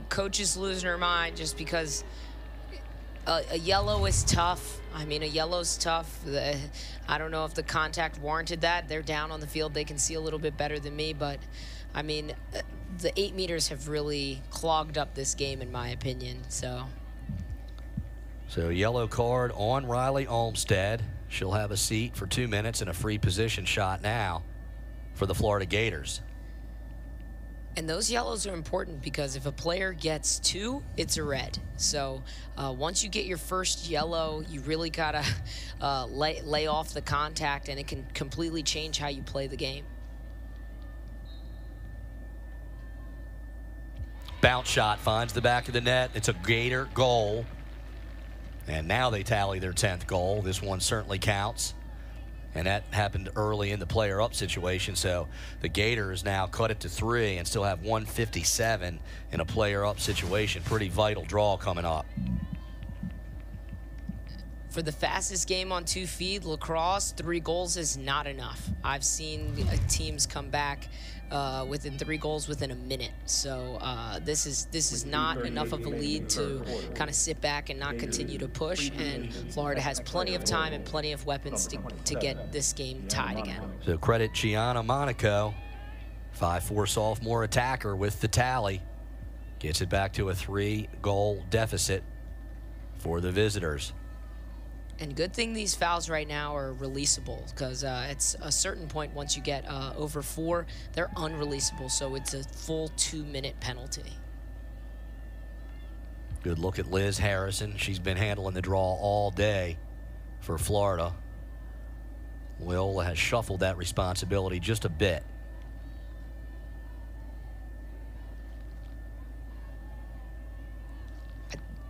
Speaker 3: Coach is losing her mind just because a, a yellow is tough. I mean, a yellow's tough. The, I don't know if the contact warranted that. They're down on the field. They can see a little bit better than me, but I mean, uh, the eight meters have really clogged up this game, in my opinion. So
Speaker 1: So, yellow card on Riley Olmstead. She'll have a seat for two minutes and a free position shot now for the Florida Gators.
Speaker 3: And those yellows are important because if a player gets two, it's a red. So uh, once you get your first yellow, you really gotta *laughs* uh, lay, lay off the contact, and it can completely change how you play the game.
Speaker 1: Bounce shot finds the back of the net. It's a Gator goal. And now they tally their 10th goal. This one certainly counts. And that happened early in the player up situation. So the Gators now cut it to three and still have 157 in a player up situation. Pretty vital draw coming up.
Speaker 3: For the fastest game on two feet, lacrosse, three goals is not enough. I've seen teams come back uh, within three goals within a minute. So uh, this is this is not enough of a lead to kind of sit back and not continue to push. And Florida has plenty of time and plenty of weapons to, to get this game tied again.
Speaker 1: So credit Gianna Monaco 5-4 sophomore attacker with the tally. Gets it back to a three-goal deficit for the visitors.
Speaker 3: And good thing these fouls right now are releasable because uh, it's a certain point once you get uh, over four, they're unreleasable. So it's a full two-minute penalty.
Speaker 1: Good look at Liz Harrison. She's been handling the draw all day for Florida. Loyola has shuffled that responsibility just a bit.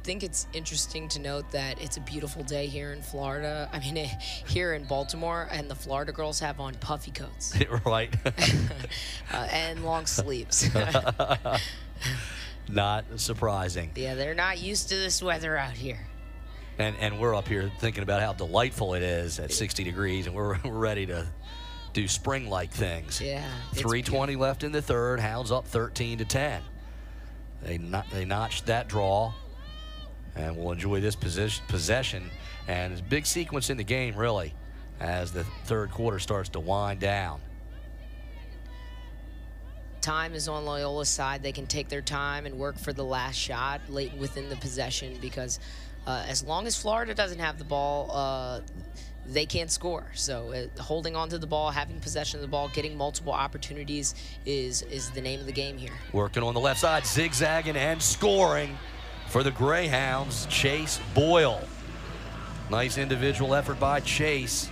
Speaker 3: Think it's interesting to note that it's a beautiful day here in Florida. I mean, *laughs* here in Baltimore, and the Florida girls have on puffy coats. *laughs*
Speaker 1: right. *laughs*
Speaker 3: uh, and long sleeves.
Speaker 1: not surprising.
Speaker 3: Yeah, they're not used to this weather out here.
Speaker 1: And, and we're up here thinking about how delightful it is at 60 degrees, and we're, we're ready to do spring-like things.
Speaker 3: Yeah.
Speaker 1: 320 left in the third. Hounds up 13 to 10. They not, they notched that draw, and we'll enjoy this position, possession. And it's a big sequence in the game, really, as the third quarter starts to wind down.
Speaker 3: Time is on Loyola's side. They can take their time and work for the last shot late within the possession because uh, as long as Florida doesn't have the ball, uh, they can't score. So uh, holding on to the ball, having possession of the ball, getting multiple opportunities is is the name of the game here.
Speaker 1: Working on the left side, zigzagging and scoring for the Greyhounds, Chase Boyle. Nice individual effort by Chase.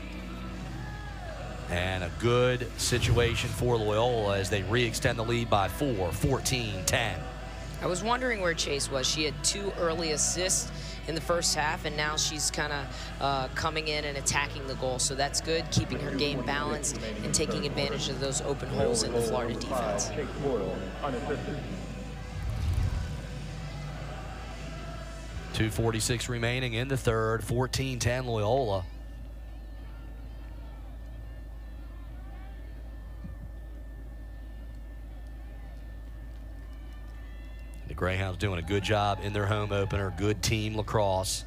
Speaker 1: And a good situation for Loyola as they re-extend the lead by four, 14-10.
Speaker 3: I was wondering where Chase was. She had two early assists in the first half, and now she's kind of uh, coming in and attacking the goal. So that's good, keeping her game balanced and taking advantage of those open holes in the Florida defense.
Speaker 1: 246 remaining in the third, 14-10 Loyola. The Greyhounds doing a good job in their home opener. Good team lacrosse,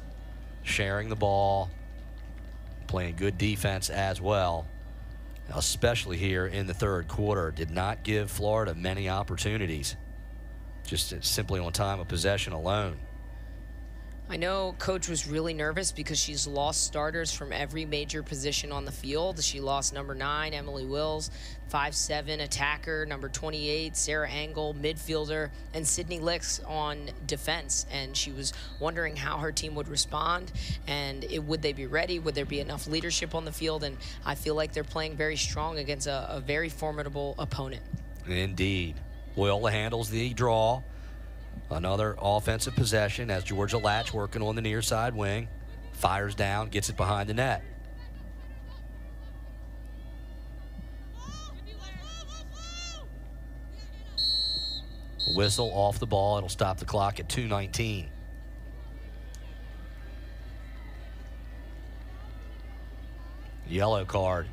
Speaker 1: sharing the ball, playing good defense as well, especially here in the third quarter. Did not give Florida many opportunities, just simply on time of possession alone.
Speaker 3: I know coach was really nervous because she's lost starters from every major position on the field. She lost number nine, Emily Wills, five seven attacker, number 28, Sarah Angle, midfielder, and Sydney Licks on defense. And she was wondering how her team would respond and it, would they be ready? Would there be enough leadership on the field? And I feel like they're playing very strong against a, a very formidable opponent.
Speaker 1: Indeed. Loyola handles the draw. Another offensive possession as Georgia Latch working on the near side wing. Fires down, gets it behind the net. Whistle off the ball. It'll stop the clock at 219. Yellow card.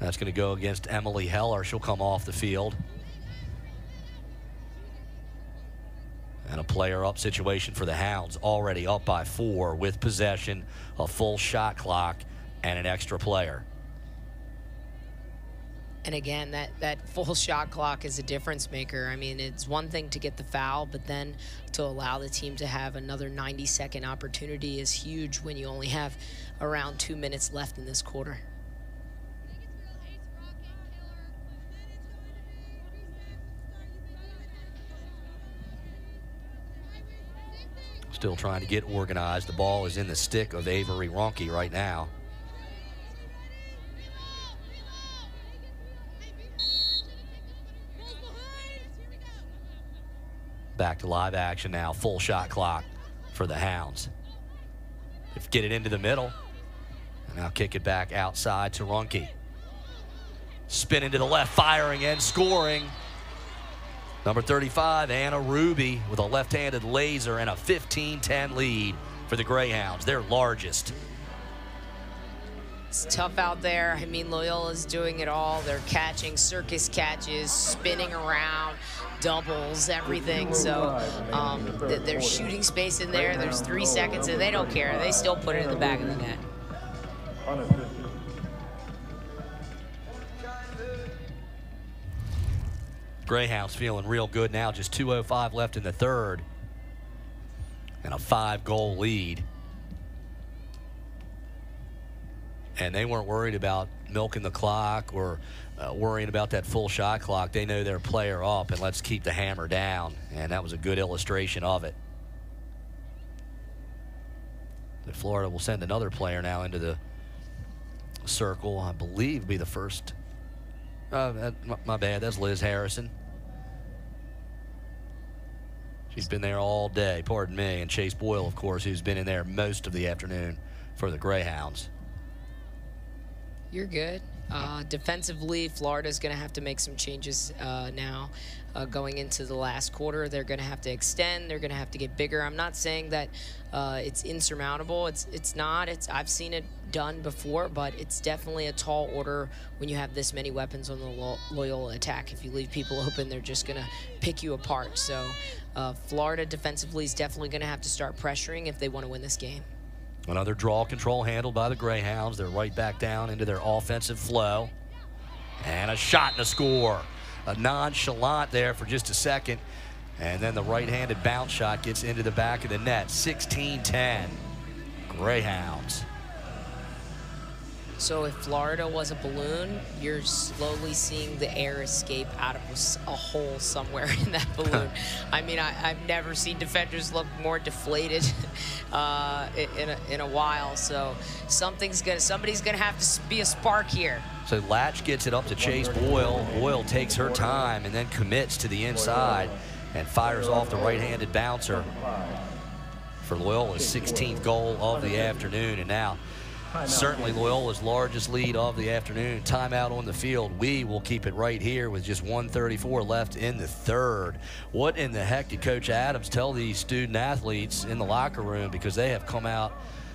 Speaker 1: That's going to go against Emily Heller. She'll come off the field. And a player up situation for the Hounds, already up by four with possession, a full shot clock, and an extra player.
Speaker 3: And again, that, that *laughs* full shot clock is a difference maker. I mean, it's one thing to get the foul, but then to allow the team to have another 90 second opportunity is huge when you only have around two minutes left in this quarter.
Speaker 1: Still trying to get organized. The ball is in the stick of Avery Ronke right now. Back to live action now. Full shot clock for the Hounds. If get it into the middle. And now kick it back outside to Ronke. Spin into the left, firing and scoring. Number 35, Anna Ruby with a left-handed laser and a 15-10 lead for the Greyhounds, their largest.
Speaker 3: It's tough out there. I mean, Loyola's doing it all. They're catching circus catches, spinning around, doubles, everything. So um, there's shooting space in there. There's three seconds, and they don't care. They still put it in the back of the net.
Speaker 1: Greyhounds feeling real good now. Just 2.05 left in the third. And a five goal lead. And they weren't worried about milking the clock or uh, worrying about that full shot clock. They know their player up and let's keep the hammer down. And that was a good illustration of it. The Florida will send another player now into the circle. I believe be the first. Uh, my bad. That's Liz Harrison. She's been there all day, pardon me. And Chase Boyle, of course, who's been in there most of the afternoon for the Greyhounds.
Speaker 3: You're good. Uh, defensively, Florida's going to have to make some changes uh, now. Uh, going into the last quarter, they're going to have to extend. They're going to have to get bigger. I'm not saying that uh, it's insurmountable. It's it's not. It's I've seen it done before, but it's definitely a tall order when you have this many weapons on the Lo Loyola attack. If you leave people open, they're just going to pick you apart. So uh, Florida defensively is definitely going to have to start pressuring if they want to win this game.
Speaker 1: Another draw control handled by the Greyhounds. They're right back down into their offensive flow. And a shot and a score. A nonchalant there for just a second. And then the right-handed bounce shot gets into the back of the net. 16-10. Greyhounds.
Speaker 3: So if Florida was a balloon, you're slowly seeing the air escape out of a hole somewhere *laughs* in that balloon. I mean, I, have never seen defenders look more deflated *laughs* uh, in, a, in a while. So something's gonna, somebody's gonna have to be a spark here.
Speaker 1: So Latch gets it up to Chase Boyle. Boyle takes her time and then commits to the inside and fires off the right-handed bouncer for Loyola's 16th goal of the afternoon. And now certainly Loyola's largest lead of the afternoon. Timeout on the field. We will keep it right here with just 134 left in the third. What in the heck did Coach Adams tell these student athletes in the locker room because they have come out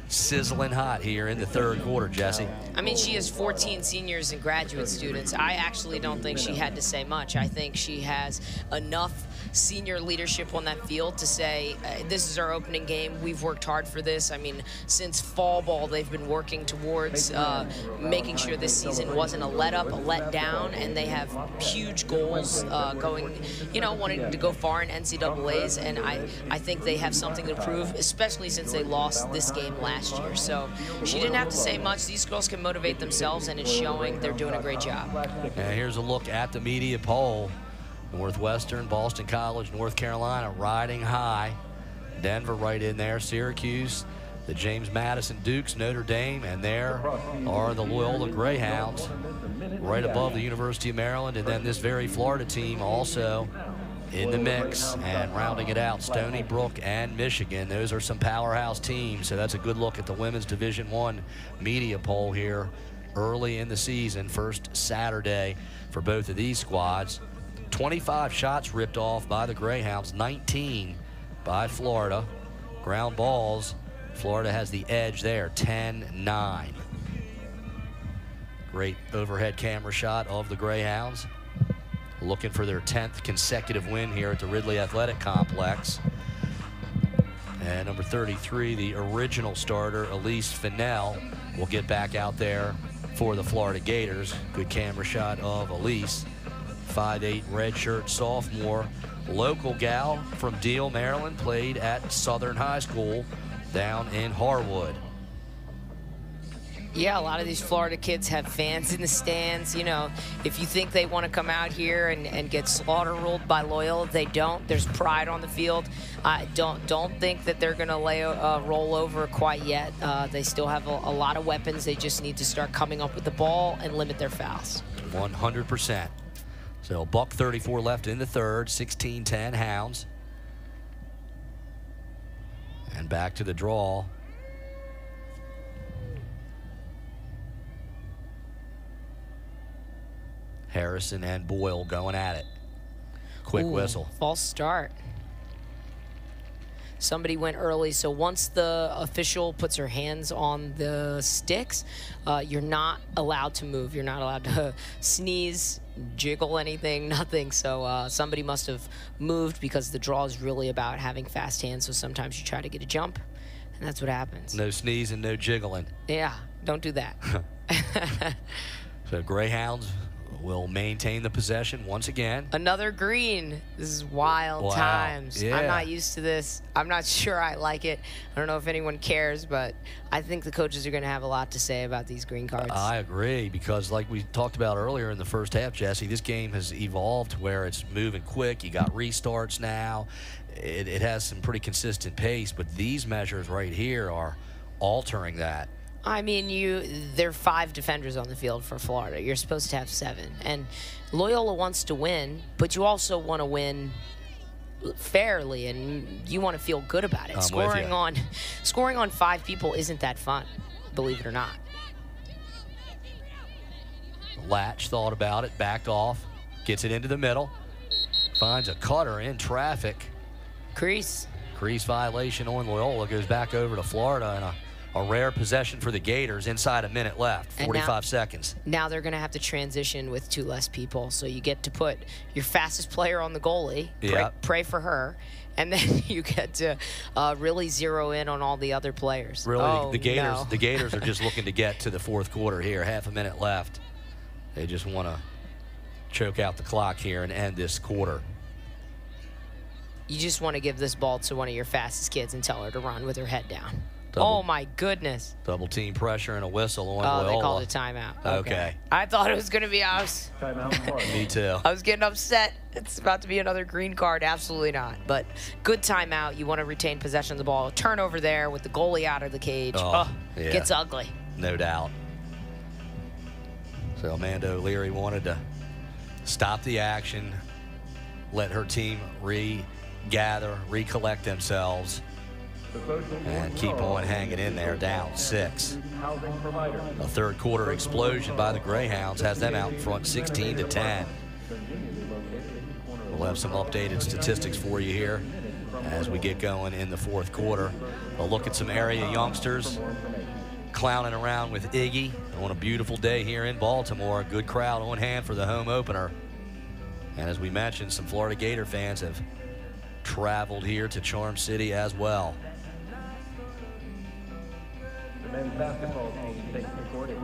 Speaker 1: sizzling hot here in the third quarter, Jesse.
Speaker 3: I mean, she has 14 seniors and graduate students. I actually don't think she had to say much. I think she has enough senior leadership on that field to say, uh, this is our opening game. We've worked hard for this. I mean, since fall ball, they've been working towards uh, making sure this season wasn't a let up, a let down, and they have huge goals uh, going, you know, wanting to go far in NCAAs. And I, I think they have something to prove, especially since they lost this game last year. So she didn't have to say much. These girls can motivate themselves, and it's showing they're doing a great job.
Speaker 1: And here's a look at the media poll. Northwestern, Boston College, North Carolina riding high. Denver right in there. Syracuse, the James Madison Dukes, Notre Dame, and there are the Loyola Greyhounds right above the University of Maryland. And then this very Florida team also in the mix and rounding it out Stony Brook and Michigan those are some powerhouse teams so that's a good look at the women's division one media poll here early in the season first Saturday for both of these squads 25 shots ripped off by the Greyhounds, 19 by Florida. Ground balls, Florida has the edge there, 10-9. Great overhead camera shot of the Greyhounds. Looking for their 10th consecutive win here at the Ridley Athletic Complex. And number 33, the original starter, Elyse Finnelle, will get back out there for the Florida Gators. Good camera shot of Elyse. 5'8 redshirt sophomore. Local gal from Deale, Maryland, played at Southern High School down in Harwood.
Speaker 3: Yeah, a lot of these Florida kids have fans in the stands. You know, if you think they want to come out here and, and get slaughter ruled by Loyola, they don't. There's pride on the field. I don't don't think that they're going to lay uh, roll over quite yet. Uh, they still have a, a lot of weapons. They just need to start coming up with the ball and limit their fouls.
Speaker 1: 100%. So buck 34 left in the third, 16-10 Hounds. And back to the draw. Harrison and Boyle going at it. Quick
Speaker 3: Ooh,
Speaker 1: whistle.
Speaker 3: False start. Somebody went early, so once the official puts her hands on the sticks, uh, you're not allowed to move. You're not allowed to *laughs* sneeze, jiggle anything, *laughs* nothing. So uh, somebody must have moved because the draw is really about having fast hands. So sometimes you try to get a jump, and that's what happens.
Speaker 1: No sneezing, no jiggling.
Speaker 3: Yeah, don't do that. *laughs*
Speaker 1: So Greyhounds will maintain the possession once again.
Speaker 3: Another green. This is wild
Speaker 1: Wow.
Speaker 3: times.
Speaker 1: Yeah.
Speaker 3: I'm not used to this. I'm not *laughs* sure I like it. I don't know if anyone cares, but I think the coaches are going to have a lot to say about these green cards.
Speaker 1: I agree because, like we talked about earlier in the first half, Jesse, this game has evolved where it's moving quick. You got restarts now. It, it has some pretty consistent pace, but these measures right here are altering that.
Speaker 3: I mean, you there are five defenders on the field for Florida. You're supposed to have seven, and Loyola wants to win, but you also want to win fairly, and you want to feel good about it.
Speaker 1: I'm
Speaker 3: scoring on scoring on five people isn't that fun, believe it or not.
Speaker 1: Latch thought about it, backed off, gets it into the middle, finds a cutter in traffic.
Speaker 3: Crease.
Speaker 1: Crease violation on Loyola goes back over to Florida and a, a rare possession for the Gators inside a minute left,
Speaker 3: And now-
Speaker 1: 45 seconds.
Speaker 3: Now they're going to have to transition with two less people, so you get to put your fastest player on the goalie. Pray,
Speaker 1: Yep.
Speaker 3: pray for her. And *laughs* then you get to uh, really zero in on all the other players.
Speaker 1: Really,
Speaker 3: oh,
Speaker 1: the Gators
Speaker 3: no.
Speaker 1: the Gators are just *laughs* looking to get to the fourth quarter here. Half a minute left. They just want to choke out the clock here and end this quarter.
Speaker 3: You just want to give this ball to one of your fastest kids and tell her to run with her head down.
Speaker 1: Double-
Speaker 3: Oh my goodness!
Speaker 1: Double team pressure and a whistle on
Speaker 3: Oh,
Speaker 1: Loyola.
Speaker 3: they called a timeout.
Speaker 1: Okay.
Speaker 3: I thought it was going to be us. Timeout. *laughs*
Speaker 1: Me too.
Speaker 3: I was getting upset. It's about to be another green card. Absolutely not. But good timeout. You want to retain possession of the ball. Turnover there with the goalie out of the cage.
Speaker 1: Oh,
Speaker 3: Oh,
Speaker 1: yeah.
Speaker 3: Gets ugly.
Speaker 1: No doubt. So Amanda O'Leary wanted to stop the action, let her team regather, recollect themselves, and keep on hanging in there down six. A third quarter explosion by the Greyhounds has them out in front 16 to 10. We'll have some updated statistics for you here as we get going in the fourth quarter. A look at some area youngsters clowning around with Iggy on a beautiful day here in Baltimore. A good crowd on hand for the home opener. And as we mentioned, some Florida Gator fans have traveled here to Charm City as well.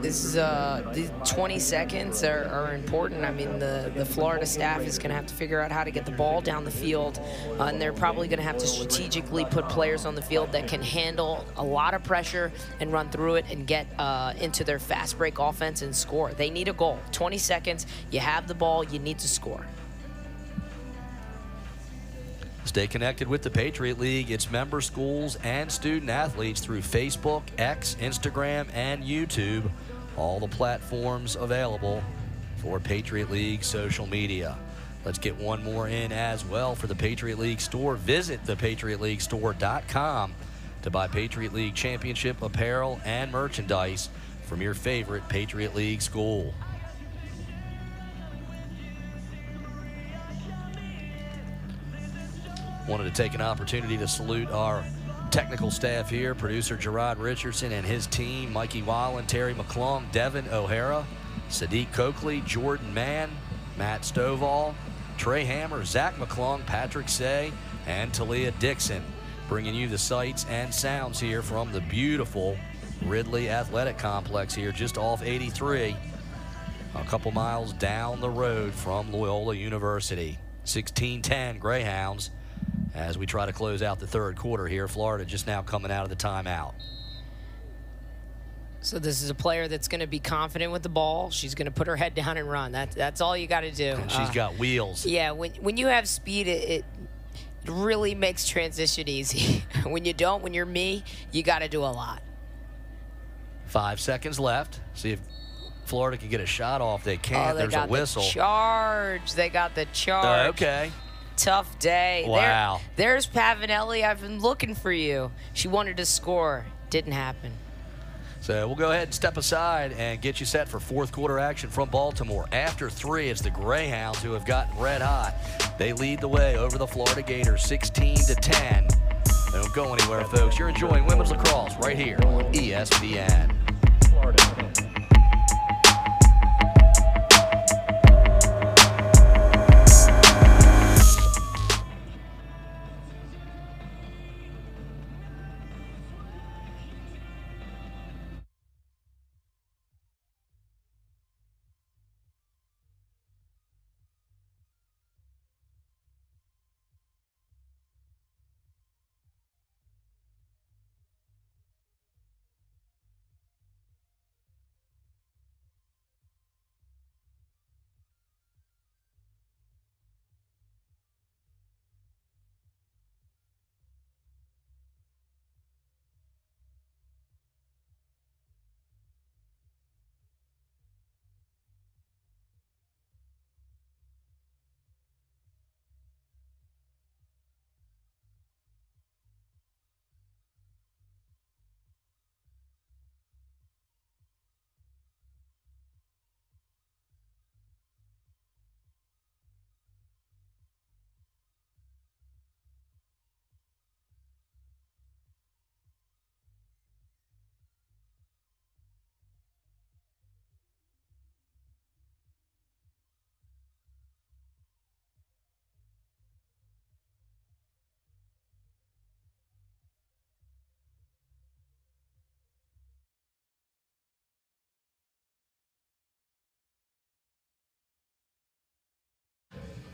Speaker 3: This is uh, the 20 seconds are, are important. I mean, the, the Florida staff is going to have to figure out how to get the ball down the field, uh, and they're probably going to have to strategically put players on the field that can handle a lot of pressure and run through it and get uh, into their fast break offense and score. They need a goal. 20 seconds, you have the ball, you need to score.
Speaker 1: Stay connected with the Patriot League, its member schools and student athletes through Facebook, X, Instagram, and YouTube. All the platforms available for Patriot League social media. Let's get one more in as well for the Patriot League store. Visit thepatriotleaguestore.com to buy Patriot League championship apparel and merchandise from your favorite Patriot League school. Wanted to take an opportunity to salute our technical staff here, producer Gerard Richardson and his team, Mikey Wallen, Terry McClung, Devin O'Hara, Sadiq Coakley, Jordan Mann, Matt Stovall, Trey Hammer, Zach McClung, Patrick Say, and Talia Dixon, bringing you the sights and sounds here from the beautiful Ridley Athletic Complex here just off 83, a couple miles down the road from Loyola University. 16-10 Greyhounds as we try to close out the third quarter here. Florida just now coming out of the timeout.
Speaker 3: So this is a player that's going to be confident with the ball. She's going to put her head down and run. That, that's all you got to do.
Speaker 1: And she's
Speaker 3: Uh,
Speaker 1: got wheels.
Speaker 3: Yeah, when when you have speed, it, it really makes transition easy. *laughs* when you don't, when you're me, you got to do a lot.
Speaker 1: Five seconds left. See if Florida can get a shot off. They can't.
Speaker 3: oh, they
Speaker 1: There's
Speaker 3: got
Speaker 1: a whistle.
Speaker 3: the charge. They got the
Speaker 1: Uh,
Speaker 3: charge.
Speaker 1: okay.
Speaker 3: Tough day. There-
Speaker 1: Wow.
Speaker 3: there's Pavinelli. I've been looking for you. She wanted to score. Didn't happen.
Speaker 1: So we'll go ahead and step aside and get you set for fourth quarter action from Baltimore. After three, it's the Greyhounds who have gotten red hot. They lead the way over the Florida Gators 16 to 10. Don't go anywhere, folks. You're enjoying women's lacrosse right here on ESPN.
Speaker 2: Florida.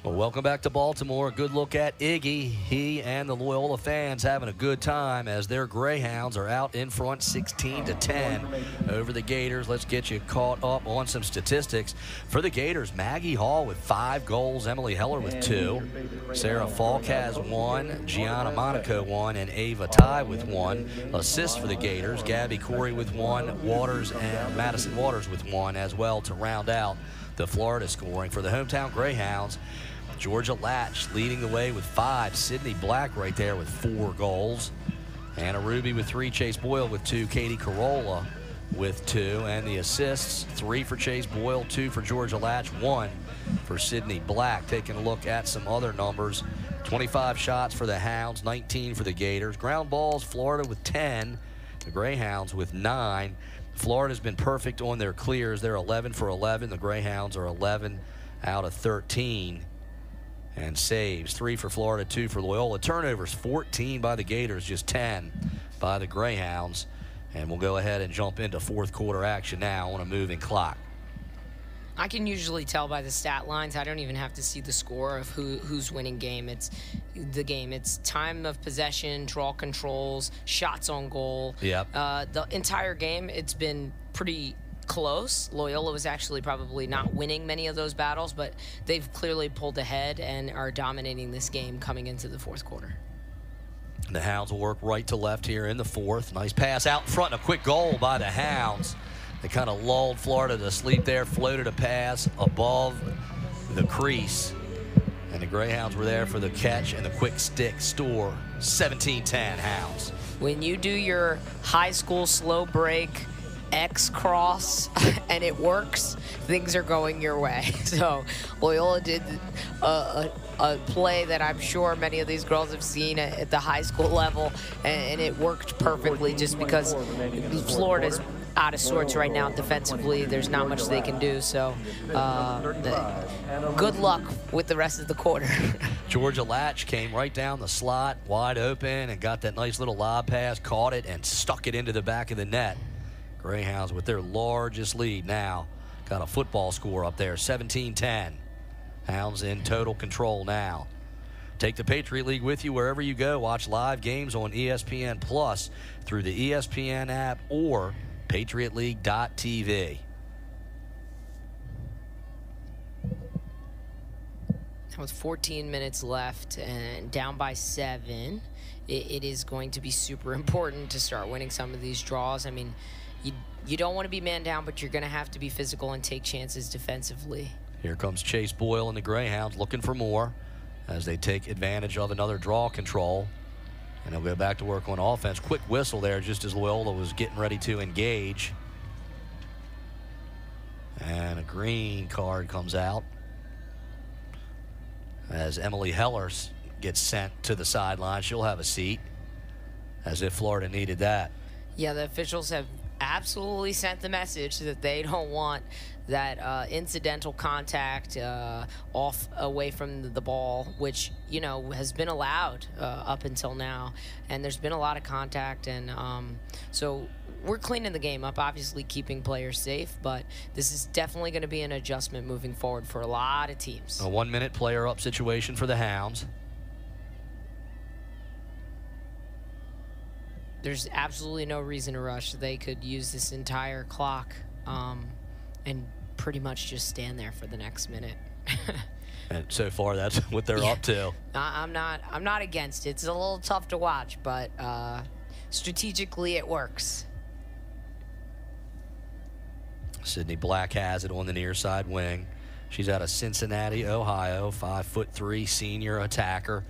Speaker 1: Well, welcome back to Baltimore. A good look at Iggy. He and the Loyola fans having a good time as their Greyhounds are out in front 16 to 10 over the Gators. Let's get you caught up on some statistics. For the Gators, Maggie Hall with five goals, Emily Heller with two, Sarah Falk has one, Gianna Monaco one, and Ava Ty with one. Assists for the Gators, Gabby Corey with one, Waters and Madison Waters with one as well to round out the Florida scoring. For the hometown Greyhounds, Georgia Latch leading the way with five. Sydney Black right there with four goals. Anna Ruby with three. Chase Boyle with two. Katie Carolla with two. And the assists, three for Chase Boyle, two for Georgia Latch, one for Sydney Black. Taking a look at some other numbers. 25 shots for the Hounds, 19 for the Gators. Ground balls, Florida with 10. The Greyhounds with nine. Florida's been perfect on their clears. They're 11 for 11. The Greyhounds are 11 out of 13 and saves. Three for Florida, two for Loyola. Turnovers, 14 by the Gators, just 10 by the Greyhounds. And we'll go ahead and jump into fourth quarter action now on a moving clock.
Speaker 3: I can usually tell by the stat lines. I don't even have to see the score of who who's winning game. It's the game. It's time of possession, draw controls, shots on goal.
Speaker 1: Yep.
Speaker 3: Uh, the entire game, it's been pretty close. Loyola was actually probably not winning many of those battles, but they've clearly pulled ahead and are dominating this game coming into the fourth quarter.
Speaker 1: The Hounds will work right to left here in the fourth. Nice pass out front and a quick goal by the Hounds. They kind of lulled Florida to sleep there, floated a pass above the crease. And the Greyhounds were there for the catch and the quick stick store. 17-10 Hounds.
Speaker 3: When you do your high school slow break X cross *laughs* and it works, things are going your way. *laughs* So Loyola did a, a, a play that I'm sure many of these girls have seen at, the high school level, and, and it worked perfectly just because Florida's out of sorts right now defensively. There's not much they can do. So uh, good luck with the rest of the quarter. *laughs*
Speaker 1: Georgia Latch came right down the slot, wide open, and got that nice little lob pass, caught it, and stuck it into the back of the net. Greyhounds with their largest lead now. Got a football score up there, 17-10. Hounds in total control now. Take the Patriot League with you wherever you go. Watch live games on ESPN Plus through the ESPN app or patriotleague.tv.
Speaker 3: With 14 minutes left and down by seven, it, it is going to be super *laughs* important to start winning some of these draws. I mean, you you don't want to be man down, but you're going to have to be physical and take chances defensively.
Speaker 1: Here comes Chase Boyle and the Greyhounds looking for more as they take advantage of another draw control. And they'll go back to work on offense. Quick whistle there just as Loyola was getting ready to engage. And a green card comes out as Emily Heller gets sent to the sideline. She'll have a seat as if Florida needed that.
Speaker 3: Yeah, the officials have absolutely sent the message that they *laughs* don't want that uh, incidental contact uh, off away from the ball, which you know has been allowed uh, up until now, and there's been a lot of contact, and um, so we're cleaning the game up, obviously keeping players safe, but this is definitely going to be an adjustment moving forward for a lot of teams.
Speaker 1: A one-minute player up situation for the Hounds.
Speaker 3: There's absolutely no reason to rush. They could use this entire clock um, and pretty much just stand there for the next minute. *laughs*
Speaker 1: And so far, that's *laughs* what they're
Speaker 3: Yeah.
Speaker 1: up to.
Speaker 3: I- I'm not. I'm not against it. It's a little tough to watch, but uh, strategically it works.
Speaker 1: Sydney Black has it on the near side wing. She's out of Cincinnati, Ohio, five foot three senior attacker,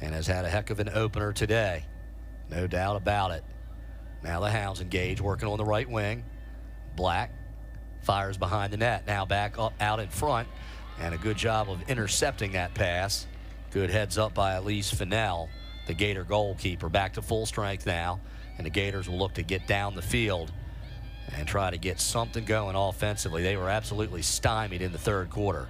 Speaker 1: and has had a heck of an opener today. No doubt about it. Now the Hounds engage, working on the right wing. Black fires behind the net. Now back up out in front, and a good job of intercepting that pass. Good heads up by Elyse Finnelle, the Gator goalkeeper. Back to full strength now, and the Gators will look to get down the field and try to get something going offensively. They were absolutely stymied in the third quarter.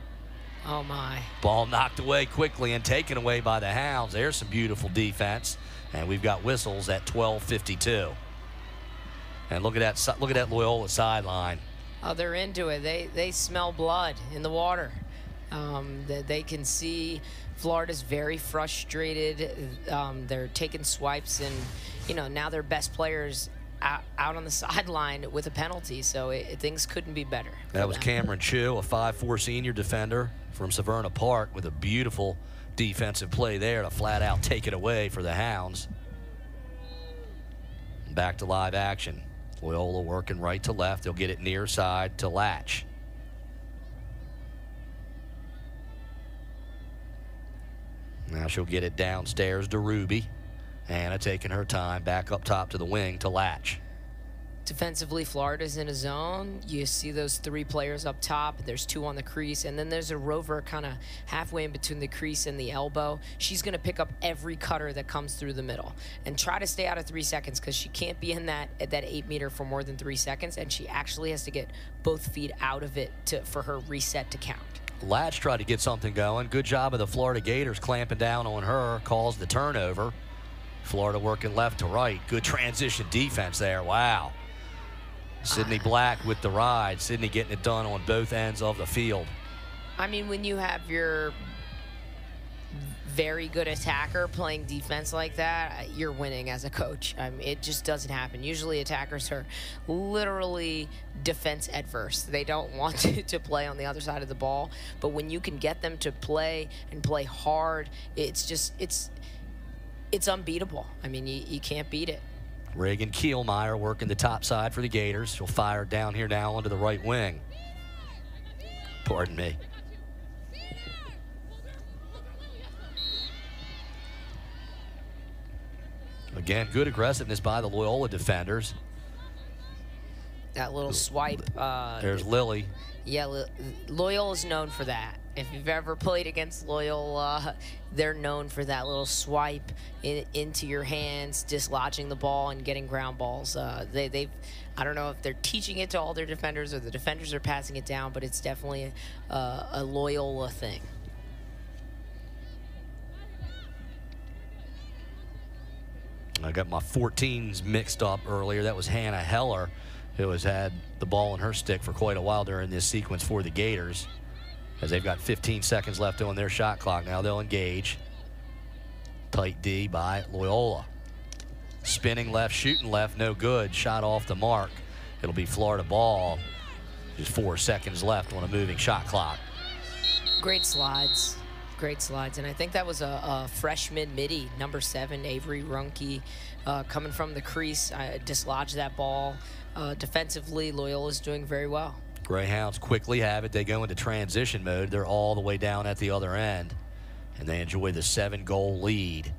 Speaker 3: Oh my.
Speaker 1: Ball knocked away quickly and taken away by the Hounds. There's some beautiful defense, and we've got whistles at 12:52. And look at that! Look at that Loyola sideline.
Speaker 3: Oh, they're into it. They they smell blood in the water. Um, that they can see Florida's very frustrated. Um, they're taking swipes, and you know now their best players out, out on the *laughs* sideline with a penalty. So it, things couldn't be better.
Speaker 1: That was Cameron Chu, a 5'4 senior defender from Severna Park, with a beautiful defensive play there to flat out take it away for the Hounds. Back to live action. Loyola working right to left. They'll get it near side to Latch. Now she'll get it downstairs to Ruby. Anna taking her time back up top to the wing to Latch.
Speaker 3: Defensively, Florida's in a zone. You see those three players up top. There's two on the crease, and then there's a rover kind of halfway in between the crease and the elbow. She's going to pick up every cutter that comes through the middle and try to stay out of three seconds because she can't be in that at that eight meter for more than three seconds, and she actually has to get both feet out of it to for her reset to count.
Speaker 1: Latch tried to get something going. Good job of the Florida Gators clamping down on her. Calls the turnover. Florida working left to right. Good transition defense there. Wow. Sydney Black with the ride. Sydney getting it done on both ends of the field.
Speaker 3: I mean, when you have your very good attacker playing defense like that, you're winning as a coach. I mean, it just doesn't happen. Usually, attackers are literally defense adverse. They don't *laughs* want to, to play on the other side of the ball. But when you can get them to play and play hard, it's just it's it's unbeatable. I mean, you, you can't beat it.
Speaker 1: Reagan Kielmeyer working the top side for the Gators. She'll fire down here now onto the right wing. Pardon me. Again, good aggressiveness by the Loyola defenders.
Speaker 3: That little swipe. Uh,
Speaker 1: There's Lily.
Speaker 3: Yeah, Loyola is known for that. If you've ever played against Loyola, they're known for that little swipe in, into your hands, dislodging the ball and getting ground balls. Uh, they, they've, I don't know if they're teaching it to all their defenders or the defenders are passing it down, but it's definitely a, a Loyola thing.
Speaker 1: I got my 14s mixed up earlier. That was Hannah Heller, who has had the ball in her stick for quite a while during this sequence for the Gators. As they've got 15 seconds left on their shot clock. Now they'll engage. Tight D by Loyola. Spinning left, shooting left, no good. Shot off the mark. It'll be Florida ball. Just four seconds left on a moving shot clock.
Speaker 3: Great slides. Great slides. And I think that was a, a freshman midi, number seven, Avery Runke, uh, coming from the crease. I dislodged that ball. Uh, defensively, Loyola's doing very well.
Speaker 1: Greyhounds quickly have it. They go into transition mode. They're all the way down at the other end. And they enjoy the seven goal lead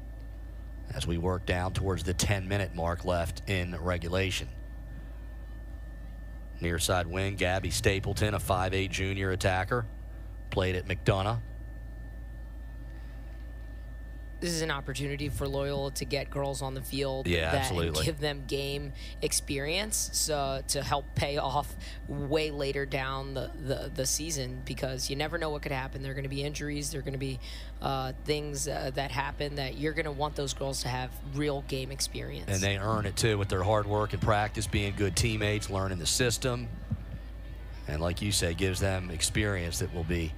Speaker 1: as we work down towards the 10 minute mark left in regulation. Near side wing, Gabby Stapleton, a 5'8 junior attacker, played at McDonogh
Speaker 3: this is an opportunity for Loyola to get girls on the field
Speaker 1: yeah,
Speaker 3: that
Speaker 1: absolutely.
Speaker 3: give them game experience so to help pay *laughs* off way later down the, the, the season because you never know what could happen. There are going to be injuries. There are going to be uh, things uh, that happen that you're going to want those girls to have real game experience.
Speaker 1: And they earn it too with their hard work and practice, being good teammates, learning the system. And like you say, gives them experience that will be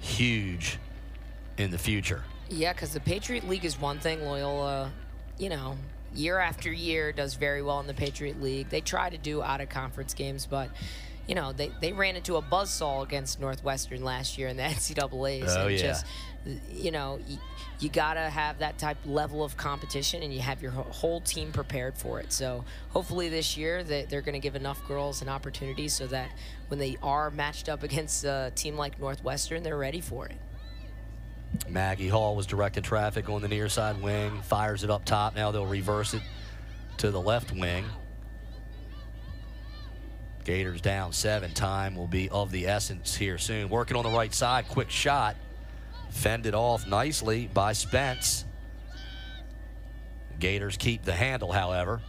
Speaker 1: huge in the future.
Speaker 3: Yeah, because the Patriot League is one thing. Loyola, you know, year after year does very well in the Patriot League. They try to do out of conference games, but you know, they, they ran into a buzzsaw against Northwestern last year in the *laughs* NCAAs.
Speaker 1: Oh,
Speaker 3: and
Speaker 1: yeah.
Speaker 3: just, you know, you, you got to have that type level of competition and you have your whole team prepared for it. So hopefully this year that they're going to give enough girls an opportunity so that when they are matched up *laughs* against a team like Northwestern, they're ready for it.
Speaker 1: Maggie Hall was directing traffic on the near side wing, fires it up top. Now they'll reverse it to the left wing. Gators down seven. Time will be of the essence here soon. Working on the right side, quick shot. Fended off nicely by Spence. Gators keep the handle, however,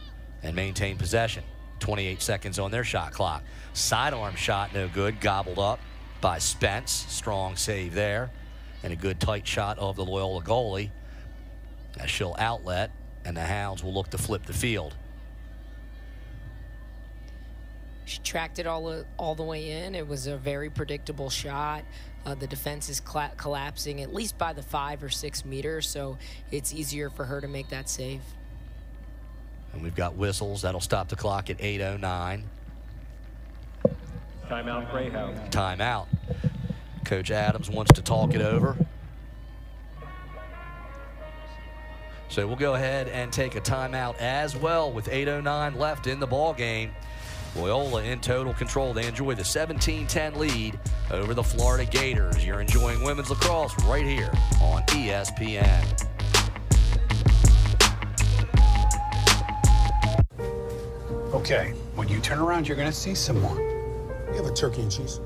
Speaker 1: and maintain possession. 28 seconds on their shot clock. Sidearm shot, no good. Gobbled up by Spence. Strong save there. And a good tight shot of the Loyola goalie. As she'll outlet, and the Hounds will look to flip the field.
Speaker 3: She tracked it all all the way in. It was a very predictable shot. Uh, the defense is cla collapsing at least by the five or six meters, so it's easier for her to make that save.
Speaker 1: And we've got whistles. That'll stop the clock at 8.09.
Speaker 2: Timeout, Greyhound.
Speaker 1: Timeout. Coach Adams wants to talk it over. So we'll go ahead and take a timeout as well with 8.09 left in the ball game. Loyola in total control. They enjoy the 17-10 lead over the Florida Gators. You're enjoying women's lacrosse right here on E ESPN.
Speaker 23: Okay, when you turn around, you're gonna see someone.
Speaker 24: You have a turkey and cheese.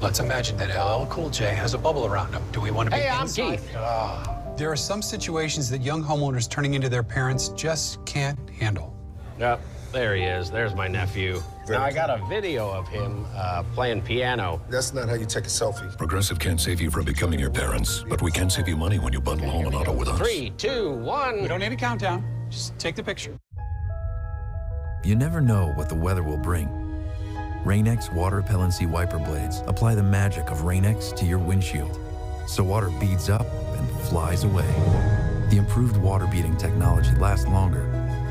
Speaker 23: Let's imagine that LL Cool J has a bubble around him. Do we want to be
Speaker 24: Hey, I'm? Keith.
Speaker 23: Ah. there are some situations that young homeowners turning into their parents just can't handle.
Speaker 25: Yep, there he is. There's my nephew. Now, I got a video of him uh, playing piano.
Speaker 24: That's not how you take a selfie.
Speaker 17: Progressive can't save you from becoming your parents, but we can save you money when you bundle home and auto with us.
Speaker 25: Three, two, one.
Speaker 23: We don't need a countdown. Just take the picture.
Speaker 9: You never know what the weather will bring. Rain-X water repellency wiper blades apply the magic of Rain-X to your windshield, so water beads up and flies away. The improved water beading technology lasts longer,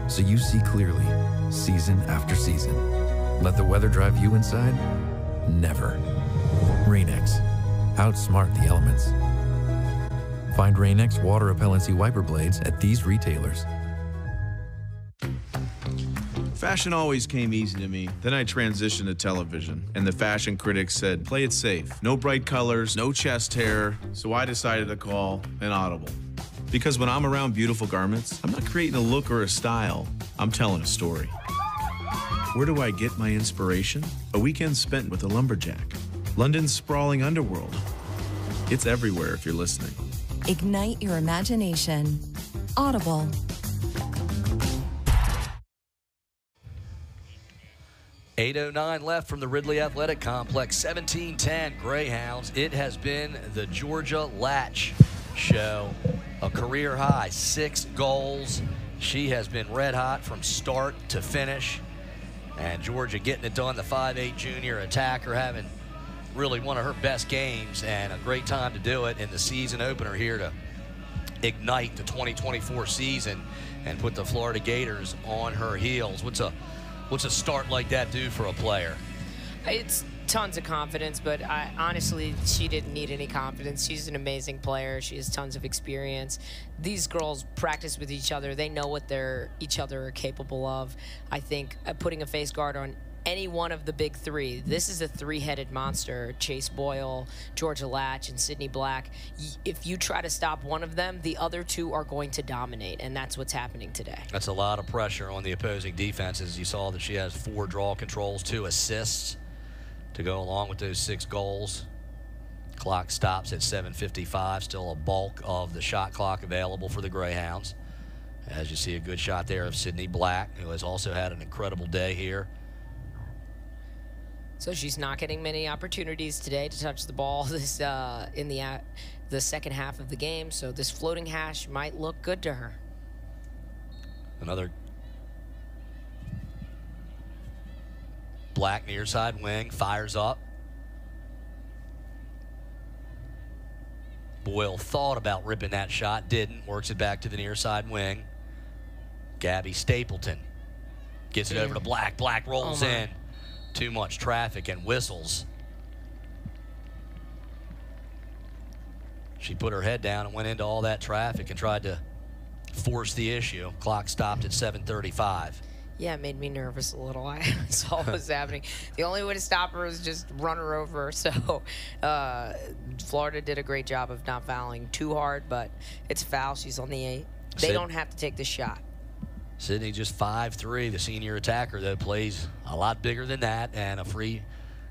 Speaker 9: so you see clearly, season after season. Let the weather drive you inside? Never. Rain-X. Outsmart the elements. Find Rain-X water repellency wiper blades at these retailers.
Speaker 26: Fashion always came easy to me. Then I transitioned to television, and the fashion critics said, play it safe. No bright colors, no chest hair. So I decided to call an audible. Because when I'm around beautiful garments, I'm not creating a look or a style, I'm telling a story. Where do I get my inspiration? A weekend spent with a lumberjack. London's sprawling underworld. It's everywhere if you're listening.
Speaker 27: Ignite your imagination. Audible.
Speaker 1: Eight oh nine left from the Ridley Athletic Complex. 17-10 Greyhounds. It has been the Georgia Latch show. A career high, six goals. She has been red hot from start to finish. And Georgia getting it done. The 5'8 junior attacker having really one of her best games and a great time to do it in the season opener here to ignite the 2024 season and put the Florida Gators on her heels. What's a what's a start like that do for a player?
Speaker 3: It's tons of confidence, but I, honestly, she didn't need any confidence. She's an amazing player. She has tons of experience. These girls practice with each other. They know what they're each other are capable of. I think uh, putting a face guard on any one of the big three. This is a three-headed monster. Chase Boyle, Georgia Latch, and Sydney Black. If you try to stop one of them, the other two are going to dominate, and that's what's happening today.
Speaker 1: That's a lot of pressure on the opposing defenses. You saw that she has four draw controls, two assists to go along with those six goals. Clock stops at 7:55. Still a bulk of the shot clock available for the Greyhounds. As you see, a good shot there of Sydney Black, who has also had an incredible day here.
Speaker 3: So she's not getting many opportunities today to touch the ball *laughs* this uh, in the uh, the second half of the game. So this floating hash might look good to her.
Speaker 1: Another Black near side wing fires up. Boyle thought about ripping that shot, didn't. Works it back to the near side wing. Gabby Stapleton gets it over to Black. Black rolls
Speaker 3: Oh,
Speaker 1: in. Too much traffic and whistles. She put her head down and went into all that traffic and tried to force the issue. Clock stopped at 7:35.
Speaker 3: Yeah, it made me nervous a little. *laughs* I saw what was *laughs* happening. The only way to stop her was just run her over. *laughs* So uh, Florida did a great job of not fouling too hard, but it's foul. She's on the eight. They
Speaker 1: Sid-
Speaker 3: don't have to take the shot.
Speaker 1: Sydney just five-three, the senior attacker, that plays a lot bigger than that and a free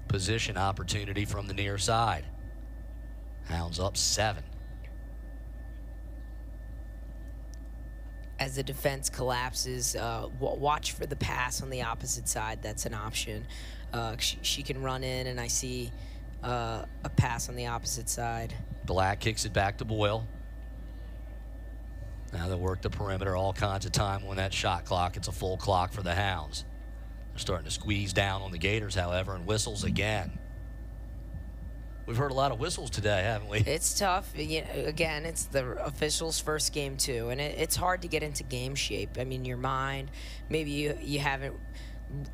Speaker 1: position opportunity from the near side. Hounds up seven.
Speaker 3: As the defense collapses, uh, watch for the pass on the opposite side. That's an option. Uh, she, she can run in, and I see uh, a pass on the opposite side.
Speaker 1: Black kicks it back to Boyle. Now they work the perimeter all kinds of time on that shot clock. It's a full clock for the Hounds. They're starting to squeeze down on the Gators, however, and whistles again. We've heard a lot of whistles today, haven't we?
Speaker 3: It's tough. You know, again, it's the officials' first game too, and it, it's hard to get into game shape. I mean, your mind, maybe you you haven't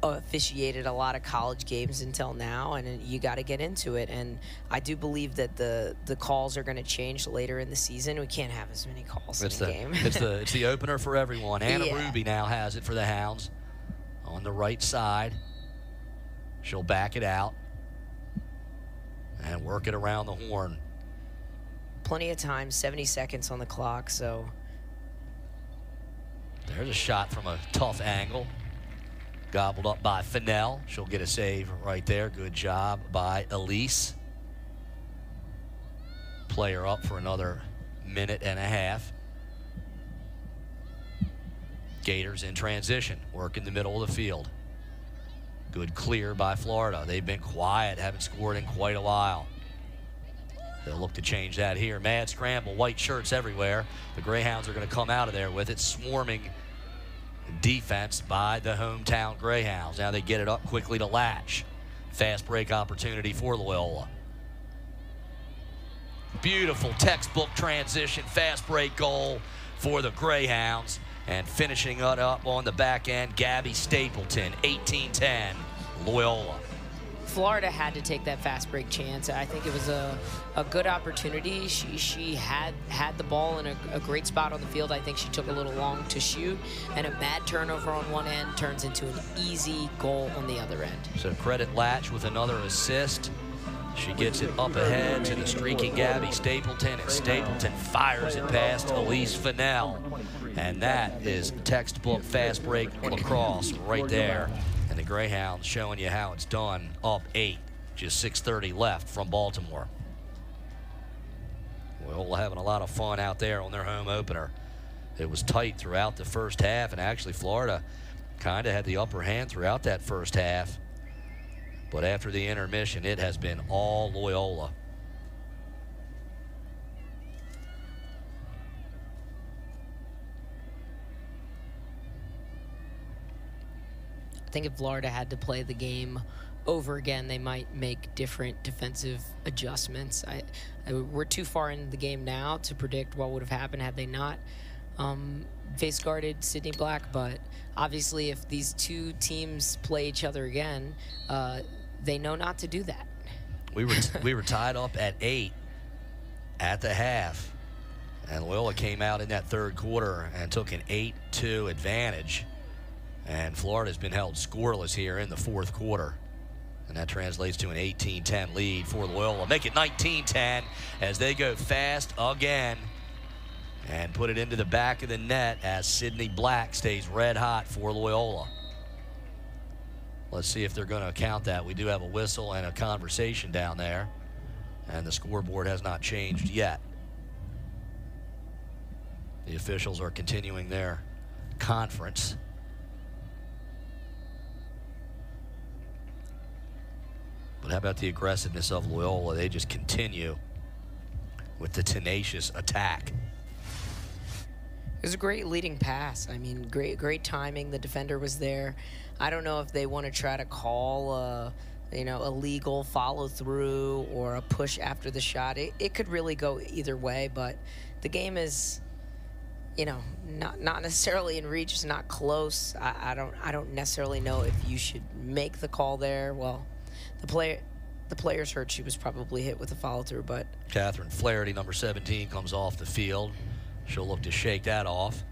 Speaker 3: officiated a lot of college games until now, and you got to get into it. And I do believe that the the calls are going to change later in the season. We can't have as many calls
Speaker 1: It's
Speaker 3: in
Speaker 1: the
Speaker 3: game.
Speaker 1: it's the it's the *laughs* opener for everyone. Anna
Speaker 3: Yeah.
Speaker 1: Ruby now has it for the Hounds on the right side. She'll back it out and work it around the horn.
Speaker 3: Plenty of time, 70 seconds on the clock. So
Speaker 1: There's a shot from a tough angle. Gobbled up by Finnelle. She'll get a save right there. Good job by Elyse. Player up for another minute and a half. Gators in transition, work in the middle of the field. Good clear by Florida. They've been quiet, haven't scored in quite a while. They'll look to change that here. Mad scramble, white shirts everywhere. The Greyhounds are going to come out of there with it, swarming defense by the hometown Greyhounds. Now they get it up quickly to Latch. Fast break opportunity for Loyola. Beautiful textbook transition, fast break goal for the Greyhounds. And finishing it up on the back end, Gabby Stapleton, 18-10, Loyola.
Speaker 3: Florida had to take that fast break chance. I think it was a, a good opportunity. She she had had the ball in a, a great spot on the field. I think she took a little long to shoot, and a bad turnover on one end turns into an easy goal on the other end.
Speaker 1: So credit Latch with another assist. She gets it up ahead to the streaking Gabby Stapleton, and Stapleton fires it past Elyse Finnelle. And that is textbook fast break lacrosse right there. Greyhounds showing you how it's done up eight. Just 6.30 left from Baltimore. Well, having a lot of fun out there on their home opener. It was tight throughout the first half, and actually Florida kind of had the upper hand throughout that first half. But after the intermission, it has been all Loyola.
Speaker 3: Think if Florida had to play the game over again, they might make different defensive adjustments. I, I we're too far into the game now to predict what would have happened had they not um, face guarded Sydney Black. But obviously, if these two teams play each other again, uh, they know not to do that.
Speaker 1: We were we were *laughs* tied up at eight at the half, and Loyola came out in that third quarter and took an eight-two advantage. And Florida's been held scoreless here in the fourth quarter. And that translates to an 18-10 lead for Loyola. Make it 19-10 as they go fast again and put it into the back of the net as Sydney Black stays red hot for Loyola. Let's see if they're going to count that. We do have a whistle and a conversation down there, and the scoreboard has not changed yet. The officials are continuing their conference. But how about the aggressiveness of Loyola? They just continue with the tenacious attack.
Speaker 3: It was a great leading pass. I mean, great, great timing. The defender was there. I don't know if they want to try to call a, you know, a legal follow through or a push after the shot. It, it could really go either way, but the game is, you know, not not necessarily in reach. It's not close. I, I don't I don't necessarily know if you should make the call there. Well, the player. The player's hurt. She was probably hit with a follow through, but
Speaker 1: Catherine Flaherty, number 17, comes off the field. She'll look to shake that off.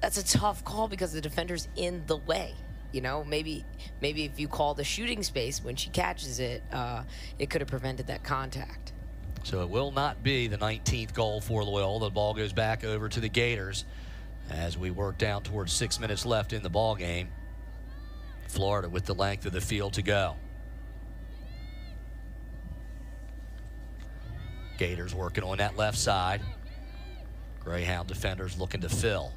Speaker 3: that's a tough call because the defender's in the way. You know, maybe maybe if you call the shooting space when she catches it, uh, it could have prevented that contact.
Speaker 1: So it will not be the 19th goal for Loyola. The ball goes back over to the Gators as we work down towards six minutes left in the ball game. Florida with the length of the field to go. Gators working on that left side. Greyhound defenders looking to fill.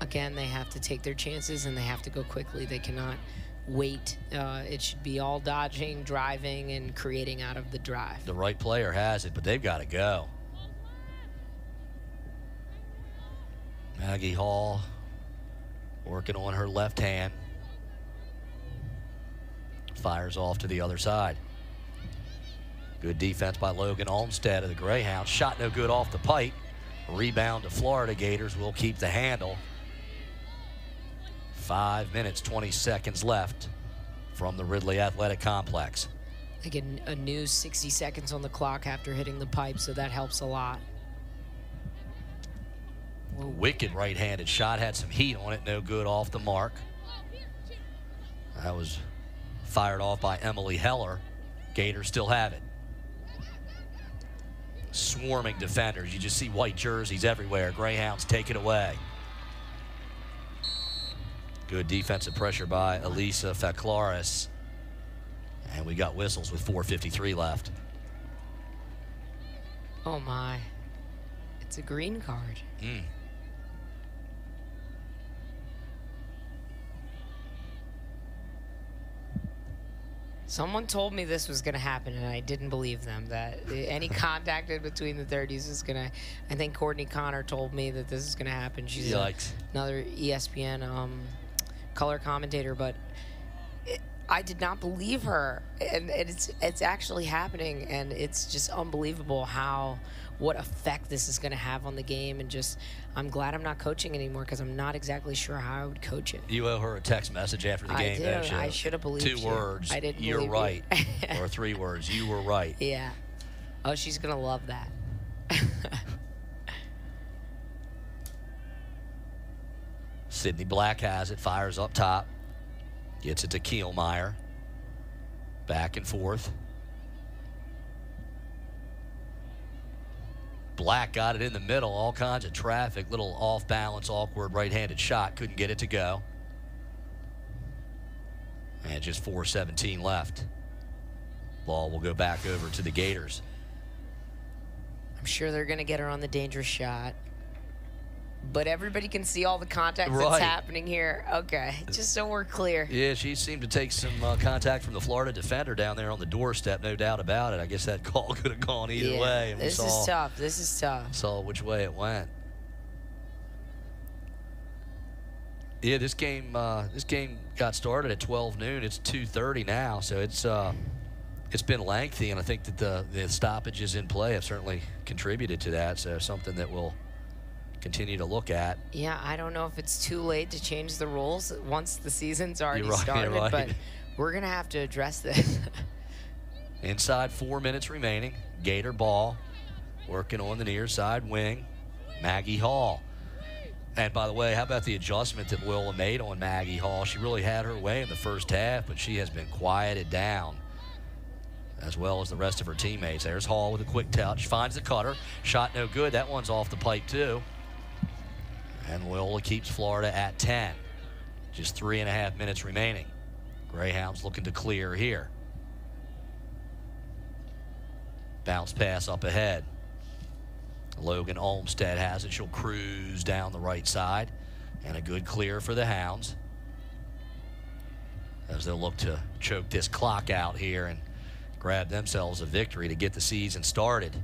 Speaker 3: Again, they have to take their chances and they have to go quickly. They cannot wait. Uh, it should be all dodging, driving, and creating out of the drive.
Speaker 1: The right player has it, but they've got to go. Maggie Hall Working on her left hand. Fires off to the other side. Good defense by Logan Olmstead of the Greyhounds. Shot no good off the pipe. Rebound to Florida Gators will keep the handle. Five minutes, 20 seconds left from the Ridley Athletic Complex.
Speaker 3: They get a new 60 seconds on the clock after hitting the pipe, so that helps a lot.
Speaker 1: Wicked right-handed shot, had some heat on it, no good off the mark. That was fired off by Emily Heller. Gators still have it. Swarming defenders. You just see white jerseys everywhere. Greyhounds take it away. Good defensive pressure by Elisa Faclaris. And we got whistles with 4.53 left.
Speaker 3: Oh my. It's a green card.
Speaker 1: Mm.
Speaker 3: Someone told me this was going to happen, and I didn't believe them. That any *laughs* contact in between the 30s is going to. I think Courtney Connor told me that this is going to happen. She's a, another ESPN um, color commentator, but it, I did not believe her, and, and it's it's actually happening, and it's just unbelievable how what effect this is going to have on the game, and just I'm glad I'm not coaching anymore because I'm not exactly sure how I would coach it.
Speaker 1: You owe her a text message after the
Speaker 3: I
Speaker 1: game.
Speaker 3: did. I should have believed
Speaker 1: Two
Speaker 3: you.
Speaker 1: words.
Speaker 3: I didn't
Speaker 1: You're right.
Speaker 3: you. *laughs*
Speaker 1: or three words. You were right.
Speaker 3: Yeah. Oh, she's gonna love that. *laughs*
Speaker 1: Sydney Black has it, fires up top, gets it to Kielmeyer. Back and forth. Black got it in the middle, all kinds of traffic, little off balance, awkward right handed shot, couldn't get it to go. And just 4.17 left. Ball will go back over to the Gators.
Speaker 3: I'm sure they're gonna get her on the dangerous shot. But everybody can see all the contact
Speaker 1: Right.
Speaker 3: that's happening here. Okay, just so we're clear.
Speaker 1: Yeah, she seemed to take some uh, contact from the Florida defender down there on the doorstep, no doubt about it. I guess that *laughs* call could have gone either
Speaker 3: yeah,
Speaker 1: way.
Speaker 3: this
Speaker 1: saw,
Speaker 3: is tough. This is tough.
Speaker 1: Saw which way it went. Yeah, this game uh, this game got started at 12 noon. It's 2:30 now, so it's uh, it's been lengthy, and I think that the the stoppages in play have certainly contributed to that. So something that we'll continue to look at.
Speaker 3: Yeah, I don't know if it's too late to change the rules once the season's already
Speaker 1: right,
Speaker 3: started,
Speaker 1: right.
Speaker 3: but we're gonna have to address this. *laughs*
Speaker 1: Inside four minutes remaining. Gator ball working on the near side wing. Maggie Hall. And by the way, how about the adjustment that Loyola made on Maggie Hall? She really had her way in the first half, but she has been quieted down as well as the rest of her teammates. There's Hall with a quick touch, finds the cutter. Shot no good. That one's off the pipe, too. And Loyola keeps Florida at 10. Just three and a half minutes remaining. Greyhounds looking to clear here. Bounce pass up ahead. Logan Olmstead has it. She'll cruise down the right side. And a good clear for the Hounds. As they'll look to choke this clock out here and grab themselves a victory to get the season started.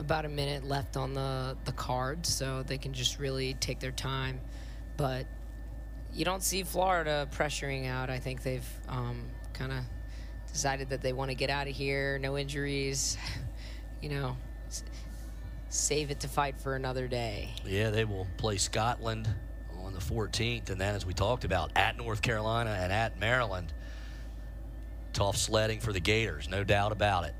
Speaker 3: About a minute left on the the card, so they can just really take their time. But you don't see Florida pressuring out. I think they've um, kind of decided that they want to get out of here, no injuries. *laughs* You know, save it to fight for another day.
Speaker 1: Yeah, they will play Scotland on the 14th. And then, as we talked about, at North Carolina and at Maryland. Tough sledding for the Gators, no doubt about it.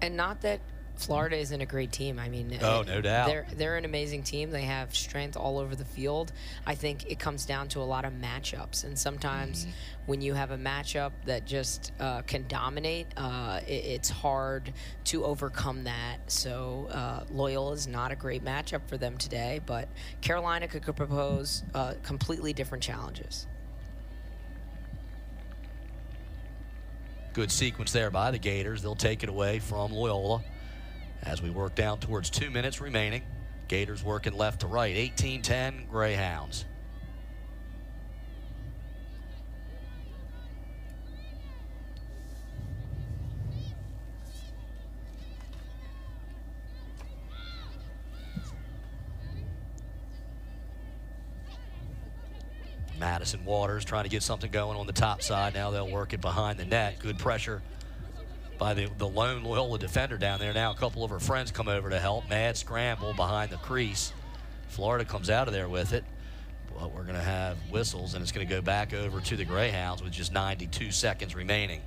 Speaker 3: And not that Florida isn't a great team. I mean,
Speaker 1: Oh, no doubt.
Speaker 3: They're they're an amazing team. They have strength all over the field. I think it comes down to a lot of matchups, and sometimes
Speaker 1: Mm-hmm.
Speaker 3: when you have a matchup that just uh, can dominate, uh, it, it's hard to overcome that. So uh, Loyola is not a great matchup for them today, but Carolina could, could propose uh, completely different challenges.
Speaker 1: Good sequence there by the Gators. They'll take it away from Loyola as we work down towards two minutes remaining. Gators working left to right. 18-10 Greyhounds. Madison Waters trying to get something going on the top side. Now they'll work it behind the net. Good pressure by the, the lone Loyola defender down there. Now a couple of her friends come over to help. Mad scramble behind the crease. Florida comes out of there with it. But we're going to have whistles, and it's going to go back over to the Greyhounds with just 92 seconds remaining.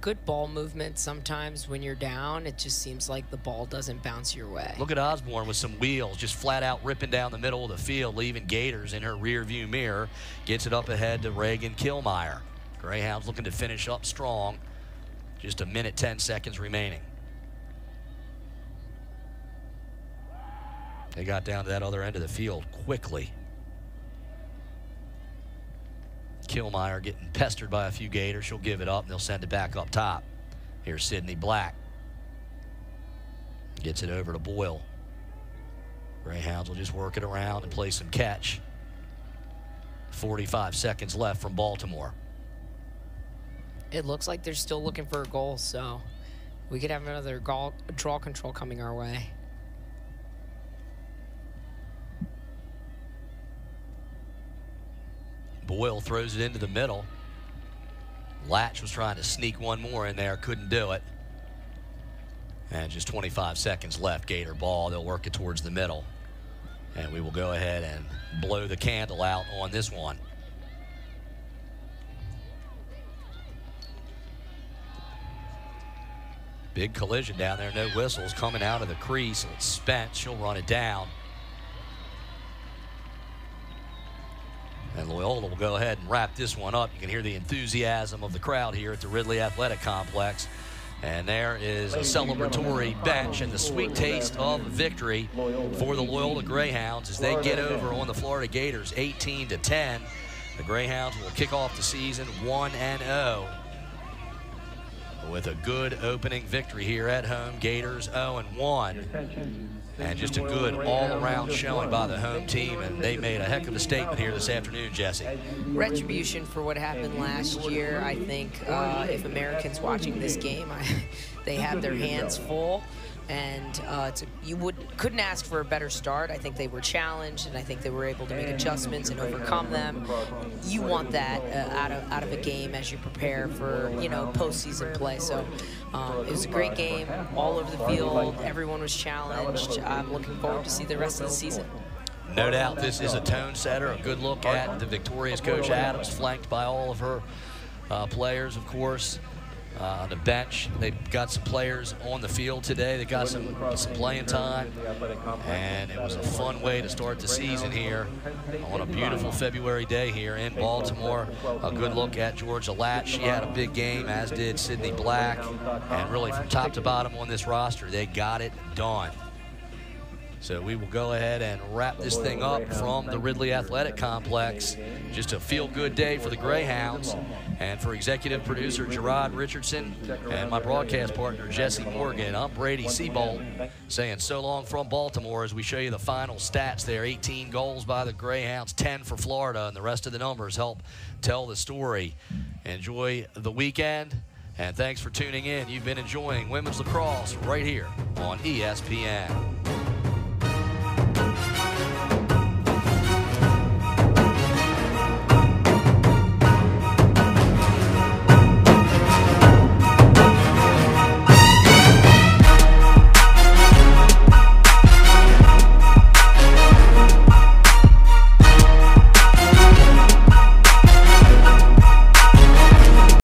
Speaker 3: Good ball movement. Sometimes when you're down, it just seems like the ball doesn't bounce your way.
Speaker 1: Look at Osborne with some wheels, just flat out ripping down the middle of the field, leaving Gators in her rear view mirror. Gets it up ahead to Reagan Killmeyer. Greyhounds looking to finish up strong. Just a minute, 10 seconds remaining. They got down to that other end of the field quickly. Killmeyer getting pestered by a few Gators. She'll give it up and they'll send it back up top. Here's Sydney Black. Gets it over to Boyle. Greyhounds will just work it around and play some catch. 45 seconds left from Baltimore.
Speaker 3: It looks like they're still looking for a goal, so we could have another goal, draw control coming our way.
Speaker 1: Boyle throws it into the middle. Latch was trying to sneak one more in there, couldn't do it. And just 25 seconds left, Gator ball. They'll work it towards the middle. And we will go ahead and blow the candle out on this one. Big collision down there, no whistles coming out of the crease. It's Spence, she'll run it down. And Loyola will go ahead and wrap this one up. You can hear the enthusiasm of the crowd here at the Ridley Athletic Complex. And there is a celebratory bench and the sweet taste of victory for the Loyola Greyhounds as they get over on the Florida Gators 18 to 10. The Greyhounds will kick off the season 1 and 0 with a good opening victory here at home. Gators 0 and 1. And just a good all-around showing by the home team, and they made a heck of a statement here this afternoon, Jesse.
Speaker 3: Retribution for what happened last year. I think uh, if Americans watching this game, *laughs* I, they have their hands full and uh, a, you would couldn't ask for a better start. I think they were challenged, and I think they were able to make adjustments and overcome them. You want that uh, out of out of a game as you prepare for you know postseason play. So um, it was a great game, all over the field. Everyone was challenged. I'm looking forward to see the rest of the season.
Speaker 1: No doubt this is a tone setter, a good look at the victorious Coach Adams, flanked by all of her uh, players, of course uh, on the bench. They've got some players on the field today. They got some, some playing time. And it was a fun way to start the season here on a beautiful February day here in Baltimore. A good look at Georgia Latch. She had a big game, as did Sydney Black. And really from top to bottom on this roster, they got it done. So we will go ahead and wrap this thing up from the Ridley Athletic Complex. Just a feel-good day for the Greyhounds. And for executive producer Gerard Richardson and my broadcast partner Jesse Morgan, I'm Brady Seabolt saying so long from Baltimore as we show you the final stats there. 18 goals by the Greyhounds, 10 for Florida, and the rest of the numbers help tell the story. Enjoy the weekend. And thanks for tuning in. You've been enjoying women's lacrosse right here on ESPN.